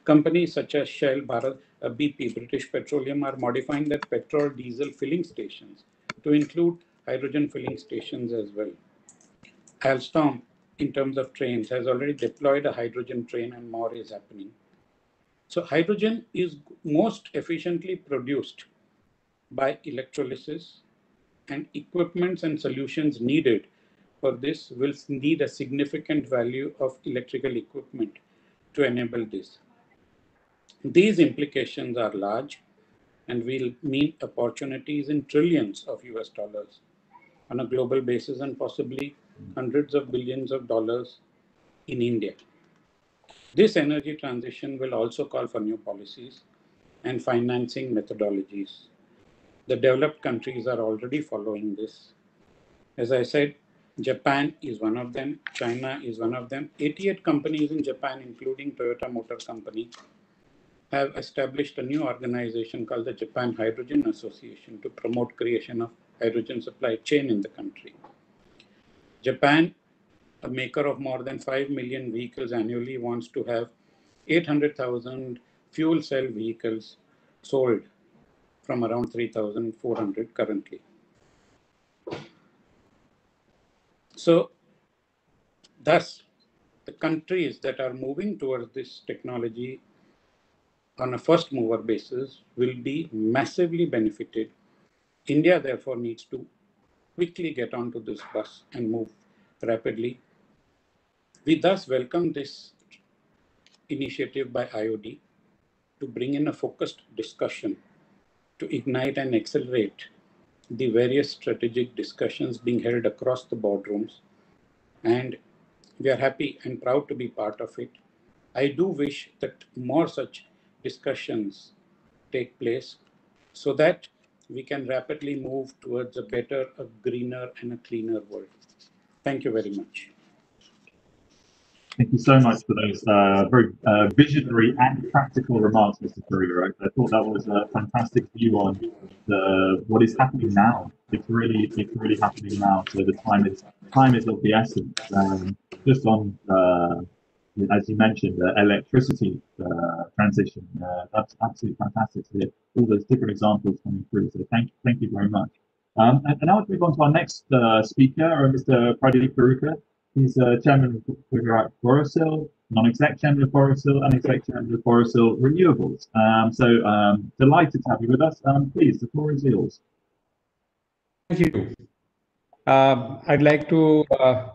Companies such as Shell, Bharat, uh, BP, British Petroleum are modifying their petrol diesel filling stations to include hydrogen filling stations as well. Alstom, in terms of trains, has already deployed a hydrogen train and more is happening. So hydrogen is most efficiently produced by electrolysis and equipments and solutions needed for this will need a significant value of electrical equipment to enable this. These implications are large and will mean opportunities in trillions of US dollars on a global basis and possibly hundreds of billions of dollars in India. This energy transition will also call for new policies and financing methodologies. The developed countries are already following this. As I said, Japan is one of them, China is one of them. 88 companies in Japan, including Toyota Motor Company, have established a new organization called the Japan Hydrogen Association to promote creation of hydrogen supply chain in the country. Japan, a maker of more than 5 million vehicles annually, wants to have 800,000 fuel cell vehicles sold from around 3,400 currently. So, thus, the countries that are moving towards this technology on a first mover basis will be massively benefited. India, therefore, needs to quickly get onto this bus and move rapidly. We thus welcome this initiative by IOD to bring in a focused discussion to ignite and accelerate the various strategic discussions being held across the boardrooms. And we are happy and proud to be part of it. I do wish that more such discussions take place so that we can rapidly move towards a better, a greener, and a cleaner world. Thank you very much. Thank you so much for those uh, very uh, visionary and practical remarks, Mr. Kruger. I, thought that was a fantastic view on the, what is happening now. It's really, it's really happening now. So the time is, time is of the essence. Um, just on, uh, as you mentioned, the electricity uh, transition. Uh, that's absolutely fantastic to hear all those different examples coming through. So thank, thank you very much. Um, and, and now let's move on to our next uh, speaker, Mr. Pradeep Kheruka. He's uh, chairman of Gujarat Borosil, non-exec chairman of Borosil, and exec chairman of Borosil Renewables. Um, so um, delighted to have you with us. Um, please, the floor is yours. Thank you. Uh, I'd like to uh,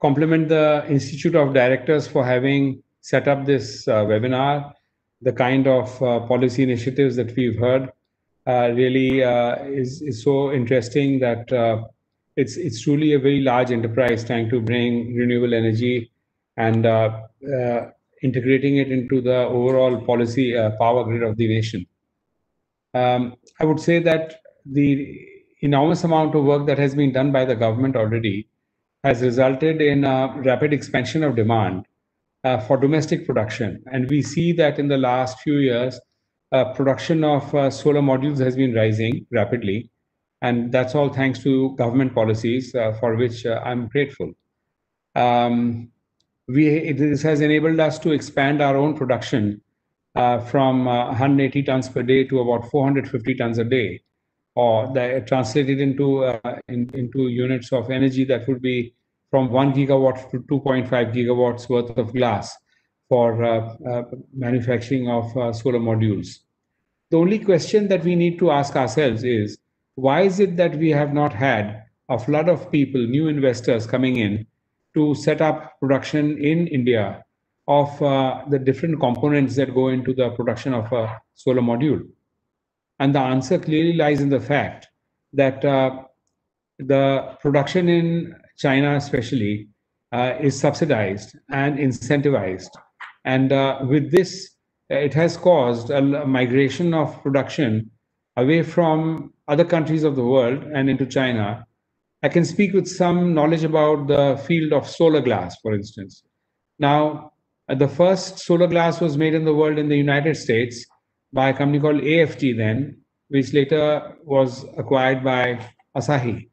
compliment the Institute of Directors for having set up this uh, webinar. The kind of uh, policy initiatives that we've heard uh, really is, is so interesting that it's it's truly a very large enterprise trying to bring renewable energy and uh, uh, integrating it into the overall policy uh, power grid of the nation. Um, I would say that the enormous amount of work that has been done by the government already has resulted in a rapid expansion of demand uh, for domestic production. And we see that in the last few years, uh, production of uh, solar modules has been rising rapidly. And that's all thanks to government policies uh, for which uh, I'm grateful. Um, we, this has enabled us to expand our own production uh, from 180 tons per day to about 450 tons a day, or that translated into in, into units of energy that would be from 1 gigawatt to 2.5 gigawatts worth of glass for uh, uh, manufacturing of uh, solar modules. The only question that we need to ask ourselves is why is it that we have not had a flood of people, new investors coming in to set up production in India of uh, the different components that go into the production of a solar module? And the answer clearly lies in the fact that uh, the production in China, especially, uh, is subsidized and incentivized. And uh, with this, it has caused a migration of production away from other countries of the world and into China, I can speak with some knowledge about the field of solar glass, for instance. Now, uh, the first solar glass was made in the world in the United States by a company called AFG then, which later was acquired by Asahi.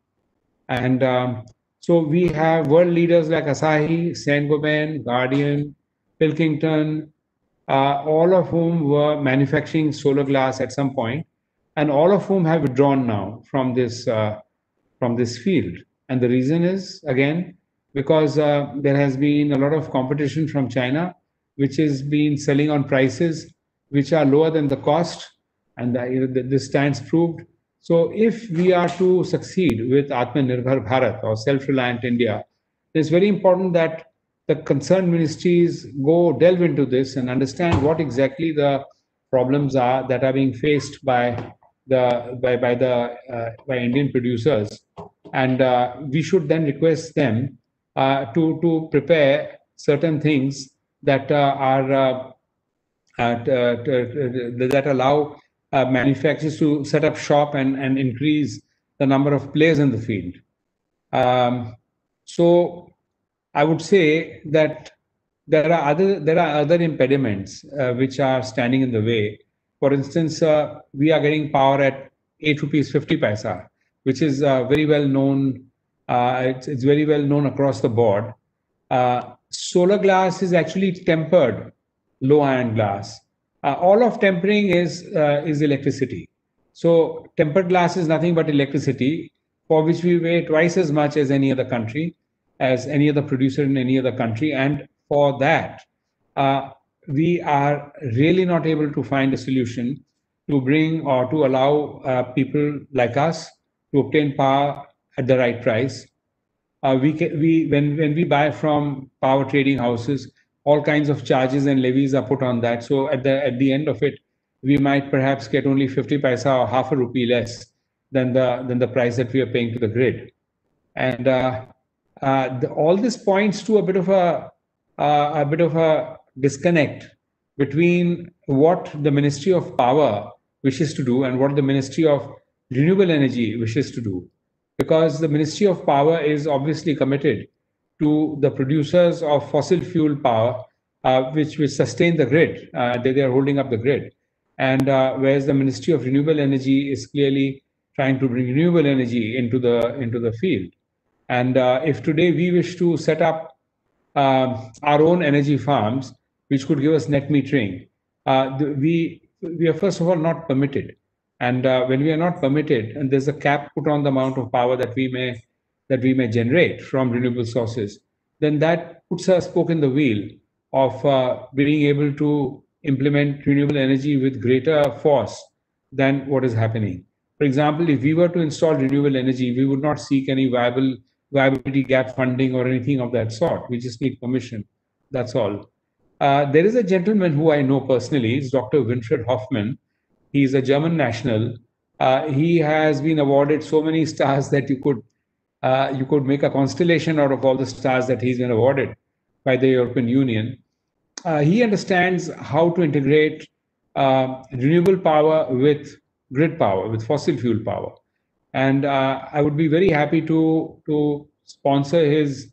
And um, so we have world leaders like Asahi, Saint-Gobain, Guardian, Pilkington, uh, all of whom were manufacturing solar glass at some point and all of whom have withdrawn now from this uh, from this field. And the reason is again because uh, there has been a lot of competition from China, which has been selling on prices which are lower than the cost, and the, this stands proved. So if we are to succeed with Atmanirbhar Bharat or self-reliant India, it's very important that the concerned ministries go delve into this and understand what exactly the problems are that are being faced by the by by the uh, by Indian producers, and uh, we should then request them uh, to to prepare certain things that uh, are uh, uh, that allow manufacturers to set up shop and and increase the number of players in the field. Um, so I would say that there are other there are other impediments which are standing in the way. For instance, uh, we are getting power at eight rupees fifty paisa, which is uh, very well known. Uh, it's, it's very well known across the board. Uh, solar glass is actually tempered low iron glass. Uh, all of tempering is is electricity. So tempered glass is nothing but electricity, for which we pay twice as much as any other country, as any other producer in any other country, and for that, uh, we are really not able to find a solution to bring or to allow uh, people like us to obtain power at the right price. Uh, we, can, we when, when we buy from power trading houses, all kinds of charges and levies are put on that. So at the at the end of it, we might perhaps get only 50 paisa or half a rupee less than the than the price that we are paying to the grid. And uh, uh, the, all this points to a bit of a uh, a bit of a disconnect between what the Ministry of Power wishes to do and what the Ministry of Renewable Energy wishes to do. Because the Ministry of Power is obviously committed to the producers of fossil fuel power, uh, which, which sustain the grid. Uh, they, they are holding up the grid. And uh, whereas the Ministry of Renewable Energy is clearly trying to bring renewable energy into the, into the field. And uh, if today we wish to set up uh, our own energy farms, which could give us net metering. Uh, we we are first of all not permitted, and uh, when we are not permitted, and there's a cap put on the amount of power that we may that we may generate from renewable sources, then that puts a spoke in the wheel of uh, being able to implement renewable energy with greater force than what is happening. For example, if we were to install renewable energy, we would not seek any viable viability gap funding or anything of that sort. We just need permission. That's all. Uh, there is a gentleman who I know personally. is Dr. Winfried Hoffmann. He's a German national. Uh, he has been awarded so many stars that you could uh, you could make a constellation out of all the stars that he's been awarded by the European Union. Uh, he understands how to integrate uh, renewable power with grid power, with fossil fuel power and I would be very happy to to sponsor his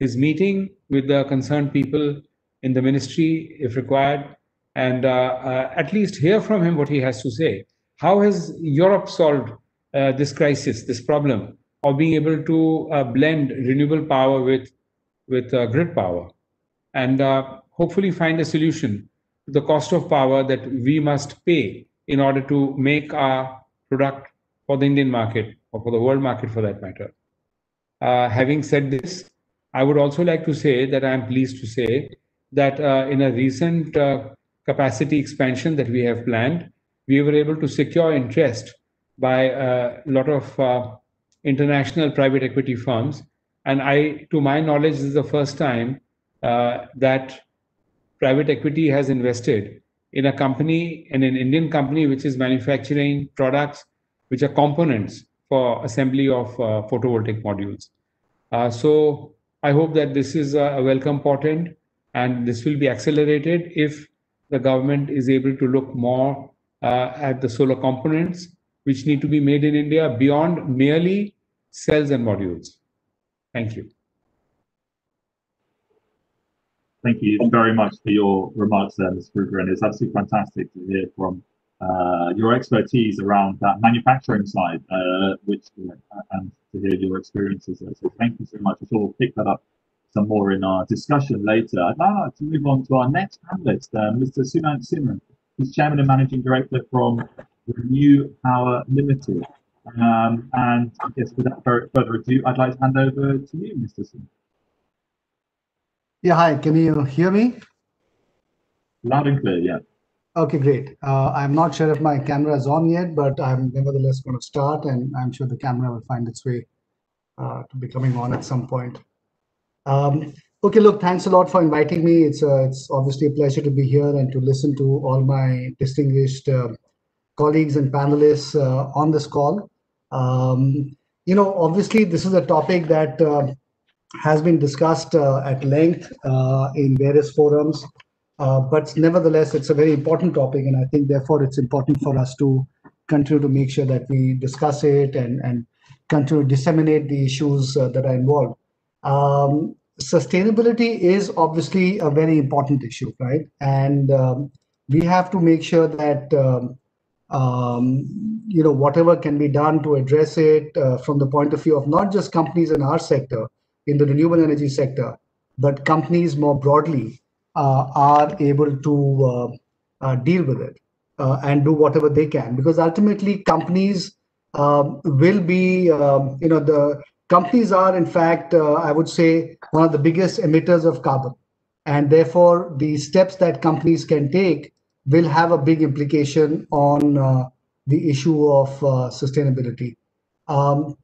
his meeting with the concerned people in the ministry if required, and uh, uh, at least hear from him what he has to say. How has Europe solved uh, this crisis, this problem of being able to blend renewable power with with grid power, and hopefully find a solution to the cost of power that we must pay in order to make our product for the Indian market or for the world market for that matter. Uh, having said this, I would also like to say that I am pleased to say that uh, in a recent uh, capacity expansion that we have planned, we were able to secure interest by a lot of uh, international private equity firms. And I, to my knowledge, this is the first time uh, that private equity has invested in a company, in an Indian company, which is manufacturing products which are components for assembly of uh, photovoltaic modules. Uh, so I hope that this is a welcome portent and this will be accelerated if the government is able to look more uh, at the solar components which need to be made in India beyond merely cells and modules. Thank you. Thank you very much for your remarks there, Ms. Kheruka, and it's absolutely fantastic to hear from uh, your expertise around that manufacturing side, uh, which and to hear your experiences there. So thank you so much. We'll pick that up some more in our discussion later. I'd now like to move on to our next panelist, uh, Mr. Sumant Sinha, who's Chairman and Managing Director from Renew Power Limited. Um, and I guess without further ado, I'd like to hand over to you, Mr. Sinha. Yeah, hi. Can you hear me? Loud and clear, yeah. Okay, great. Uh, I'm not sure if my camera is on yet, but I'm nevertheless going to start, and I'm sure the camera will find its way uh, to becoming on at some point. Um, okay, look, thanks a lot for inviting me. It's uh, it's obviously a pleasure to be here and to listen to all my distinguished uh, colleagues and panelists uh, on this call. Um, you know, obviously, this is a topic that uh, has been discussed uh, at length uh, in various forums. But nevertheless, it's a very important topic, and I think therefore it's important for us to continue to make sure that we discuss it and and continue to disseminate the issues that are involved. Um, sustainability is obviously a very important issue, right? And um, we have to make sure that um, um, you know whatever can be done to address it uh, from the point of view of not just companies in our sector, in the renewable energy sector, but companies more broadly uh, are able to uh, uh, deal with it uh, and do whatever they can because ultimately companies um, will be um, you know the companies are in fact uh, i would say one of the biggest emitters of carbon. And therefore the steps that companies can take will have a big implication on uh, the issue of uh, sustainability um,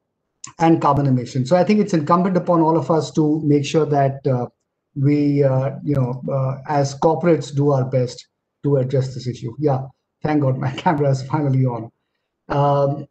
and carbon emissions so i think it's incumbent upon all of us to make sure that uh, we uh, you know uh, as corporates do our best to address this issue. Yeah. Thank god my camera is finally on. Um,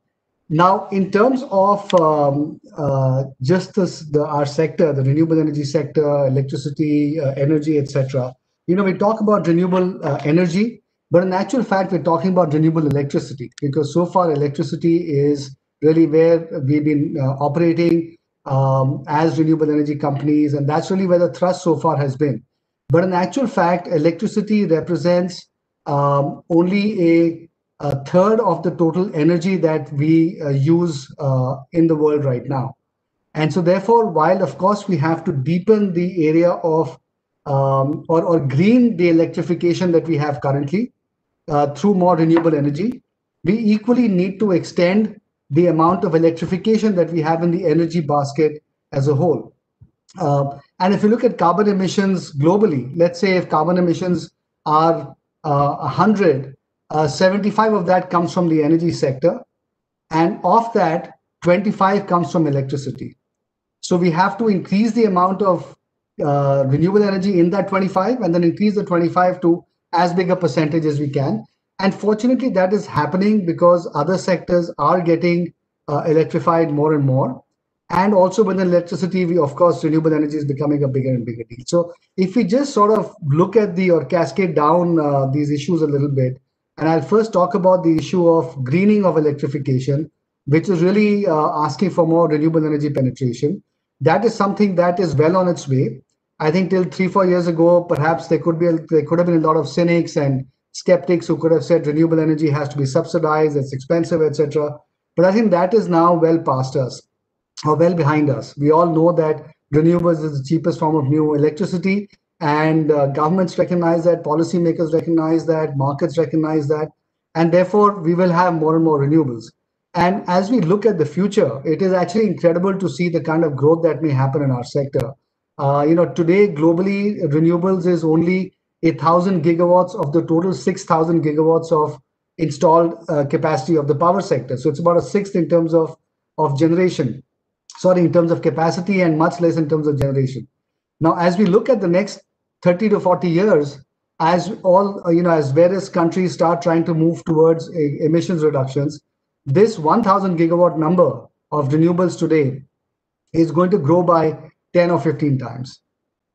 now, in terms of um, uh, just this, the, our sector, the renewable energy sector, electricity, uh, energy, etc., you know, we talk about renewable uh, energy, but in actual fact, we're talking about renewable electricity because so far electricity is really where we've been uh, operating um, as renewable energy companies, and that's really where the thrust so far has been. But in actual fact, electricity represents um, only a a third of the total energy that we uh, use uh, in the world right now. And so, therefore, while of course we have to deepen the area of um, or, or green the electrification that we have currently uh, through more renewable energy, we equally need to extend the amount of electrification that we have in the energy basket as a whole. Uh, and if you look at carbon emissions globally, let's say if carbon emissions are uh, 100 uh, 75 of that comes from the energy sector and of that 25 comes from electricity. So we have to increase the amount of uh, renewable energy in that 25 and then increase the 25 to as big a percentage as we can. And fortunately that is happening because other sectors are getting uh, electrified more and more. And also with electricity we of course renewable energy is becoming a bigger and bigger deal. So if we just sort of look at the or cascade down uh, these issues a little bit and I'll first talk about the issue of greening of electrification, which is really uh, asking for more renewable energy penetration. That is something that is well on its way. I think till three, four years ago, perhaps there could be a, there could have been a lot of cynics and skeptics who could have said renewable energy has to be subsidized, it's expensive, etc. But I think that is now well past us or well behind us. We all know that renewables is the cheapest form of new electricity and uh, governments recognize that policymakers recognize that markets recognize that and therefore we will have more and more renewables. And as we look at the future it is actually incredible to see the kind of growth that may happen in our sector. Uh, you know today globally renewables is only a thousand gigawatts of the total 6000 gigawatts of installed uh, capacity of the power sector. So it's about a sixth in terms of of generation. Sorry in terms of capacity and much less in terms of generation. Now as we look at the next 30 to 40 years as all you know as various countries start trying to move towards emissions reductions this 1000 gigawatt number of renewables today is going to grow by 10 or 15 times.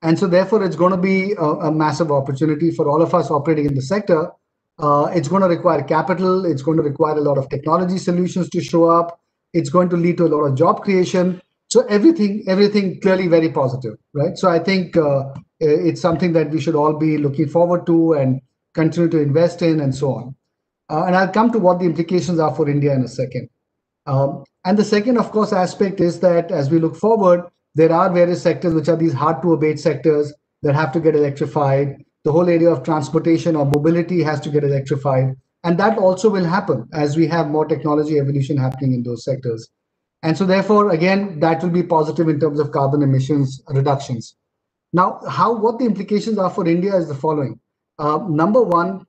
And so therefore it's going to be a, a massive opportunity for all of us operating in the sector. Uh, it's going to require capital it's going to require a lot of technology solutions to show up it's going to lead to a lot of job creation. So everything everything clearly very positive right? So i think uh, it's something that we should all be looking forward to and continue to invest in and so on. Uh, and I'll come to what the implications are for India in a second. Um, and the second, of course, aspect is that as we look forward, there are various sectors which are these hard to abate sectors that have to get electrified. The whole area of transportation or mobility has to get electrified. And that also will happen as we have more technology evolution happening in those sectors. And so, therefore, again, that will be positive in terms of carbon emissions reductions. Now, how what the implications are for India is the following. Uh, number one,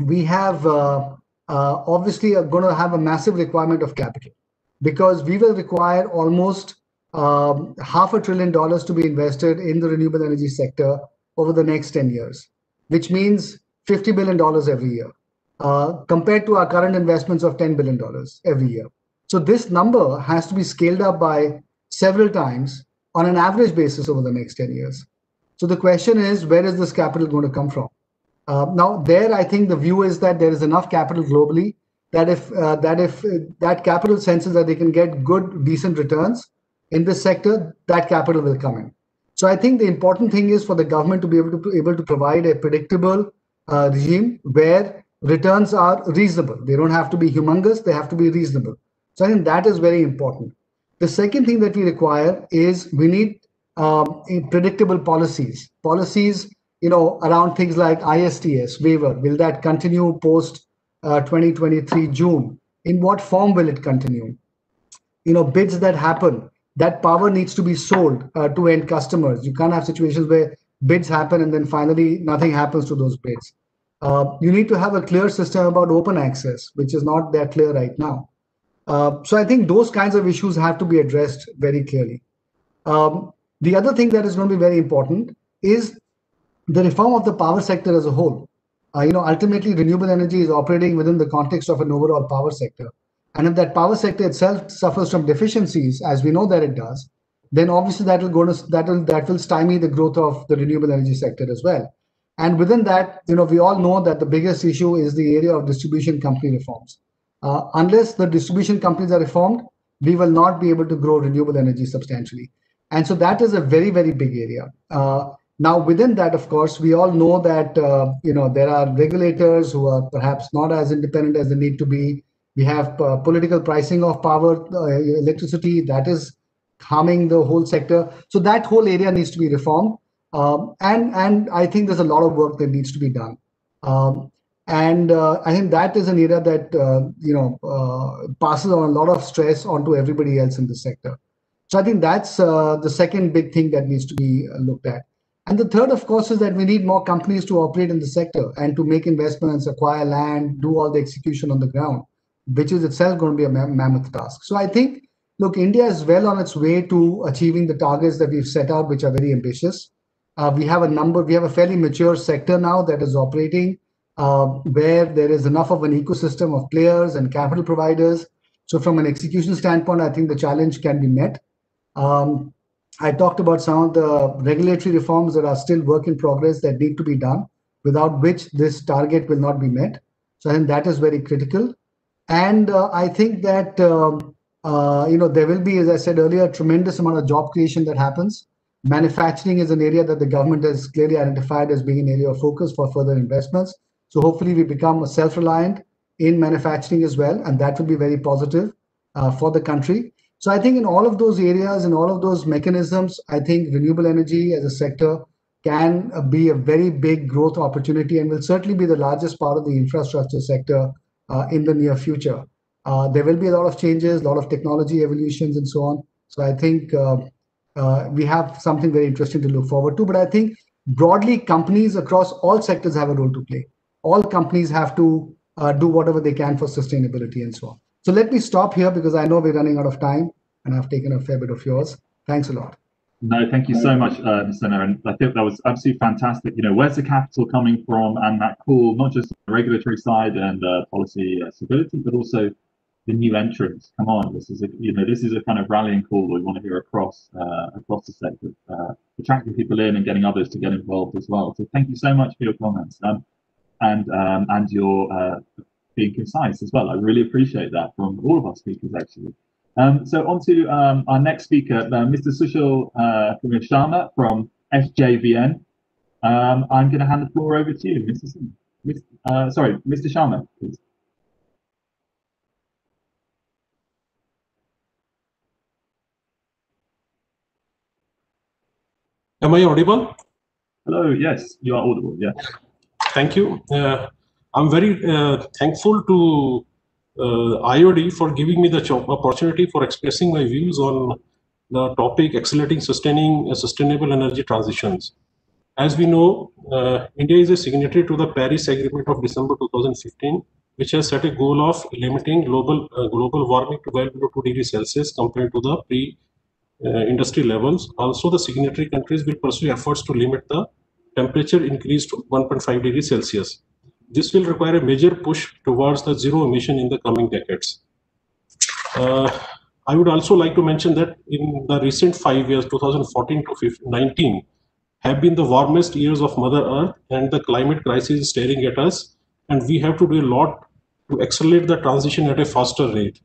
we have uh, uh, obviously are going to have a massive requirement of capital because we will require almost um, half a trillion dollars to be invested in the renewable energy sector over the next 10 years, which means $50 billion every year, uh, compared to our current investments of $10 billion every year. So this number has to be scaled up by several times on an average basis over the next 10 years. So the question is, where is this capital going to come from? Uh, now, there, I think the view is that there is enough capital globally that if uh, that if uh, that capital senses that they can get good, decent returns in this sector, that capital will come in. So I think the important thing is for the government to be able to able to provide a predictable uh, regime where returns are reasonable. They don't have to be humongous; they have to be reasonable. So I think that is very important. The second thing that we require is we need um, predictable policies. Policies, you know, around things like ISTS waiver. Will that continue post uh, 2023 June? In what form will it continue? You know, bids that happen. That power needs to be sold uh, to end customers. You can't have situations where bids happen and then finally nothing happens to those bids. Uh, you need to have a clear system about open access, which is not that clear right now. Uh, so I think those kinds of issues have to be addressed very clearly. Um, the other thing that is going to be very important is the reform of the power sector as a whole. Uh, you know, ultimately, renewable energy is operating within the context of an overall power sector. And if that power sector itself suffers from deficiencies, as we know that it does, then obviously that will go to that will that will stymie the growth of the renewable energy sector as well. And within that, you know, we all know that the biggest issue is the area of distribution company reforms. Uh, unless the distribution companies are reformed, we will not be able to grow renewable energy substantially. And so that is a very, very big area. Uh, now, within that, of course, we all know that uh, you know there are regulators who are perhaps not as independent as they need to be. We have uh, political pricing of power, uh, electricity that is harming the whole sector. So that whole area needs to be reformed. Um, and and I think there's a lot of work that needs to be done. Um, and uh, I think that is an area that uh, you know passes on a lot of stress onto everybody else in the sector. So I think that's uh, the second big thing that needs to be uh, looked at. And the third, of course, is that we need more companies to operate in the sector and to make investments, acquire land, do all the execution on the ground, which is itself going to be a mammoth task. So I think, look, India is well on its way to achieving the targets that we've set out, which are very ambitious. Uh, we have a number, we have a fairly mature sector now that is operating uh, where there is enough of an ecosystem of players and capital providers. So from an execution standpoint, I think the challenge can be met. Um, I talked about some of the regulatory reforms that are still work in progress that need to be done, without which this target will not be met. So I think that is very critical. And uh, I think that um, uh, you know there will be, as I said earlier, a tremendous amount of job creation that happens. Manufacturing is an area that the government has clearly identified as being an area of focus for further investments. So hopefully we become self-reliant in manufacturing as well, and that will be very positive uh, for the country. So I think in all of those areas, in all of those mechanisms, I think renewable energy as a sector can uh, be a very big growth opportunity and will certainly be the largest part of the infrastructure sector uh, in the near future. Uh, there will be a lot of changes, a lot of technology evolutions and so on. So I think uh, uh, we have something very interesting to look forward to. But I think broadly, companies across all sectors have a role to play all companies have to uh, do whatever they can for sustainability and so on. So let me stop here because I know we're running out of time and I've taken a fair bit of yours. Thanks a lot. No, thank you so much, uh, Mr. Naren. I think that was absolutely fantastic. You know, where's the capital coming from and that call, not just the regulatory side and uh, policy uh, stability, but also the new entrants. Come on, this is a you know this is a kind of rallying call that we want to hear across uh, across the sector, uh, attracting people in and getting others to get involved as well. So thank you so much for your comments. Um, and um, and your uh, being concise as well. I really appreciate that from all of our speakers actually. Um, so on to um, our next speaker, uh, Mr. Sushil uh, Sharma from SJVN. Um, I'm going to hand the floor over to you, Mr. Uh, sorry, Mr. Sharma, please. Am I audible? Hello, yes, you are audible, yeah. Thank you. Uh, I'm very uh, thankful to uh, IOD for giving me the opportunity for expressing my views on the topic accelerating sustaining sustainable energy transitions. As we know, uh, India is a signatory to the Paris Agreement of December 2015, which has set a goal of limiting global uh, global warming to well below 2 degrees Celsius compared to the pre-industry levels. Also, the signatory countries will pursue efforts to limit the temperature increase to 1.5 degrees Celsius. This will require a major push towards the zero emission in the coming decades. Uh, I would also like to mention that in the recent five years, 2014 to 15, 19, have been the warmest years of Mother Earth, and the climate crisis is staring at us, and we have to do a lot to accelerate the transition at a faster rate.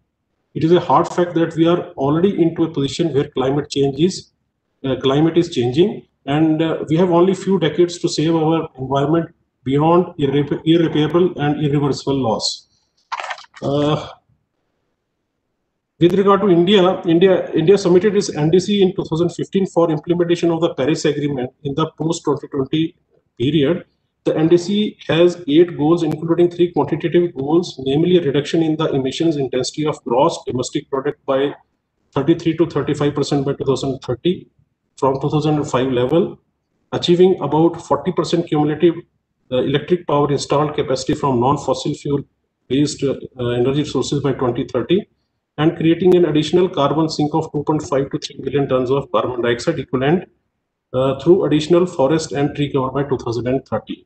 It is a hard fact that we are already into a position where climate change is, uh, climate is changing, and uh, we have only few decades to save our environment beyond irre irreparable and irreversible loss. Uh, with regard to India, India, India submitted its NDC in 2015 for implementation of the Paris Agreement in the post-2020 period. The NDC has eight goals, including three quantitative goals, namely a reduction in the emissions intensity of gross domestic product by 33 to 35 percent by 2030 from 2005 level, achieving about 40 percent cumulative uh, electric power installed capacity from non-fossil fuel based uh, energy sources by 2030 and creating an additional carbon sink of 2.5 to 3 million tons of carbon dioxide equivalent uh, through additional forest and tree cover by 2030.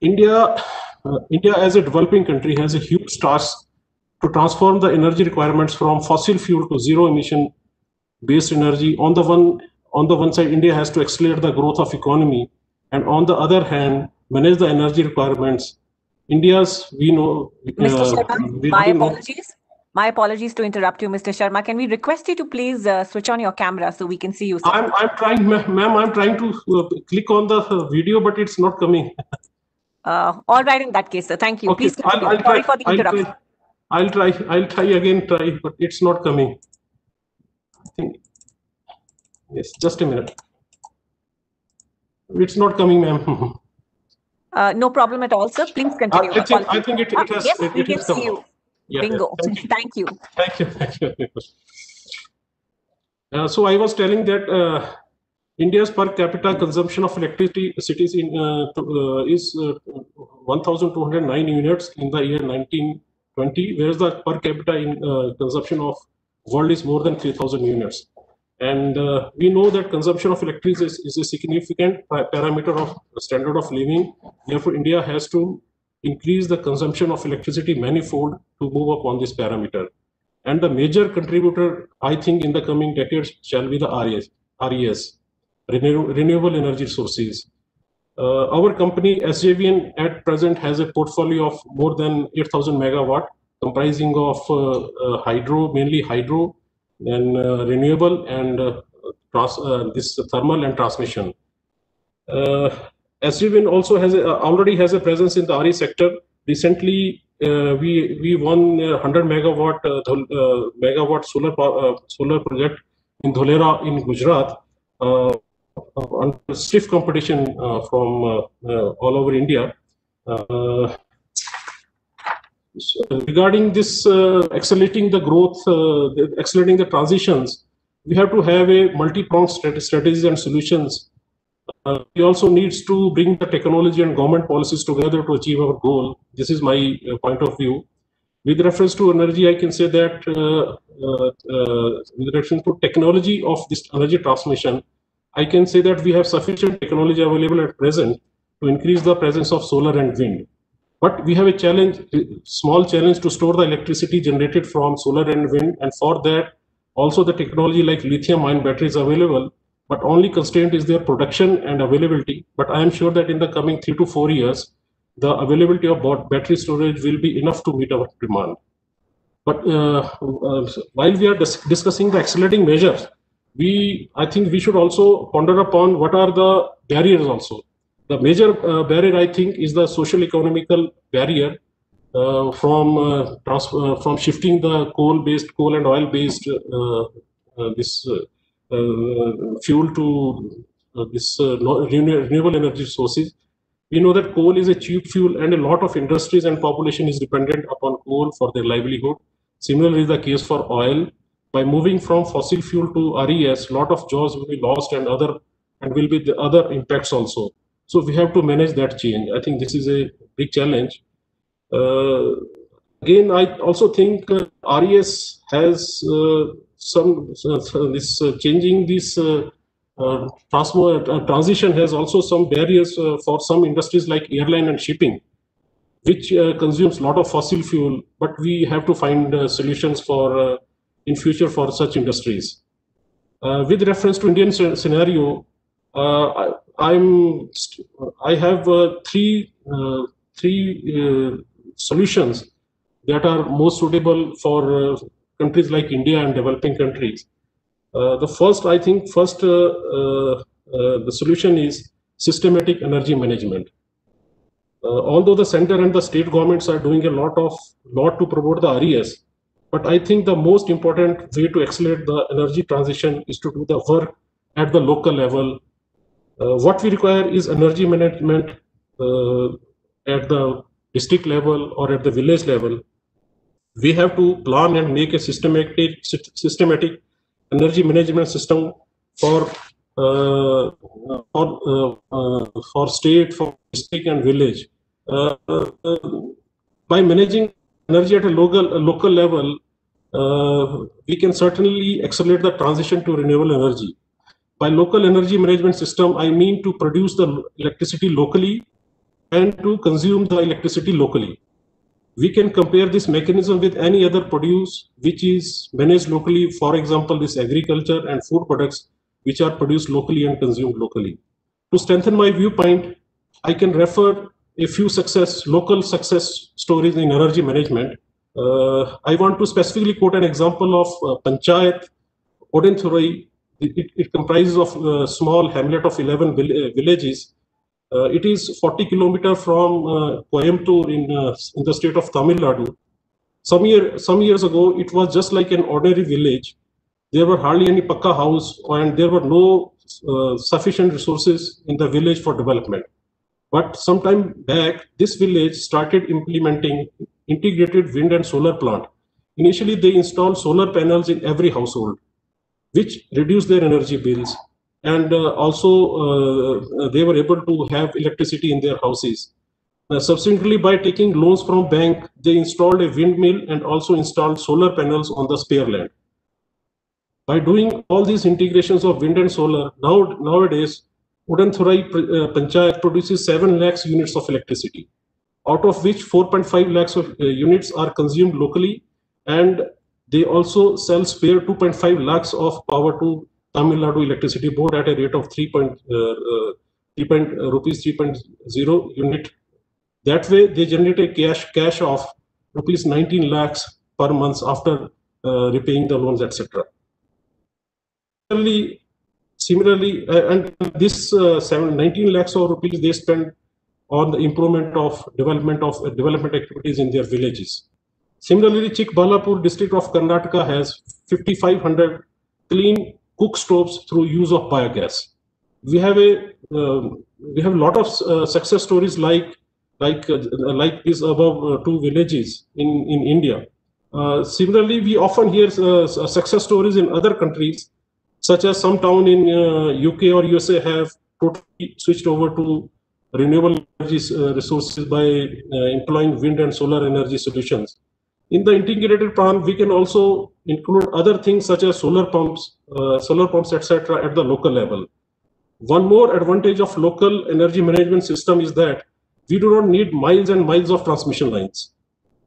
India, uh, India as a developing country has a huge task to transform the energy requirements from fossil fuel to zero emission based energy. On the one on the one side, India has to accelerate the growth of economy, and on the other hand, manage the energy requirements. India's we know. Mr. Uh, Sharma, my apologies. My apologies to interrupt you, Mr. Sharma. Can we request you to please uh, switch on your camera so we can see you? sir? I'm I'm trying, ma- ma'am. I'm trying to uh, click on the uh, video, but it's not coming. Uh, all right, in that case, sir. Thank you. Okay, Please I'll. I'll try. Sorry for the I'll interruption. try. I'll try. I'll try again. Try, but it's not coming. I think. Yes, just a minute. It's not coming, ma'am. Uh, no problem at all, sir. Please continue. I think- I think it- it Ah, has- Yes, it- we it can see you. Yeah, yeah. Bingo. Thank you. Thank you. Thank you. Thank you. Uh, so I was telling that uh, India's per capita consumption of electricity cities in uh, to- uh, is uh, 1,209 units in the year 1920, whereas the per capita in uh, consumption of world is more than 3,000 units. And uh, we know that consumption of electricity is, is a significant parameter of standard of living. Therefore, India has to increase the consumption of electricity manifold to move up on this parameter. And the major contributor, I think, in the coming decades shall be the RES, RES renew- renewable energy sources. Uh, our company, SJVN, at present has a portfolio of more than 8,000 megawatt, comprising of uh, uh, hydro, mainly hydro, then uh, renewable, and uh, uh, this thermal and transmission. Uh, SJVN also has a, already has a presence in the RE sector. Recently, uh, we we won a 100 megawatt uh, uh, megawatt solar solar project in Dholera in Gujarat under stiff competition from all over India. So regarding this uh, accelerating the growth, uh, accelerating the transitions, we have to have a multi-pronged strat- strategies and solutions uh, we also needs to bring the technology and government policies together to achieve our goal. This is my uh, point of view. With reference to energy, I can say that uh, uh, with reference to technology of this energy transmission, I can say that we have sufficient technology available at present to increase the presence of solar and wind. But we have a challenge, small challenge to store the electricity generated from solar and wind. And for that, also the technology like lithium ion batteries available but only constraint is their production and availability. But I am sure that in the coming three to four years, the availability of battery storage will be enough to meet our demand. But uh, uh, while we are dis- discussing the accelerating measures, we I think we should also ponder upon what are the barriers also. The major uh, barrier I think is the social economical barrier uh, from uh, uh, from shifting the coal-based, coal and oil-based uh, this fuel to this renew- renewable energy sources. We know that coal is a cheap fuel, and a lot of industries and population is dependent upon coal for their livelihood. Similarly, the case for oil. By moving from fossil fuel to RES, lot of jobs will be lost, and other and will be the other impacts also. So we have to manage that change. I think this is a big challenge. Uh, again, I also think uh, RES has uh, some this uh, changing this uh, uh, transition has also some barriers for some industries like airline and shipping, which consumes a lot of fossil fuel. But we have to find solutions for in future for such industries. With reference to Indian scenario, I, I'm I have uh, three uh, three uh, solutions that are most suitable for countries like India and developing countries. The first, I think, first the solution is systematic energy management. Uh, although the center and the state governments are doing a lot of lot to promote the RES, but I think the most important way to accelerate the energy transition is to do the work at the local level. Uh, what we require is energy management uh, at the district level or at the village level. We have to plan and make a systematic systematic energy management system for uh, for uh, uh, for state, for district and village. Uh, by managing energy at a local local level, we can certainly accelerate the transition to renewable energy. By local energy management system, I mean to produce the electricity locally and to consume the electricity locally. We can compare this mechanism with any other produce which is managed locally, for example, this agriculture and food products which are produced locally and consumed locally. To strengthen my viewpoint, I can refer a few success, local success stories in energy management. Uh, I want to specifically quote an example of uh, Panchayat Odanthurai. It, it, comprises of a small hamlet of 11 vill- uh, villages. Uh, it is 40 kilometer from uh, Coimbatore in, uh, in the state of Tamil Nadu. Some, year, some years ago, it was just like an ordinary village. There were hardly any pakka house and there were no uh, sufficient resources in the village for development. But some time back, this village started implementing integrated wind and solar plant. Initially, they installed solar panels in every household, which reduced their energy bills. And uh, also, uh, they were able to have electricity in their houses. Uh, subsequently, by taking loans from bank, they installed a windmill and also installed solar panels on the spare land. By doing all these integrations of wind and solar, now nowadays, Udanthurai uh, Panchayat produces 7 lakhs units of electricity, out of which 4.5 lakhs of uh, units are consumed locally, and they also sell spare 2.5 lakhs of power to Tamil Nadu Electricity Board at a rate of 3. Point, uh, uh, 3 point, uh, rupees 3.0 unit. That way, they generate a cash cash of rupees 19 lakhs per month after uh, repaying the loans, etc. Similarly, similarly, uh, and this uh, seven, 19 lakhs of rupees they spend on the improvement of development of uh, development activities in their villages. Similarly, Chikbalapur district of Karnataka has 5,500 clean cook stoves through use of biogas. We have a um, we have a lot of uh, success stories like like uh, like these above uh, two villages in in India. Uh, similarly, we often hear uh, success stories in other countries, such as some town in UK or USA have totally switched over to renewable energy resources by employing wind and solar energy solutions. In the integrated plan, we can also include other things such as solar pumps, uh, solar pumps, etc., at the local level. One more advantage of local energy management system is that we do not need miles and miles of transmission lines.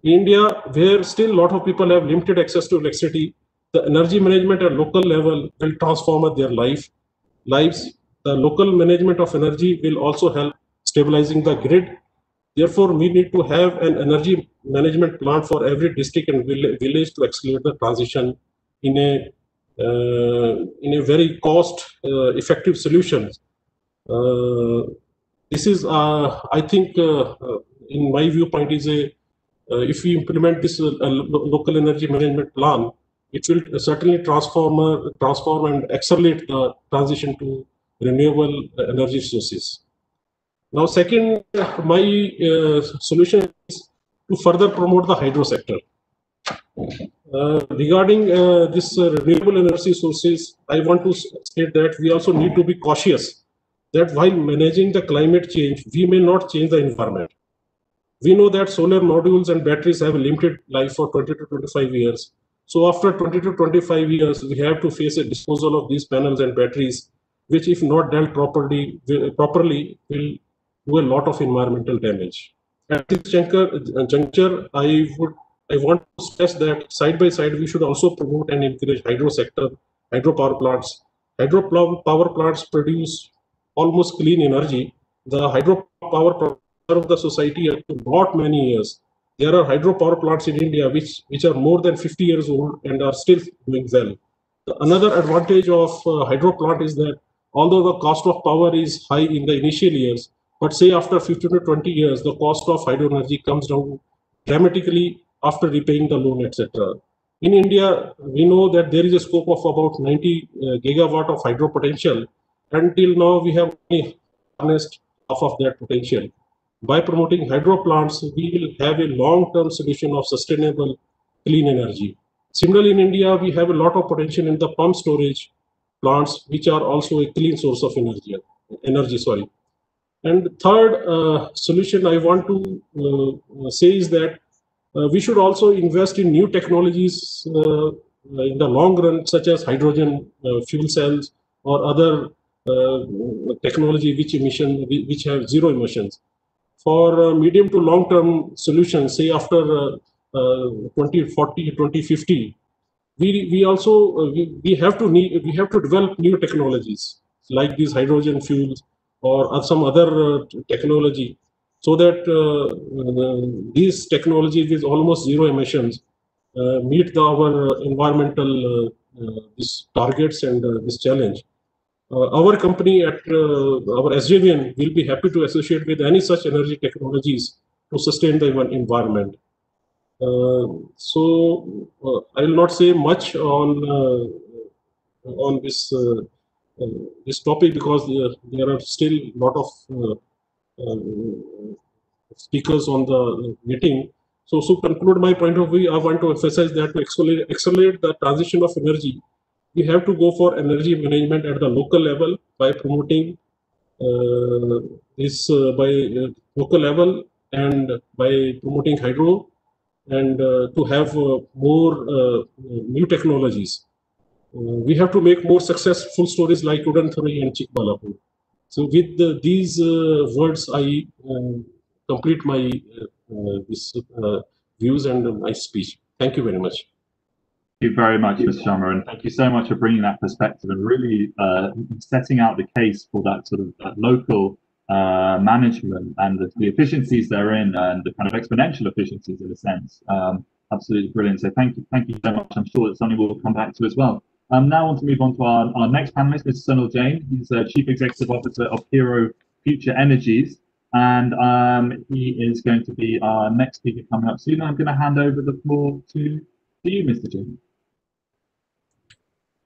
In India, where still a lot of people have limited access to electricity, the energy management at local level will transform their life, lives. The local management of energy will also help stabilizing the grid Therefore, we need to have an energy management plan for every district and village to accelerate the transition in a uh, in a very cost uh, effective solution. Uh, this is, uh, I think, uh, uh, in my viewpoint, is a if we implement this local energy management plan, it will certainly transform, transform and accelerate the transition to renewable energy sources. Now, second, my uh, solution is to further promote the hydro sector. Uh, regarding uh, this renewable energy sources, I want to state that we also need to be cautious that while managing the climate change, we may not change the environment. We know that solar modules and batteries have a limited life for 20 to 25 years. So after 20 to 25 years, we have to face a disposal of these panels and batteries, which if not dealt properly, will, properly will do a lot of environmental damage. At this juncture, juncture, I would I want to stress that side by side, we should also promote and encourage hydro sector, hydropower plants. Hydro power plants produce almost clean energy. The hydropower serve the society up to not many years. There are hydropower plants in India which, which are more than 50 years old and are still doing well. Another advantage of uh, hydro plant is that although the cost of power is high in the initial years, but say after 15 to 20 years, the cost of hydro energy comes down dramatically after repaying the loan, etc. In India, we know that there is a scope of about 90 uh, gigawatt of hydro potential. Until now, we have only harnessed half of that potential. By promoting hydro plants, we will have a long-term solution of sustainable clean energy. Similarly, in India, we have a lot of potential in the pump storage plants, which are also a clean source of energy. Energy, sorry. And the third uh, solution I want to uh, say is that uh, we should also invest in new technologies uh, in the long run, such as hydrogen uh, fuel cells or other technology which emission which have zero emissions. For medium to long term solutions, say after 2040, 2050, we, we also uh, we, we have to need we have to develop new technologies like these hydrogen fuels or some other uh, technology so that uh, uh, these technologies with almost zero emissions uh, meet the, our environmental these targets and this challenge. our company at our SJVN will be happy to associate with any such energy technologies to sustain the environment. Uh, so uh, I will not say much on uh, on this this topic because there, are still a lot of speakers on the meeting. So, to conclude my point of view, I want to emphasize that to accelerate, accelerate the transition of energy, we have to go for energy management at the local level by promoting uh, this uh, by uh, local level and by promoting hydro and uh, to have uh, more uh, new technologies. We have to make more successful stories like Udanthari and Chikbalapur. So with the, these words, I complete my this, views and my speech. Thank you very much. Thank you very much, Mr. Sharma, and thank you so much for bringing that perspective and really uh, setting out the case for that sort of that local uh, management and the, the, efficiencies therein and the kind of exponential efficiencies in a sense. Um, absolutely brilliant. So thank you, thank you so much. I'm sure that something we'll come back to as well. Um, now I want to move on to our, our next panelist, Mr. Sunil Jain. He's the Chief Executive Officer of Hero Future Energies. And um, he is going to be our next speaker coming up soon. I'm going to hand over the floor to, to you, Mr. Jain.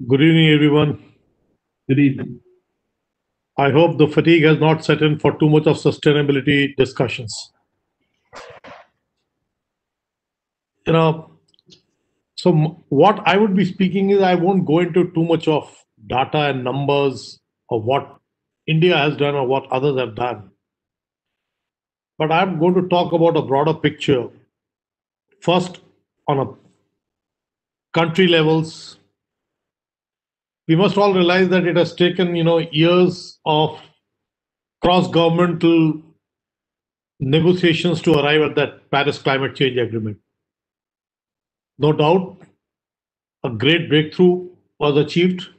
Good evening, everyone. Good evening. I hope the fatigue has not set in for too much of sustainability discussions. You know, so what I would be speaking is I won't go into too much of data and numbers of what India has done or what others have done. But I'm going to talk about a broader picture. First, on a country levels, we must all realize that it has taken, you know, years of cross-governmental negotiations to arrive at that Paris climate change agreement. No doubt, a great breakthrough was achieved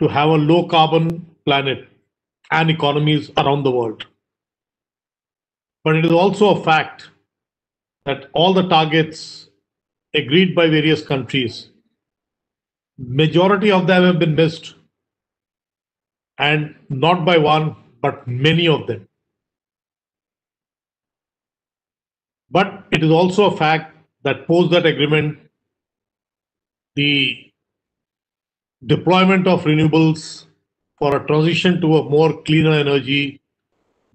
to have a low carbon planet and economies around the world. But it is also a fact that all the targets agreed by various countries, majority of them have been missed. And not by one, but many of them. But it is also a fact that post that agreement, the deployment of renewables for a transition to a more cleaner energy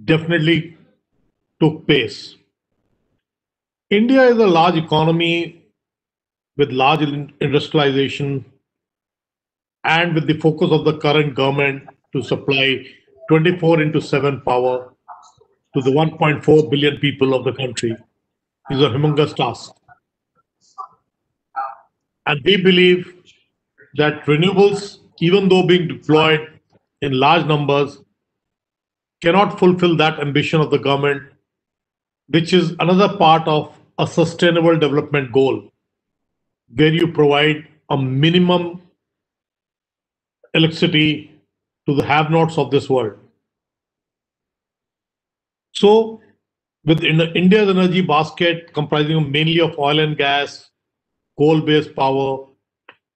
definitely took pace. India is a large economy with large industrialization and with the focus of the current government to supply 24 into 7 power to the 1.4 billion people of the country is a humongous task. And we believe that renewables, even though being deployed in large numbers, cannot fulfill that ambition of the government, which is another part of a sustainable development goal, where you provide a minimum electricity to the have-nots of this world. So, with India's energy basket comprising mainly of oil and gas, coal-based power,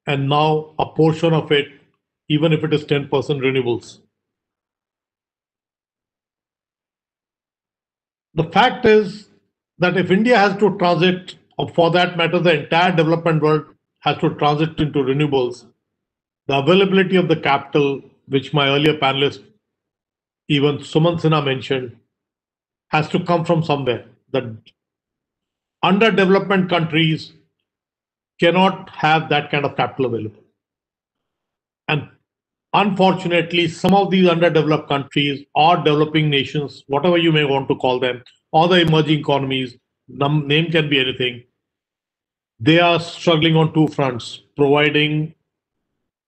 and now a portion of it, even if it is 10% renewables. The fact is that if India has to transit, or for that matter, the entire development world has to transit into renewables, the availability of the capital, which my earlier panelist, even Sumant Sinha mentioned, has to come from somewhere. The underdevelopment countries cannot have that kind of capital available. And unfortunately, some of these underdeveloped countries or developing nations, whatever you may want to call them, or the emerging economies, name can be anything, they are struggling on two fronts, providing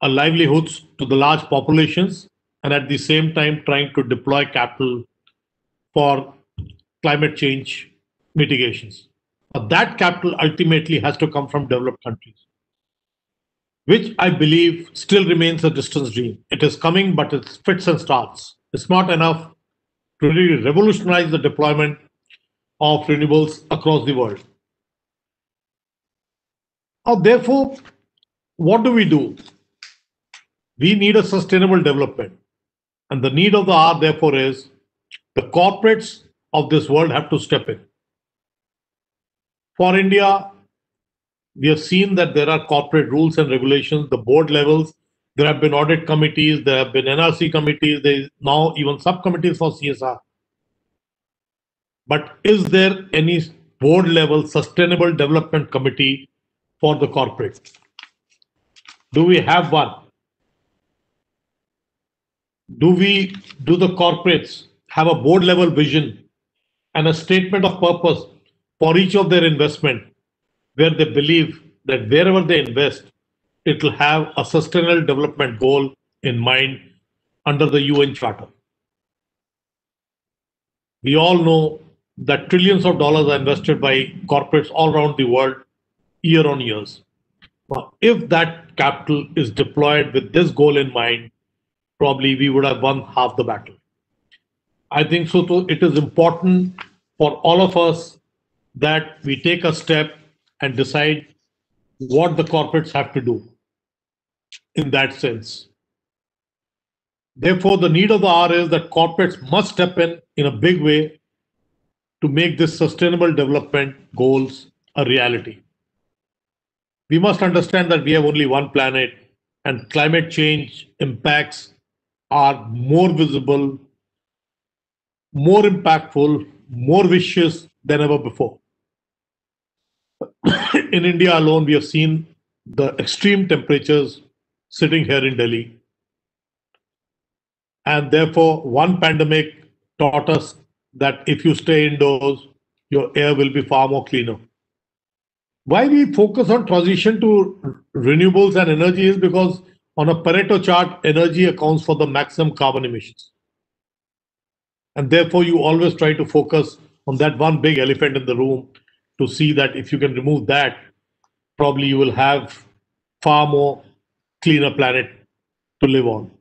a livelihoods to the large populations and at the same time trying to deploy capital for climate change mitigations. That capital ultimately has to come from developed countries, which I believe still remains a distant dream. It is coming, but it's fits and starts. It's not enough to really revolutionize the deployment of renewables across the world. Now, therefore, what do we do? We need a sustainable development. And the need of the hour, therefore, is the corporates of this world have to step in. For India, we have seen that there are corporate rules and regulations, the board levels. There have been audit committees, there have been NRC committees, there is now even subcommittees for CSR. But is there any board level sustainable development committee for the corporate? Do we have one? Do we do the corporates have a board level vision and a statement of purpose for each of their investment where they believe that wherever they invest, it will have a sustainable development goal in mind under the UN Charter. We all know that trillions of dollars are invested by corporates all around the world year on years. Now, if that capital is deployed with this goal in mind, probably we would have won half the battle. I think so too, it is important for all of us that we take a step and decide what the corporates have to do in that sense. Therefore, the need of the hour is that corporates must step in in a big way to make this sustainable development goals a reality. We must understand that we have only one planet and climate change impacts are more visible, more impactful, more vicious than ever before. in India alone, we have seen the extreme temperatures sitting here in Delhi. And therefore, one pandemic taught us that if you stay indoors, your air will be far more cleaner. Why we focus on transition to renewables and energy is because on a Pareto chart, energy accounts for the maximum carbon emissions. And therefore, you always try to focus on that one big elephant in the room to see that if you can remove that, probably you will have far more cleaner planet to live on.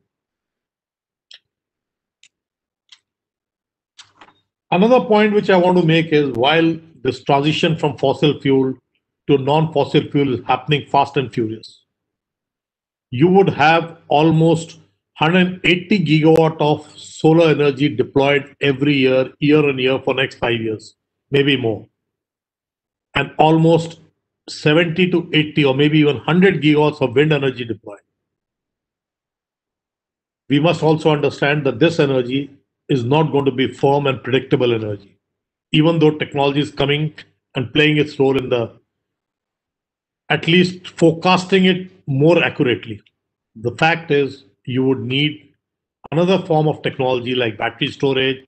Another point which I want to make is while this transition from fossil fuel to non-fossil fuel is happening fast and furious, you would have almost 180 gigawatt of solar energy deployed every year, year on year for next five years, maybe more. And almost 70 to 80 or maybe even 100 gigawatts of wind energy deployed. We must also understand that this energy is not going to be firm and predictable energy, even though technology is coming and playing its role in the at least forecasting it more accurately. The fact is, you would need another form of technology like battery storage,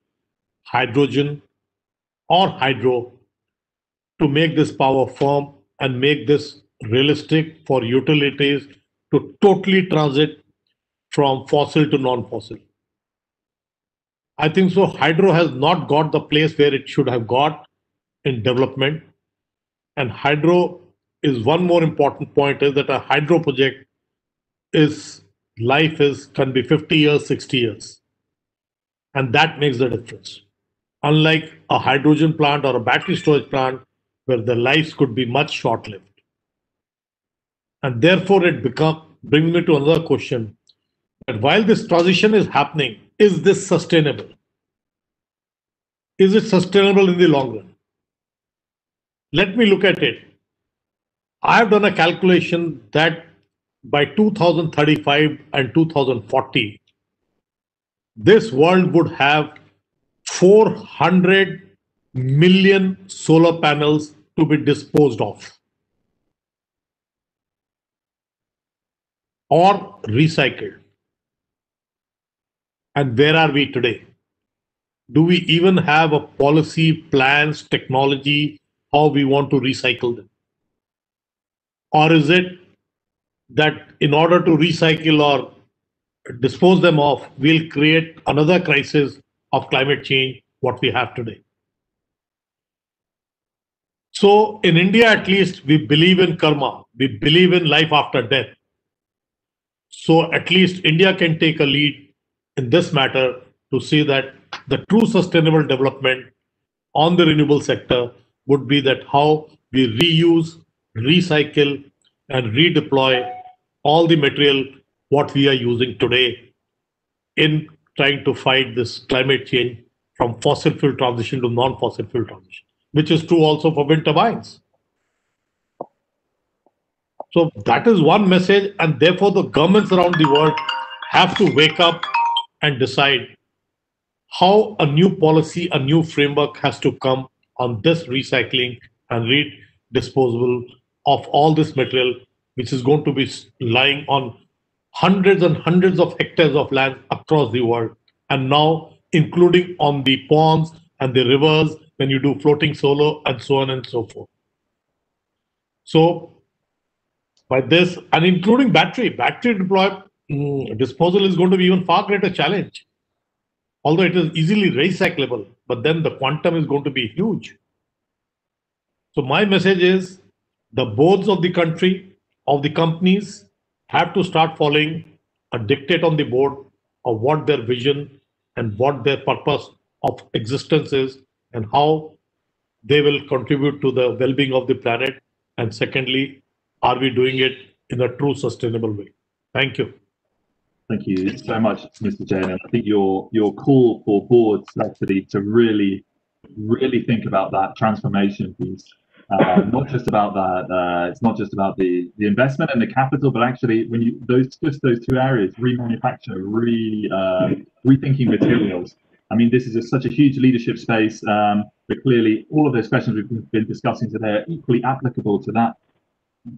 hydrogen, or hydro to make this power firm and make this realistic for utilities to totally transit from fossil to non-fossil. I think so hydro has not got the place where it should have got in development. And hydro is one more important point is that a hydro project is life is can be 50 years, 60 years. And that makes the difference. Unlike a hydrogen plant or a battery storage plant, where the lives could be much short-lived. And therefore, it become brings me to another question: that while this transition is happening, is this sustainable? Is it sustainable in the long run? Let me look at it. I have done a calculation that by 2035 and 2040, this world would have 400 million solar panels to be disposed of or recycled. And where are we today? Do we even have a policy, plans, technology, how we want to recycle them? Or is it that in order to recycle or dispose them off, we'll create another crisis of climate change, what we have today? So in India, at least, we believe in karma. We believe in life after death. So at least India can take a lead in this matter to see that the true sustainable development on the renewable sector would be that how we reuse, recycle, and redeploy all the material what we are using today in trying to fight this climate change from fossil fuel transition to non-fossil fuel transition, which is true also for wind turbines. So that is one message, and therefore the governments around the world have to wake up and decide how a new policy, a new framework has to come on this recycling and redisposal of all this material, which is going to be lying on hundreds and hundreds of hectares of land across the world, and now including on the ponds and the rivers when you do floating solar and so on and so forth. So by this and including battery, battery deploy mm, disposal is going to be even far greater challenge. Although it is easily recyclable, but then the quantum is going to be huge. So my message is the boards of the country, of the companies have to start following a dictate on the board of what their vision and what their purpose of existence is and how they will contribute to the well-being of the planet. And secondly, are we doing it in a true sustainable way? Thank you. Thank you so much, Mr. Jain. And I think your your call for boards actually to really, really think about that transformation piece. Uh, not just about that. Uh, it's not just about the the investment and the capital, but actually when you those just those two areas, remanufacture, re uh, rethinking materials. I mean, this is a, such a huge leadership space, um, but clearly all of those questions we've been discussing today are equally applicable to that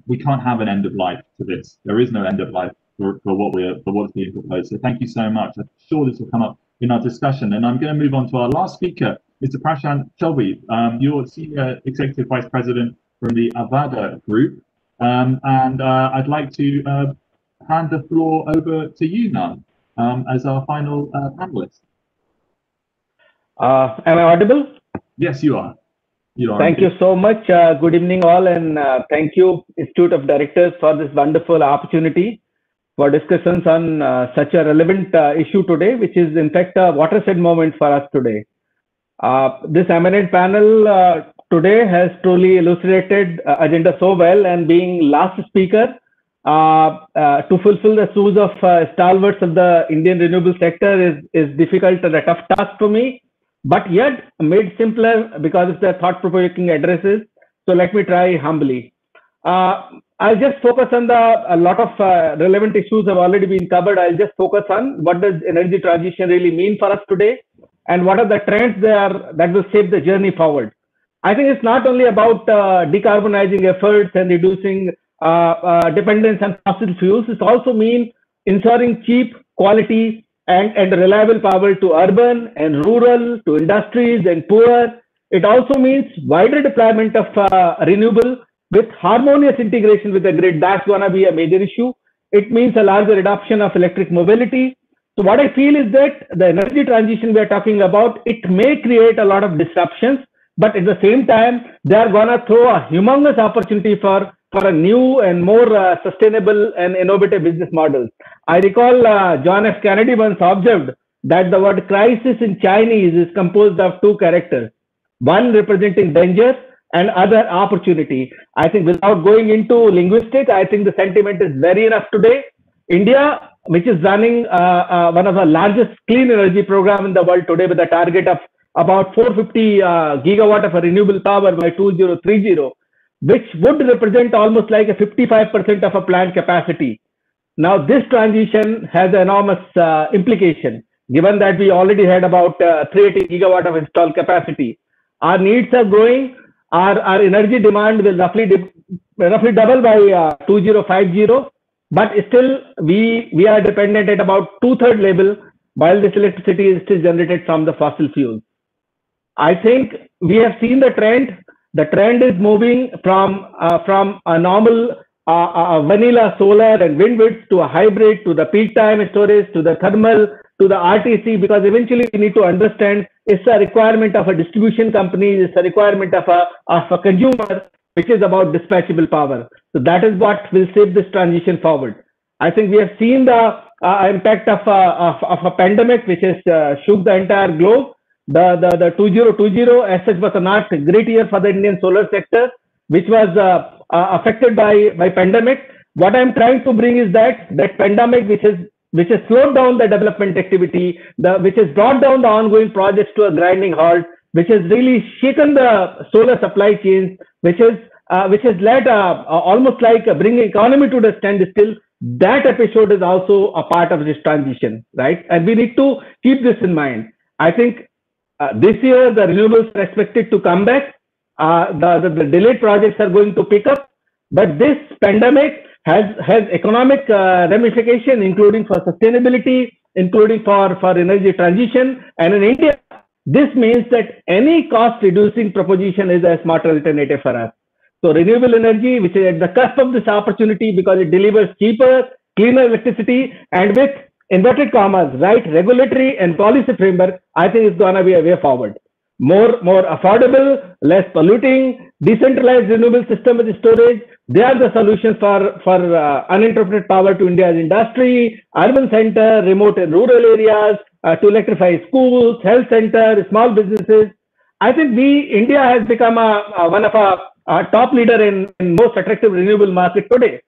we can't have an end of life to this. There is no end of life for, for what we're for what's being proposed. So thank you so much. I'm sure this will come up in our discussion. And I'm going to move on to our last speaker, Mr. Prashant Chaubey. Um, you're Senior Executive Vice President from the Avaada Group. Um, and uh, I'd like to uh, hand the floor over to you now um, as our final uh, panelist. Uh, am I audible? Yes, you are. You are. Thank you so much. Uh, good evening, all, and uh, thank you, Institute of Directors, for this wonderful opportunity for discussions on uh, such a relevant uh, issue today, which is in fact a watershed moment for us today. Uh, this eminent panel uh, today has truly elucidated agenda so well, and being last speaker to fulfill the shoes of stalwarts of the Indian renewable sector is is difficult and a tough task for me but yet made simpler because of the thought-provoking addresses. So let me try humbly. Uh, I'll just focus on the a lot of uh, relevant issues have already been covered. I'll just focus on what does energy transition really mean for us today, and what are the trends there that will shape the journey forward. I think it's not only about uh, decarbonizing efforts and reducing uh, uh, dependence on fossil fuels. It also means ensuring cheap, quality, and, and reliable power to urban and rural, to industries and poor. It also means wider deployment of uh, renewable with harmonious integration with the grid. That's going to be a major issue. It means a larger adoption of electric mobility. So what I feel is that the energy transition we are talking about, it may create a lot of disruptions, but at the same time, they are going to throw a humongous opportunity for for a new and more uh, sustainable and innovative business models. I recall uh, John F. Kennedy once observed that the word crisis in Chinese is composed of two characters, one representing danger and other opportunity. I think without going into linguistics, I think the sentiment is very enough today. India, which is running uh, uh, one of the largest clean energy program in the world today with a target of about 450 uh, gigawatt of renewable power by 2030, which would represent almost like a 55% of a plant capacity. Now, this transition has enormous uh, implication, given that we already had about uh, 380 gigawatt of installed capacity. Our needs are growing. Our, our energy demand will roughly roughly double by uh, 2050, but still we we are dependent at about two-third level, while this electricity is still generated from the fossil fuels. I think we have seen the trend the trend is moving from uh, from a normal uh, uh, vanilla solar and wind winds to a hybrid to the peak time storage to the thermal to the RTC because eventually we need to understand it's a requirement of a distribution company, it's a requirement of a of a consumer, which is about dispatchable power. So that is what will save this transition forward. I think we have seen the uh, impact of, uh, of, of a pandemic which has uh, shook the entire globe the, the, the 2020 as such was not a great year for the Indian solar sector, which was uh, uh, affected by, by pandemic. What I'm trying to bring is that that pandemic, which has which has slowed down the development activity, the which has brought down the ongoing projects to a grinding halt, which has really shaken the solar supply chains, which has uh, which has led uh, almost like bringing economy to the standstill. That episode is also a part of this transition, right? And we need to keep this in mind. I think uh, this year, the renewables are expected to come back. Uh, the, delayed projects are going to pick up. But this pandemic has, economic uh, ramification, including for sustainability, including for, for energy transition. And in India, this means that any cost reducing proposition is a smart alternative for us. So renewable energy, which is at the cusp of this opportunity because it delivers cheaper, cleaner electricity and with inverted commas, right regulatory and policy framework, I think is going to be a way forward. More, more affordable, less polluting, decentralized renewable system with storage. They are the solutions for, for uh, uninterrupted power to India's industry, urban center, remote and rural areas, uh, to electrify schools, health center, small businesses. I think we, India has become a, a one of our, our top leader in, in most attractive renewable market today.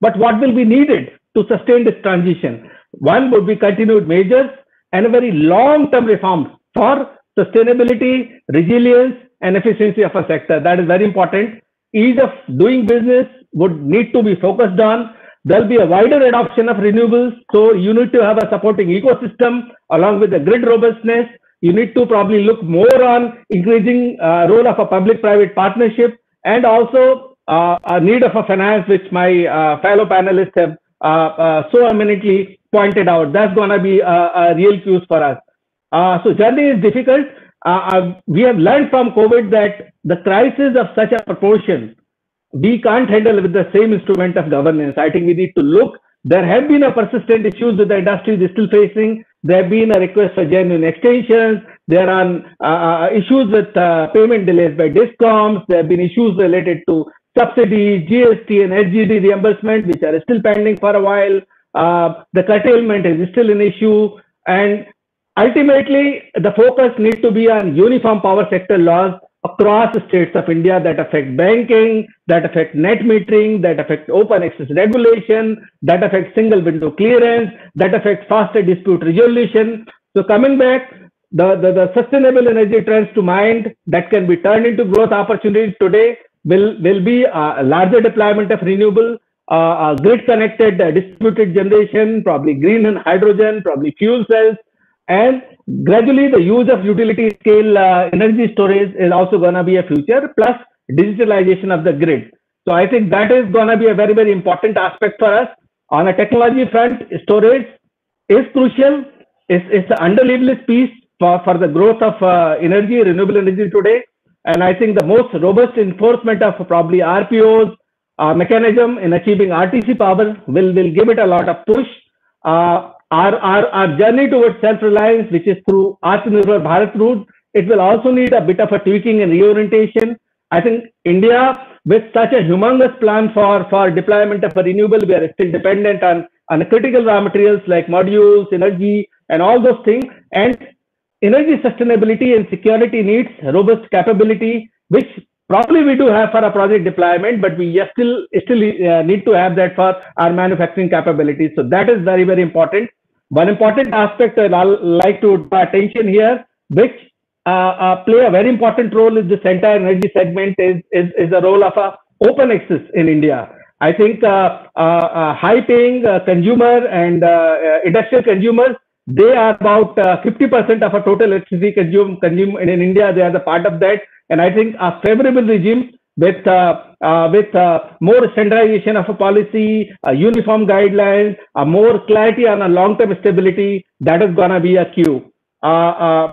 But what will be needed to sustain this transition? One would be continued measures and a very long-term reforms for sustainability, resilience, and efficiency of a sector. That is very important. Ease of doing business would need to be focused on. There'll be a wider adoption of renewables. So you need to have a supporting ecosystem along with the grid robustness. You need to probably look more on increasing uh, role of a public-private partnership and also uh, a need of a finance, which my uh, fellow panelists have uh, uh, so eminently pointed out. That's going to be a, a, real cues for us. Uh, so journey is difficult. we have learned from COVID that the crisis of such a proportion, we can't handle with the same instrument of governance. I think we need to look. There have been a persistent issues with the industry is still facing. There have been a request for genuine extensions. There are uh, issues with uh, payment delays by discoms. There have been issues related to subsidies, GST and SGD reimbursement, which are still pending for a while. Uh, the curtailment is still an issue. And ultimately, the focus needs to be on uniform power sector laws across the states of India that affect banking, that affect net metering, that affect open access regulation, that affect single window clearance, that affect faster dispute resolution. So coming back, the, the, the sustainable energy trends to mind that can be turned into growth opportunities today will, will be a larger deployment of renewable, uh, grid connected uh, distributed generation, probably green and hydrogen, probably fuel cells, and gradually the use of utility scale uh, energy storage is also going to be a future, plus digitalization of the grid. So I think that is going to be a very, very important aspect for us. On a technology front, storage is crucial. it's, it's the underleveraged piece for, for the growth of uh, energy, renewable energy today. And I think the most robust enforcement of probably RPOs uh, mechanism in achieving RTC power will, will give it a lot of push. Uh, our, our, our journey towards self-reliance, which is through Atmanirbhar Bharat route, it will also need a bit of a tweaking and reorientation. I think India, with such a humongous plan for, for deployment of a renewable, we are still dependent on, on critical raw materials like modules, energy, and all those things. And energy sustainability and security needs robust capability, which probably we do have for a project deployment, but we still still uh, need to have that for our manufacturing capabilities. So that is very very important. One important aspect that I'd like to draw attention here, which uh, uh, play a very important role in this entire energy segment, is is, is the role of a open access in India. I think uh, uh, uh high-paying consumer and industrial consumers they are about 50% of our total electricity consumed consume in, in India. They are the part of that, and I think a favorable regime with uh, uh, with uh, more standardization of a policy, a uniform guidelines, more clarity on a long-term stability, that is gonna be a cue. my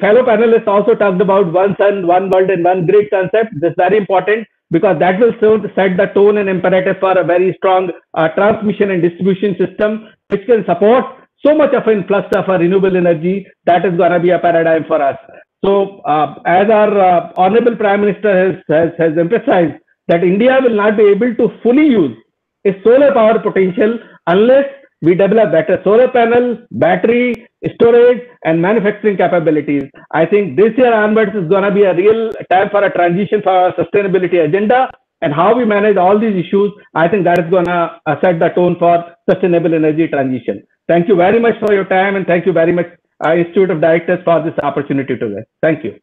fellow panelists also talked about one sun, one world, and one grid concept. This is very important because that will set the tone and imperative for a very strong uh, transmission and distribution system which can support so much of an influx of a renewable energy that is going to be a paradigm for us so, uh, as our uh, Honorable Prime Minister has, has, has emphasized, that India will not be able to fully use its solar power potential unless we develop better solar panel, battery, storage, and manufacturing capabilities. I think this year onwards is going to be a real time for a transition for our sustainability agenda and how we manage all these issues. I think that is going to uh, set the tone for sustainable energy transition. Thank you very much for your time and thank you very much uh, Institute of Directors for this opportunity today. Thank you.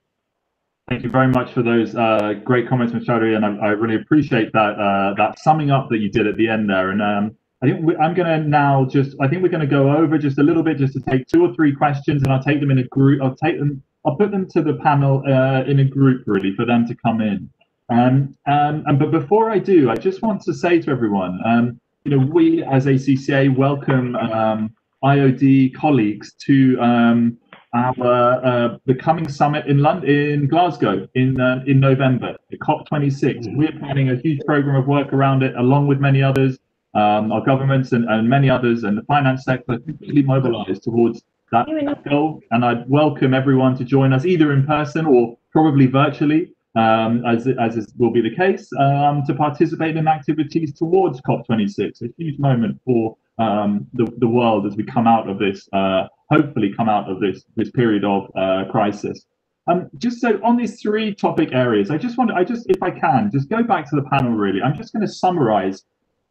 Thank you very much for those uh, great comments. Chaudhary, and I, I, really appreciate that uh, that summing up that you did at the end there. And um, I think we, I'm going to now just I think we're going to go over just a little bit, just to take two or three questions, and I'll take them in a group. I'll take them. I'll put them to the panel uh, in a group really for them to come in. Um, um, and but before I do, I just want to say to everyone, um, you know, we as ACCA welcome um, IOD colleagues to um, our uh, the coming summit in London, in Glasgow, in uh, in November, the COP26. Mm. We're planning a huge program of work around it, along with many others, um, our governments and, and many others, and the finance sector completely mobilised towards that goal. And I'd welcome everyone to join us either in person or probably virtually. Um, as, as is, will be the case, um, to participate in activities towards COP26, a huge moment for um, the, the world as we come out of this, uh, hopefully come out of this this period of uh, crisis. Um, just so on these three topic areas, I just want to, I just, if I can, just go back to the panel really. I'm just going to summarize.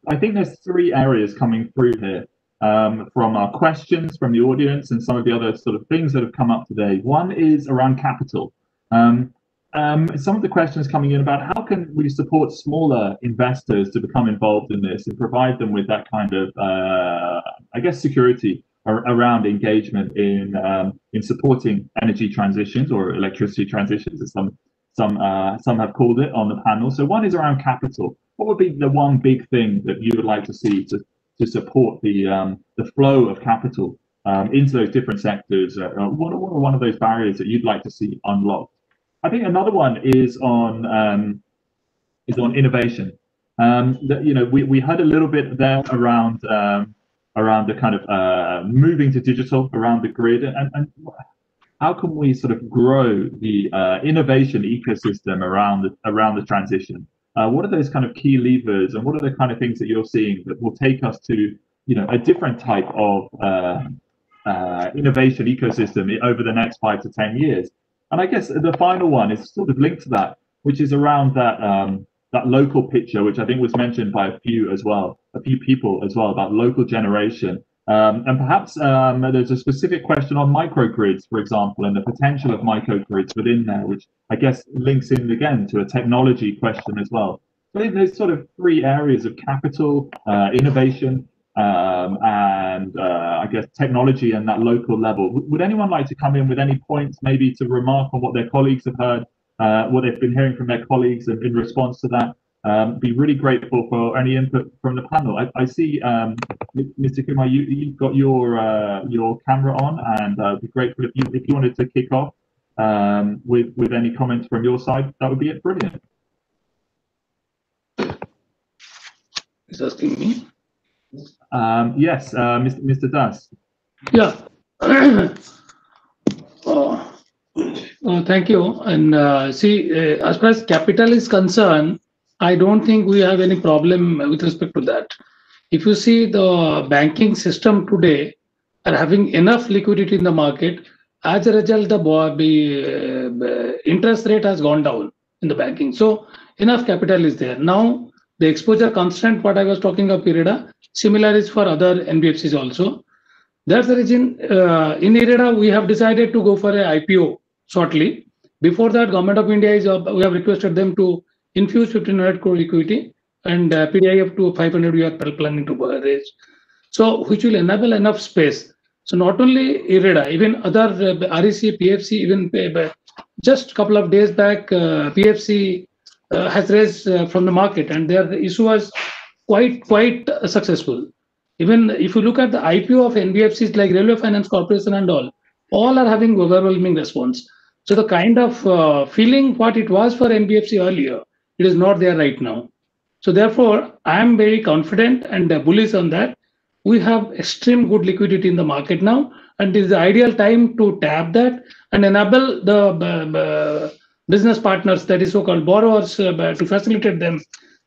I think there's three areas coming through here um, from our questions from the audience and some of the other sort of things that have come up today. One is around capital. Um, um, some of the questions coming in about how can we support smaller investors to become involved in this and provide them with that kind of, uh, I guess, security ar around engagement in um, in supporting energy transitions or electricity transitions, as some some uh, some have called it on the panel. So one is around capital. What would be the one big thing that you would like to see to to support the um, the flow of capital um, into those different sectors? Uh, what, what are one of those barriers that you'd like to see unlocked? I think another one is on um, is on innovation. Um, that, you know, we, we had a little bit there around um, around the kind of uh, moving to digital around the grid, and, and how can we sort of grow the uh, innovation ecosystem around the around the transition? Uh, what are those kind of key levers, and what are the kind of things that you're seeing that will take us to you know a different type of uh, uh, innovation ecosystem over the next five to ten years? And I guess the final one is sort of linked to that, which is around that um, that local picture, which I think was mentioned by a few as well, a few people as well about local generation. Um, and perhaps um, there's a specific question on microgrids, for example, and the potential of microgrids within there, which I guess links in again to a technology question as well. So I there's sort of three areas of capital, uh, innovation, um, and uh, I guess technology and that local level. Would anyone like to come in with any points, maybe to remark on what their colleagues have heard, uh, what they've been hearing from their colleagues in, in response to that? Um, be really grateful for any input from the panel. I, I see, um, Mr. Kumar, you, you've got your uh, your camera on, and uh, be grateful if you if you wanted to kick off um, with with any comments from your side. That would be it. Brilliant. Is asking me? Um, yes, uh, Mr. Mr. Das. Yeah. Oh, oh, thank you. And uh, see, uh, as far as capital is concerned, I don't think we have any problem with respect to that. If you see the banking system today are having enough liquidity in the market, as a result, the uh, interest rate has gone down in the banking. So enough capital is there. Now the exposure constant, what I was talking of IREDA, similar is for other NBFCs also. That's the reason uh, in IREDA we have decided to go for a IPO shortly. Before that, Government of India is uh, we have requested them to infuse 1500 crore equity and uh, PDIF to 500 we are planning to raise. So which will enable enough space. So not only IREDA, even other uh, REC, PFC, even uh, just couple of days back, uh, PFC has raised uh, from the market and their issue was quite quite uh, successful. Even if you look at the IPO of NBFCs like Railway Finance Corporation and all, all are having overwhelming response. So the kind of uh, feeling what it was for NBFC earlier, it is not there right now. So therefore, I am very confident and uh, bullish on that. We have extreme good liquidity in the market now, and it is the ideal time to tap that and enable the uh, uh, business partners, that is so-called borrowers, uh, to facilitate them,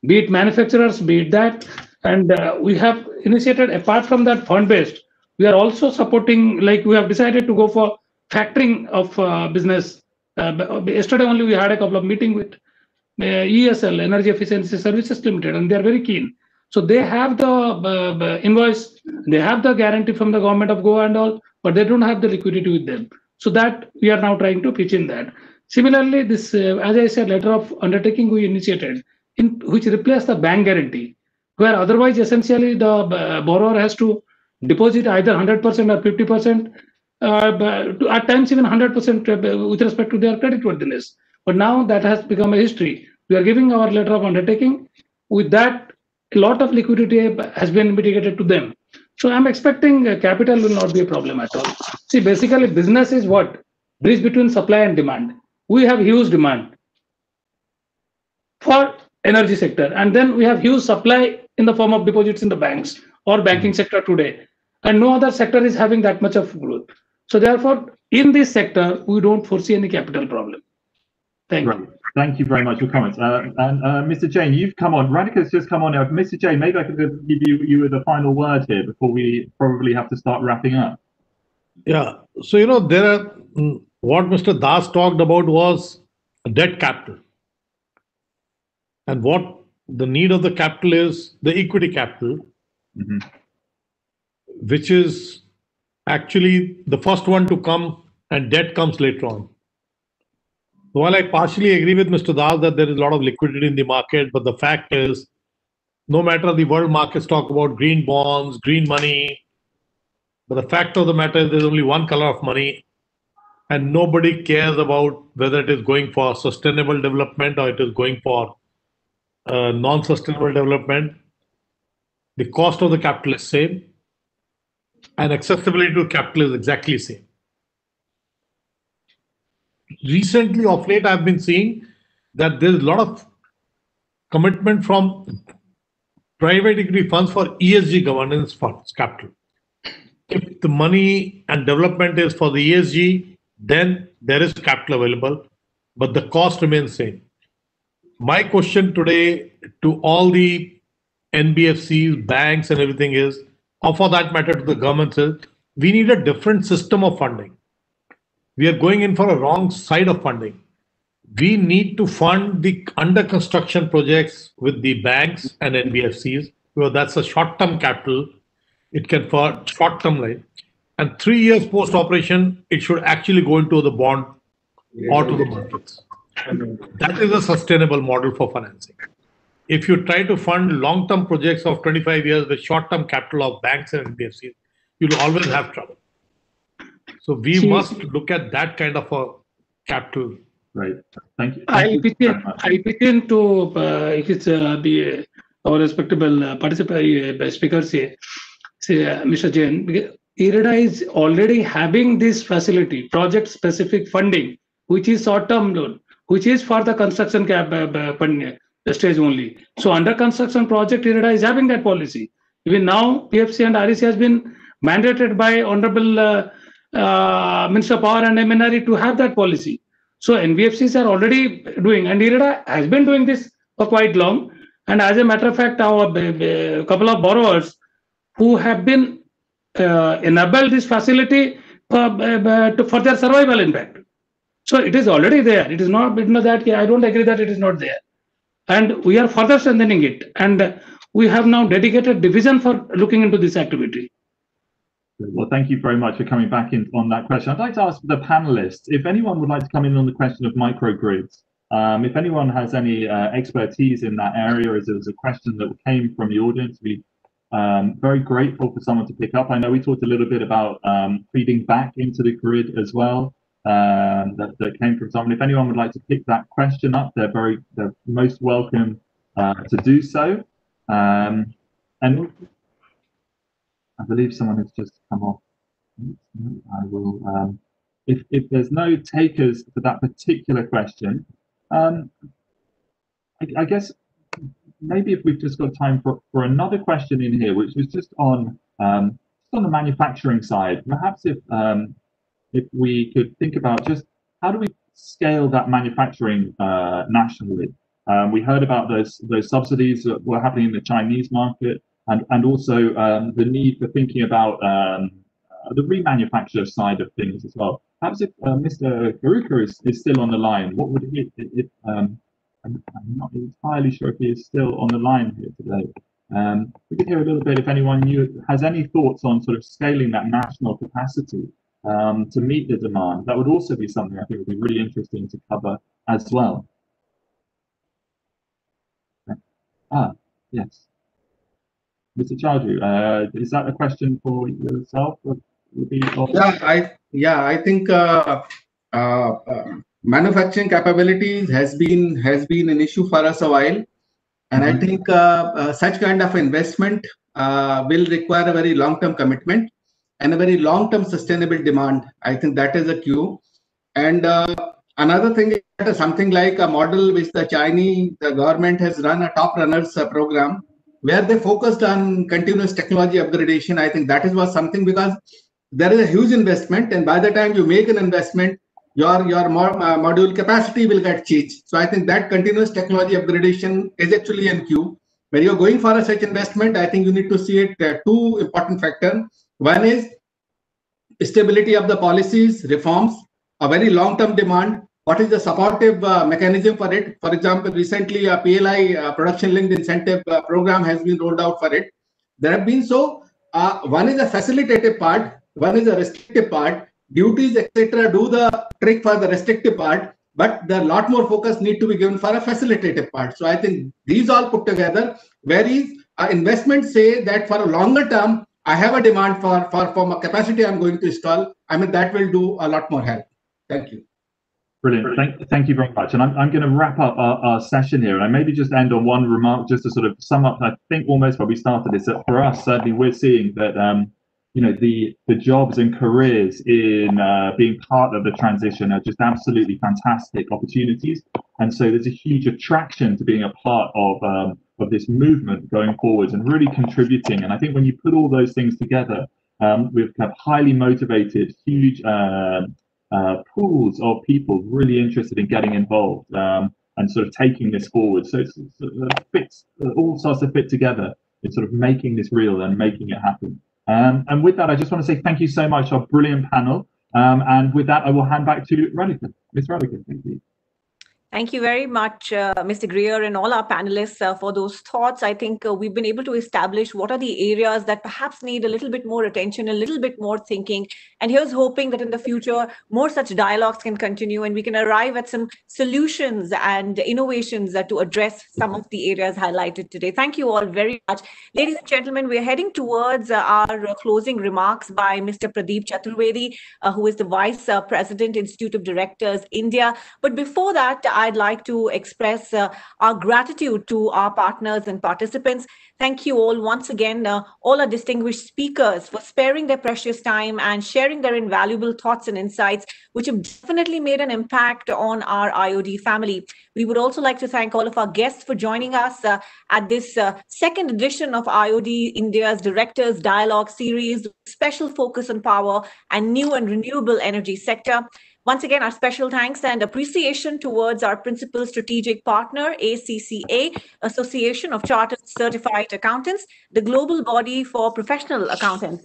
be it manufacturers, be it that. And uh, we have initiated, apart from that fund-based, we are also supporting, like we have decided to go for factoring of uh, business. Yesterday only we had a couple of meeting with EESL, Energy Efficiency Services Limited, and they are very keen. So they have the invoice, they have the guarantee from the government of Goa and all, but they don't have the liquidity with them. So that we are now trying to pitch in that. Similarly, this, uh, as I said, letter of undertaking we initiated, in which replaced the bank guarantee, where otherwise essentially the uh, borrower has to deposit either 100% or 50%, uh, at times even 100% uh, with respect to their creditworthiness. But now that has become a history. We are giving our letter of undertaking. With that, a lot of liquidity has been mitigated to them. So I'm expecting uh, capital will not be a problem at all. See, basically, business is what bridge between supply and demand. We have huge demand for energy sector, and then we have huge supply in the form of deposits in the banks or banking sector today, and no other sector is having that much of growth. So therefore, in this sector, we don't foresee any capital problem. Thank Great. you. Thank you very much for your comments. Uh, and uh, Mr. Jain, you've come on. Radhika's just come on now. Mr. Jain, maybe I could give you you the final word here before we probably have to start wrapping up. Yeah. So, you know, there are mm, what Mr. Das talked about was debt capital. And what the need of the capital is the equity capital, mm-hmm. which is actually the first one to come, and debt comes later on. While I partially agree with Mr. Das that there is a lot of liquidity in the market, but the fact is, no matter the world markets talk about green bonds, green money, but the fact of the matter is there's only one color of money, and nobody cares about whether it is going for sustainable development or it is going for uh, non-sustainable development. The cost of the capital is same, and accessibility to capital is exactly same. Recently, of late, I've been seeing that there's a lot of commitment from private equity funds for ESG governance funds capital if the money and development is for the ESG, then there is capital available, but the cost remains same. My question today to all the NBFCs, banks, and everything is, or for that matter to the governments, is we need a different system of funding. We are going in for a wrong side of funding. We need to fund the under construction projects with the banks and NBFCs, because that's a short term capital it can for short term line and three years post operation it should actually go into the bond or to the markets that is a sustainable model for financing if you try to fund long term projects of 25 years with short term capital of banks and nbfcs you'll always have trouble so we See- must look at that kind of a capital Right. Thank you. I'll Thank you pitch very in, much. I'll to uh, if it's uh, the our respectable uh, participant uh, speakers here, say uh, Mr. Jain. IREDA is already having this facility, project-specific funding, which is short-term loan, which is for the construction cap uh, uh, uh, stage only. So under construction project, IREDA is having that policy. Even now, PFC and REC has been mandated by Honorable uh, uh, Minister of Power and MNRE to have that policy. So NBFCs are already doing, and IREDA has been doing this for quite long. And as a matter of fact, our b- b- couple of borrowers who have been uh, enabled this facility for, to- for their survival, in fact. So it is already there. It is not, it's not that I don't agree that it is not there. And we are further strengthening it. And uh, we have now dedicated division for looking into this activity. Well, thank you very much for coming back in on that question. I'd like to ask the panelists if anyone would like to come in on the question of microgrids. Um, if anyone has any uh, expertise in that area, as it was a question that came from the audience, we um, very grateful for someone to pick up. I know we talked a little bit about um, feeding back into the grid as well. Um, that, that came from someone. If anyone would like to pick that question up, they're very they're most welcome uh, to do so. Um, and I believe someone has just come off. I will. Um, if if there's no takers for that particular question, um, I, I guess maybe if we've just got time for, for another question in here, which was just on um, just on the manufacturing side. Perhaps if um, if we could think about just how do we scale that manufacturing uh, nationally? Um, we heard about those those subsidies that were happening in the Chinese market, and and also um, the need for thinking about um, uh, the remanufacture side of things as well. Perhaps if uh, Mr. Kheruka is, is still on the line, what would he? If, um, I'm, I'm not entirely sure if he is still on the line here today. Um, we could hear a little bit if anyone knew has any thoughts on sort of scaling that national capacity um, to meet the demand. That would also be something I think would be really interesting to cover as well. Ah, yes. Mr. Chowdhury, uh, is that a question for yourself? Or Yeah, I yeah, I think uh, uh, uh, manufacturing capabilities has been has been an issue for us a while, and I think uh, uh, such kind of investment uh, will require a very long-term commitment and a very long-term sustainable demand. I think that is a cue. And uh, another thing is that something like a model which the Chinese the government has run a top runners uh, program where they focused on continuous technology upgradation. I think that is was something because there is a huge investment, and by the time you make an investment, your your uh, module capacity will get changed. So I think that continuous technology upgradation is actually in queue. When you're going for a such investment, I think you need to see it uh, two important factors. One is stability of the policies, reforms, a very long-term demand. What is the supportive uh, mechanism for it? For example, recently a PLI uh, production-linked incentive uh, program has been rolled out for it. There have been so one is a facilitative part, one is a restrictive part. Duties, etc., do the trick for the restrictive part, but the lot more focus need to be given for a facilitative part. So I think these all put together, whereas uh, investments say that for a longer term, I have a demand for for from a capacity I'm going to install. I mean that will do a lot more help. Thank you. Brilliant. Thank, thank you very much. And I'm, I'm going to wrap up our, our session here. And I maybe just end on one remark, just to sort of sum up, I think almost where we started is that for us, certainly we're seeing that, um, you know, the, the jobs and careers in uh, being part of the transition are just absolutely fantastic opportunities. And so there's a huge attraction to being a part of, um, of this movement going forwards and really contributing. And I think when you put all those things together, um, we've got highly motivated, huge um, uh, pools of people really interested in getting involved um, and sort of taking this forward. So it's, it's, it fits, it all starts to fit together in sort of making this real and making it happen. Um, and with that, I just want to say thank you so much, our brilliant panel. Um, and with that, I will hand back to Radhika. Ms. Radhika, thank you. Thank you very much, uh, Mr. Greer and all our panelists uh, for those thoughts. I think uh, we've been able to establish what are the areas that perhaps need a little bit more attention, a little bit more thinking. And here's hoping that in the future, more such dialogues can continue and we can arrive at some solutions and innovations uh, to address some of the areas highlighted today. Thank you all very much. Ladies and gentlemen, we're heading towards uh, our uh, closing remarks by Mr. Pradeep Chaturvedi, who is the Vice President, Institute of Directors, India. But before that, I'd like to express uh, our gratitude to our partners and participants. Thank you all once again, uh, all our distinguished speakers for sparing their precious time and sharing their invaluable thoughts and insights, which have definitely made an impact on our IOD family. We would also like to thank all of our guests for joining us uh, at this uh, second edition of IOD India's Directors Dialogue Series, special focus on power and new and renewable energy sector. Once again, our special thanks and appreciation towards our principal strategic partner, ACCA, Association of Chartered Certified Accountants, the global body for professional accountants.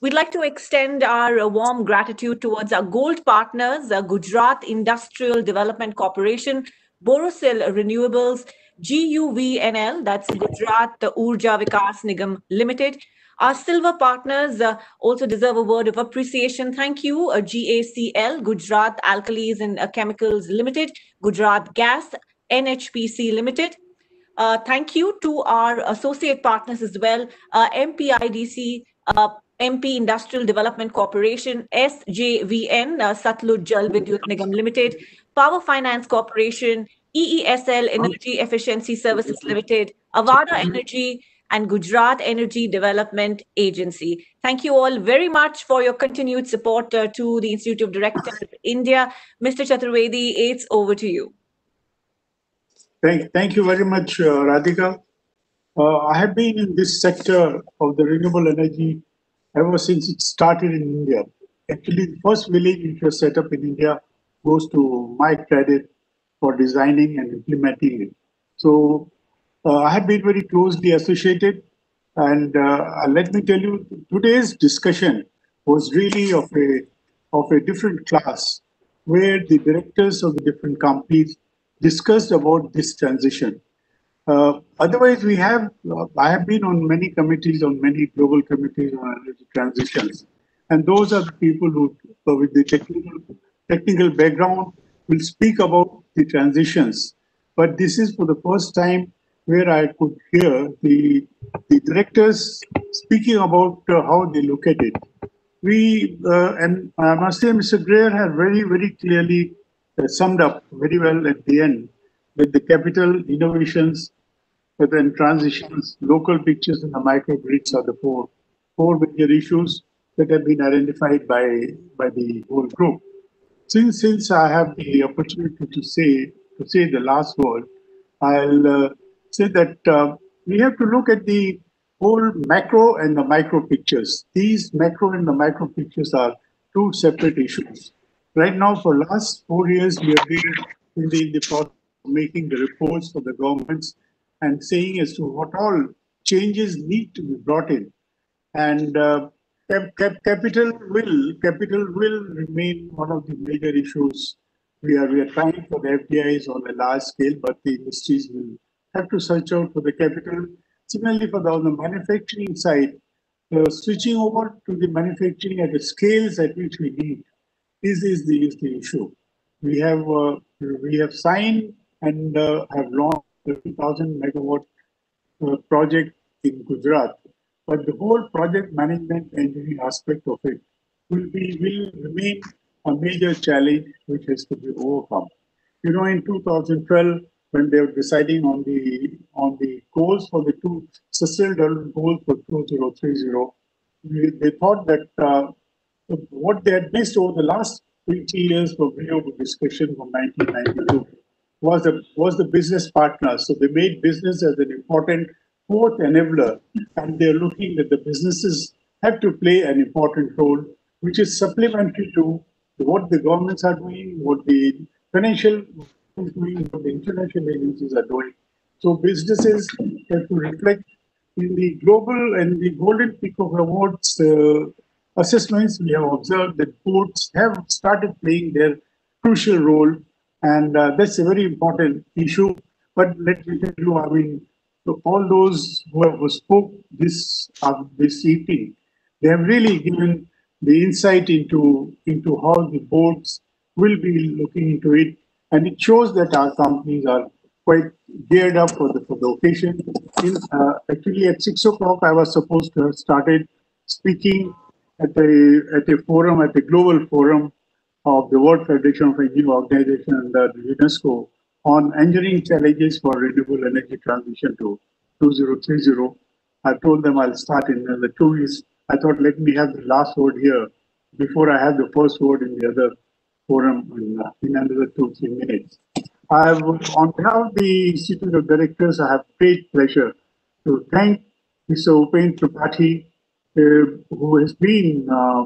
We'd like to extend our warm gratitude towards our gold partners, uh, Gujarat Industrial Development Corporation, Borosil Renewables, GUVNL, that's Gujarat Urja Vikas Nigam Limited, our silver partners uh, also deserve a word of appreciation. Thank you, uh, GACL, Gujarat Alkalis and uh, Chemicals Limited, Gujarat Gas, NHPC Limited. Uh, thank you to our associate partners as well, uh, MPIDC, uh, MP Industrial Development Corporation, SJVN, uh, Satluj Jal Vidyut Nigam Limited, Power Finance Corporation, EESL Energy Efficiency Services Limited, Avaada Energy, and Gujarat Energy Development Agency. Thank you all very much for your continued support uh, to the Institute of Directors India. Mr. Chaturvedi, it's over to you. Thank, thank you very much, uh, Radhika. Uh, I have been in this sector of the renewable energy ever since it started in India. Actually, the first village which was set up in India goes to my credit for designing and implementing it. So I have been very closely associated. And uh, let me tell you, today's discussion was really of a, of a different class, where the directors of the different companies discussed about this transition. Uh, otherwise, we have, uh, I have been on many committees, on many global committees on energy transitions. And those are the people who, uh, with the technical, technical background, will speak about the transitions. But this is for the first time where I could hear the, the directors speaking about uh, how they look at it. We, uh, and I must say, Mr. Greer has very, very clearly uh, summed up very well at the end with the capital innovations, but then transitions, local pictures, and the microgrids are the four, four major issues that have been identified by, by the whole group. Since, since I have the opportunity to say, to say the last word, I'll uh, say that uh, we have to look at the whole macro and the micro pictures. These macro and the micro pictures are two separate issues. Right now, for last four years, we have been in the, in the process of making the reports for the governments and saying as to what all changes need to be brought in. And uh, cap, cap, capital will capital will remain one of the major issues. We are we are trying for the FDIs on a large scale, but the industries will have to search out for the capital. Similarly, for the, on the manufacturing side, uh, switching over to the manufacturing at the scales at which we need is, is, the, is the issue. We have uh, we have signed and uh, have launched the 2000 megawatt uh, project in Gujarat, but the whole project management engineering aspect of it will be will remain a major challenge which has to be overcome. You know, in 2012, when they were deciding on the on the goals for the two sustainable goals for 2030, they thought that uh, what they had missed over the last 20 years from Rio discussion from 1992 was the was the business partners. So they made business as an important fourth enabler, and they're looking that the businesses have to play an important role, which is supplementary to what the governments are doing, what the financial the international agencies are doing. So businesses have to reflect in the global and the Golden Peacock Awards uh, assessments. We have observed that ports have started playing their crucial role And uh, that's a very important issue. But let me tell you, I mean, all those who have spoke this uh, this evening, they have really given the insight into into how the boards will be looking into it, and it shows that our companies are quite geared up for the for the occasion. In, uh, actually, at six o'clock, I was supposed to have started speaking at a at a forum at a global forum of the World Federation of Engineering Organization under UNESCO on engineering challenges for renewable energy transition to 2030. I told them I'll start in the two weeks. I thought let me have the last word here before I have the first word in the other forum in, uh, in another two, three minutes. I have, on behalf of the Institute of Directors, I have great pleasure to thank Mr. Upen Tripathi, uh, who has been uh,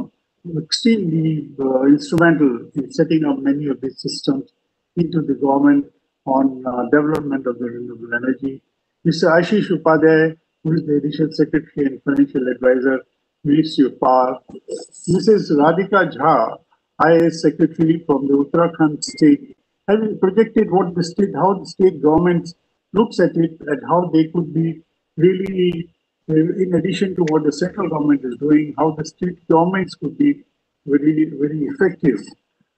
extremely uh, instrumental in setting up many of these systems into the government on uh, development of the renewable energy. Mr. Ashish Upadhyay, who is the additional secretary and financial advisor, Ministry of Power. Mrs. Radhika Jha, IAS secretary from the Uttarakhand state, having projected what the state, how the state government looks at it and how they could be really uh, in addition to what the central government is doing, how the state governments could be very, very effective.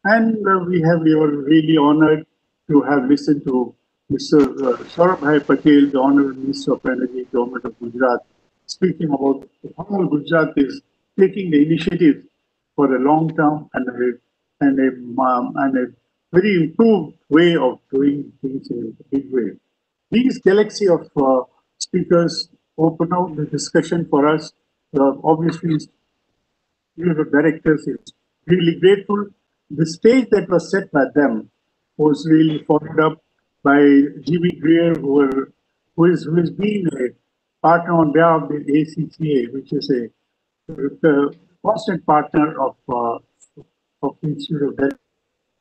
And uh, we have, we were really honored to have listened to Mr. Uh, Saurabh Patel, the Honorable Minister of Energy, Government of Gujarat, speaking about how Gujarat is taking the initiative for a long term and a, and a, um, and a very improved way of doing things in a big way. These galaxy of uh, speakers open up the discussion for us. Uh, obviously, the directors is really grateful. The stage that was set by them was really followed up by G.B. Greer, who, were, who, is, who has been a partner on behalf of the ACCA, which is a, a constant partner of, uh, of the Institute of Directors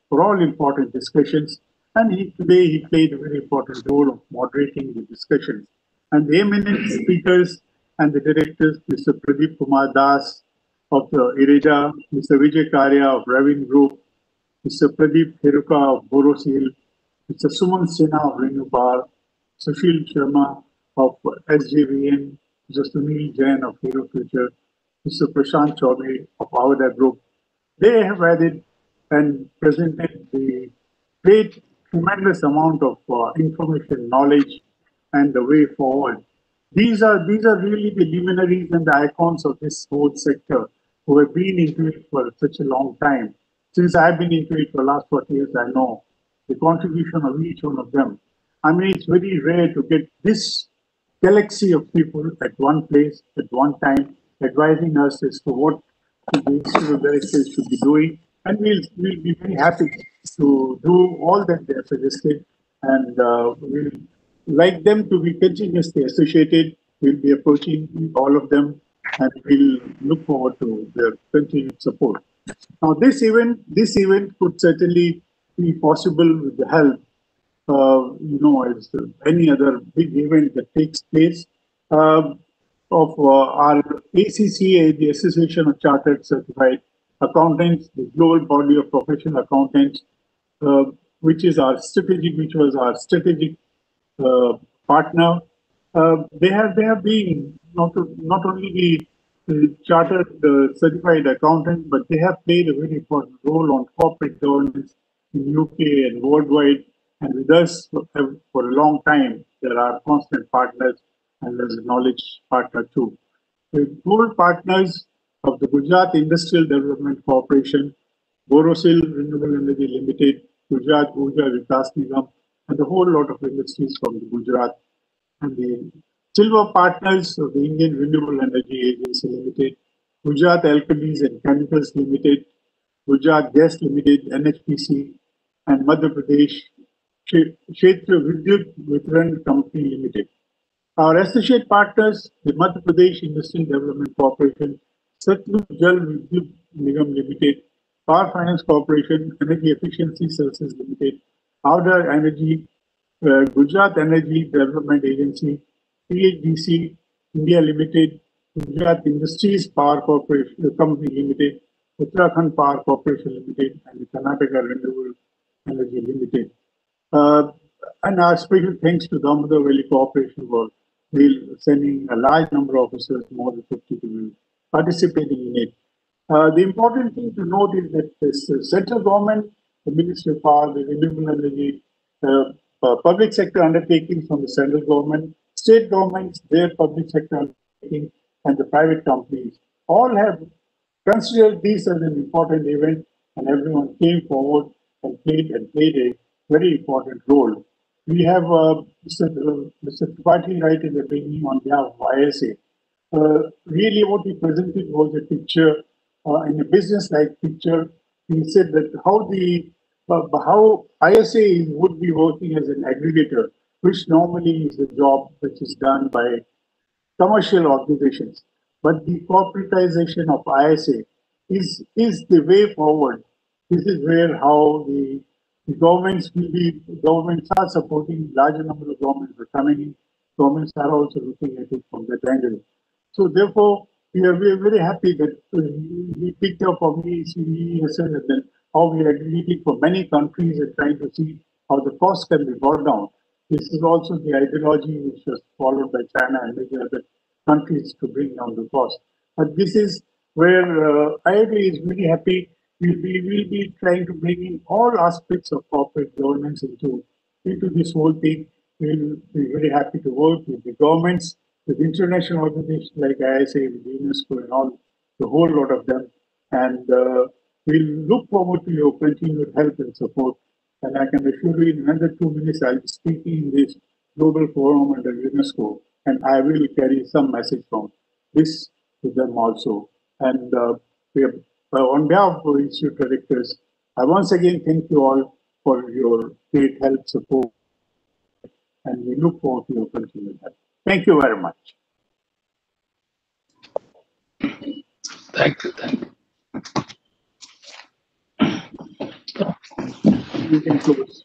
for all important discussions. And he, today he played a very important role of moderating the discussions and the eminent speakers and the directors, Mr. Pradeep Kumar Das of the IREDA, Mr. Vijay Karia of Ravin Group, Mr. Pradeep Kheruka of Borosil, Mr. Sumant Sinha of ReNew Power, Sushil Sharma of SJVN, Mr. Sunil Jain of Hero Future, Mr. Prashant Chaudhary of Avaada Group. They have added and presented the great, tremendous amount of uh, information, knowledge, and the way forward. These are these are really the luminaries and the icons of this whole sector who have been into it for such a long time. Since I've been into it for the last 40 years, I know the contribution of each one of them. I mean, it's very rare to get this galaxy of people at one place at one time, advising us as to what the Institute Directors should be doing. And we'll, we'll be very happy to do all that they have suggested. And uh, we'll like them to be continuously associated. We'll be approaching all of them and we'll look forward to their continued support. Now, this event, this event could certainly be possible with the help, uh, you know, as any other big event that takes place uh, of uh, our ACCA, the Association of Chartered Certified Accountants, the global body of professional accountants, uh, which is our strategic, which was our strategic uh, partner. They have they have been not not only the chartered uh, certified accountant, but they have played a very important role on corporate governance in UK and worldwide. And with us for, for a long time, there are constant partners and there's a knowledge partner too. The gold partners of the Gujarat Industrial Development Corporation, Borosil Renewable Energy Limited, Gujarat Urja Vikas Nigam, and a whole lot of industries from Gujarat. And the silver partners of the Indian Renewable Energy Agency Limited, Gujarat Alkalis and Chemicals Limited, Gujarat Gas Limited, NHPC, and Madhya Pradesh Kshetra Vidyut Vitran Company Limited. Our associate partners, the Madhya Pradesh Industrial Development Corporation, Satluj Jal Vidyut Nigam Limited, Power Finance Corporation, Energy Efficiency Services Limited, Outer Energy, uh, Gujarat Energy Development Agency, THDC India Limited, Gujarat Industries Power Corporation uh, Company Limited, Uttarakhand Power Corporation Limited, and the Karnataka Renewable Energy Limited. Uh, and our special thanks to Damodar Valley Corporation for sending a large number of officers, more than 50 people, participating in it. Uh, the important thing to note is that this uh, central government, the Ministry of Power, the renewable energy, uh, uh, public sector undertakings from the central government, state governments, their public sector undertakings, and the private companies all have considered this as an important event, and everyone came forward and played and played a very important role. We have uh, Mr. Uh, Mr. Tripathi right in the beginning on behalf of ISA. Uh, really, what he presented was a picture uh, in a business-like picture. He said that how the uh, how ISA would be working as an aggregator, which normally is a job which is done by commercial organizations. But the corporatization of ISA is, is the way forward. This is where how the, the governments will be, governments are supporting, larger number of governments are coming in. Governments are also looking at it from that angle. So therefore, we are, we are very happy that uh, we picked up on EESL and then how we are aggregating for many countries and trying to see how the cost can be brought down. This is also the ideology which was followed by China and many other countries to bring down the cost. But this is where uh, IOD is very happy. We'll be, we'll be trying to bring in all aspects of corporate governance into, into this whole thing. We'll be very happy to work with the governments, with international organizations like ISA, with UNESCO and all, the whole lot of them. And uh, we'll look forward to your continued help and support. And I can assure you in another two minutes, I'll be speaking in this global forum under UNESCO, and I will carry some message from this to them also. And uh, we have, Uh, on behalf of the Institute directors, I once again thank you all for your great help, support, and we look forward to your continued help. Thank you very much. Thank you. Thank you. You can close.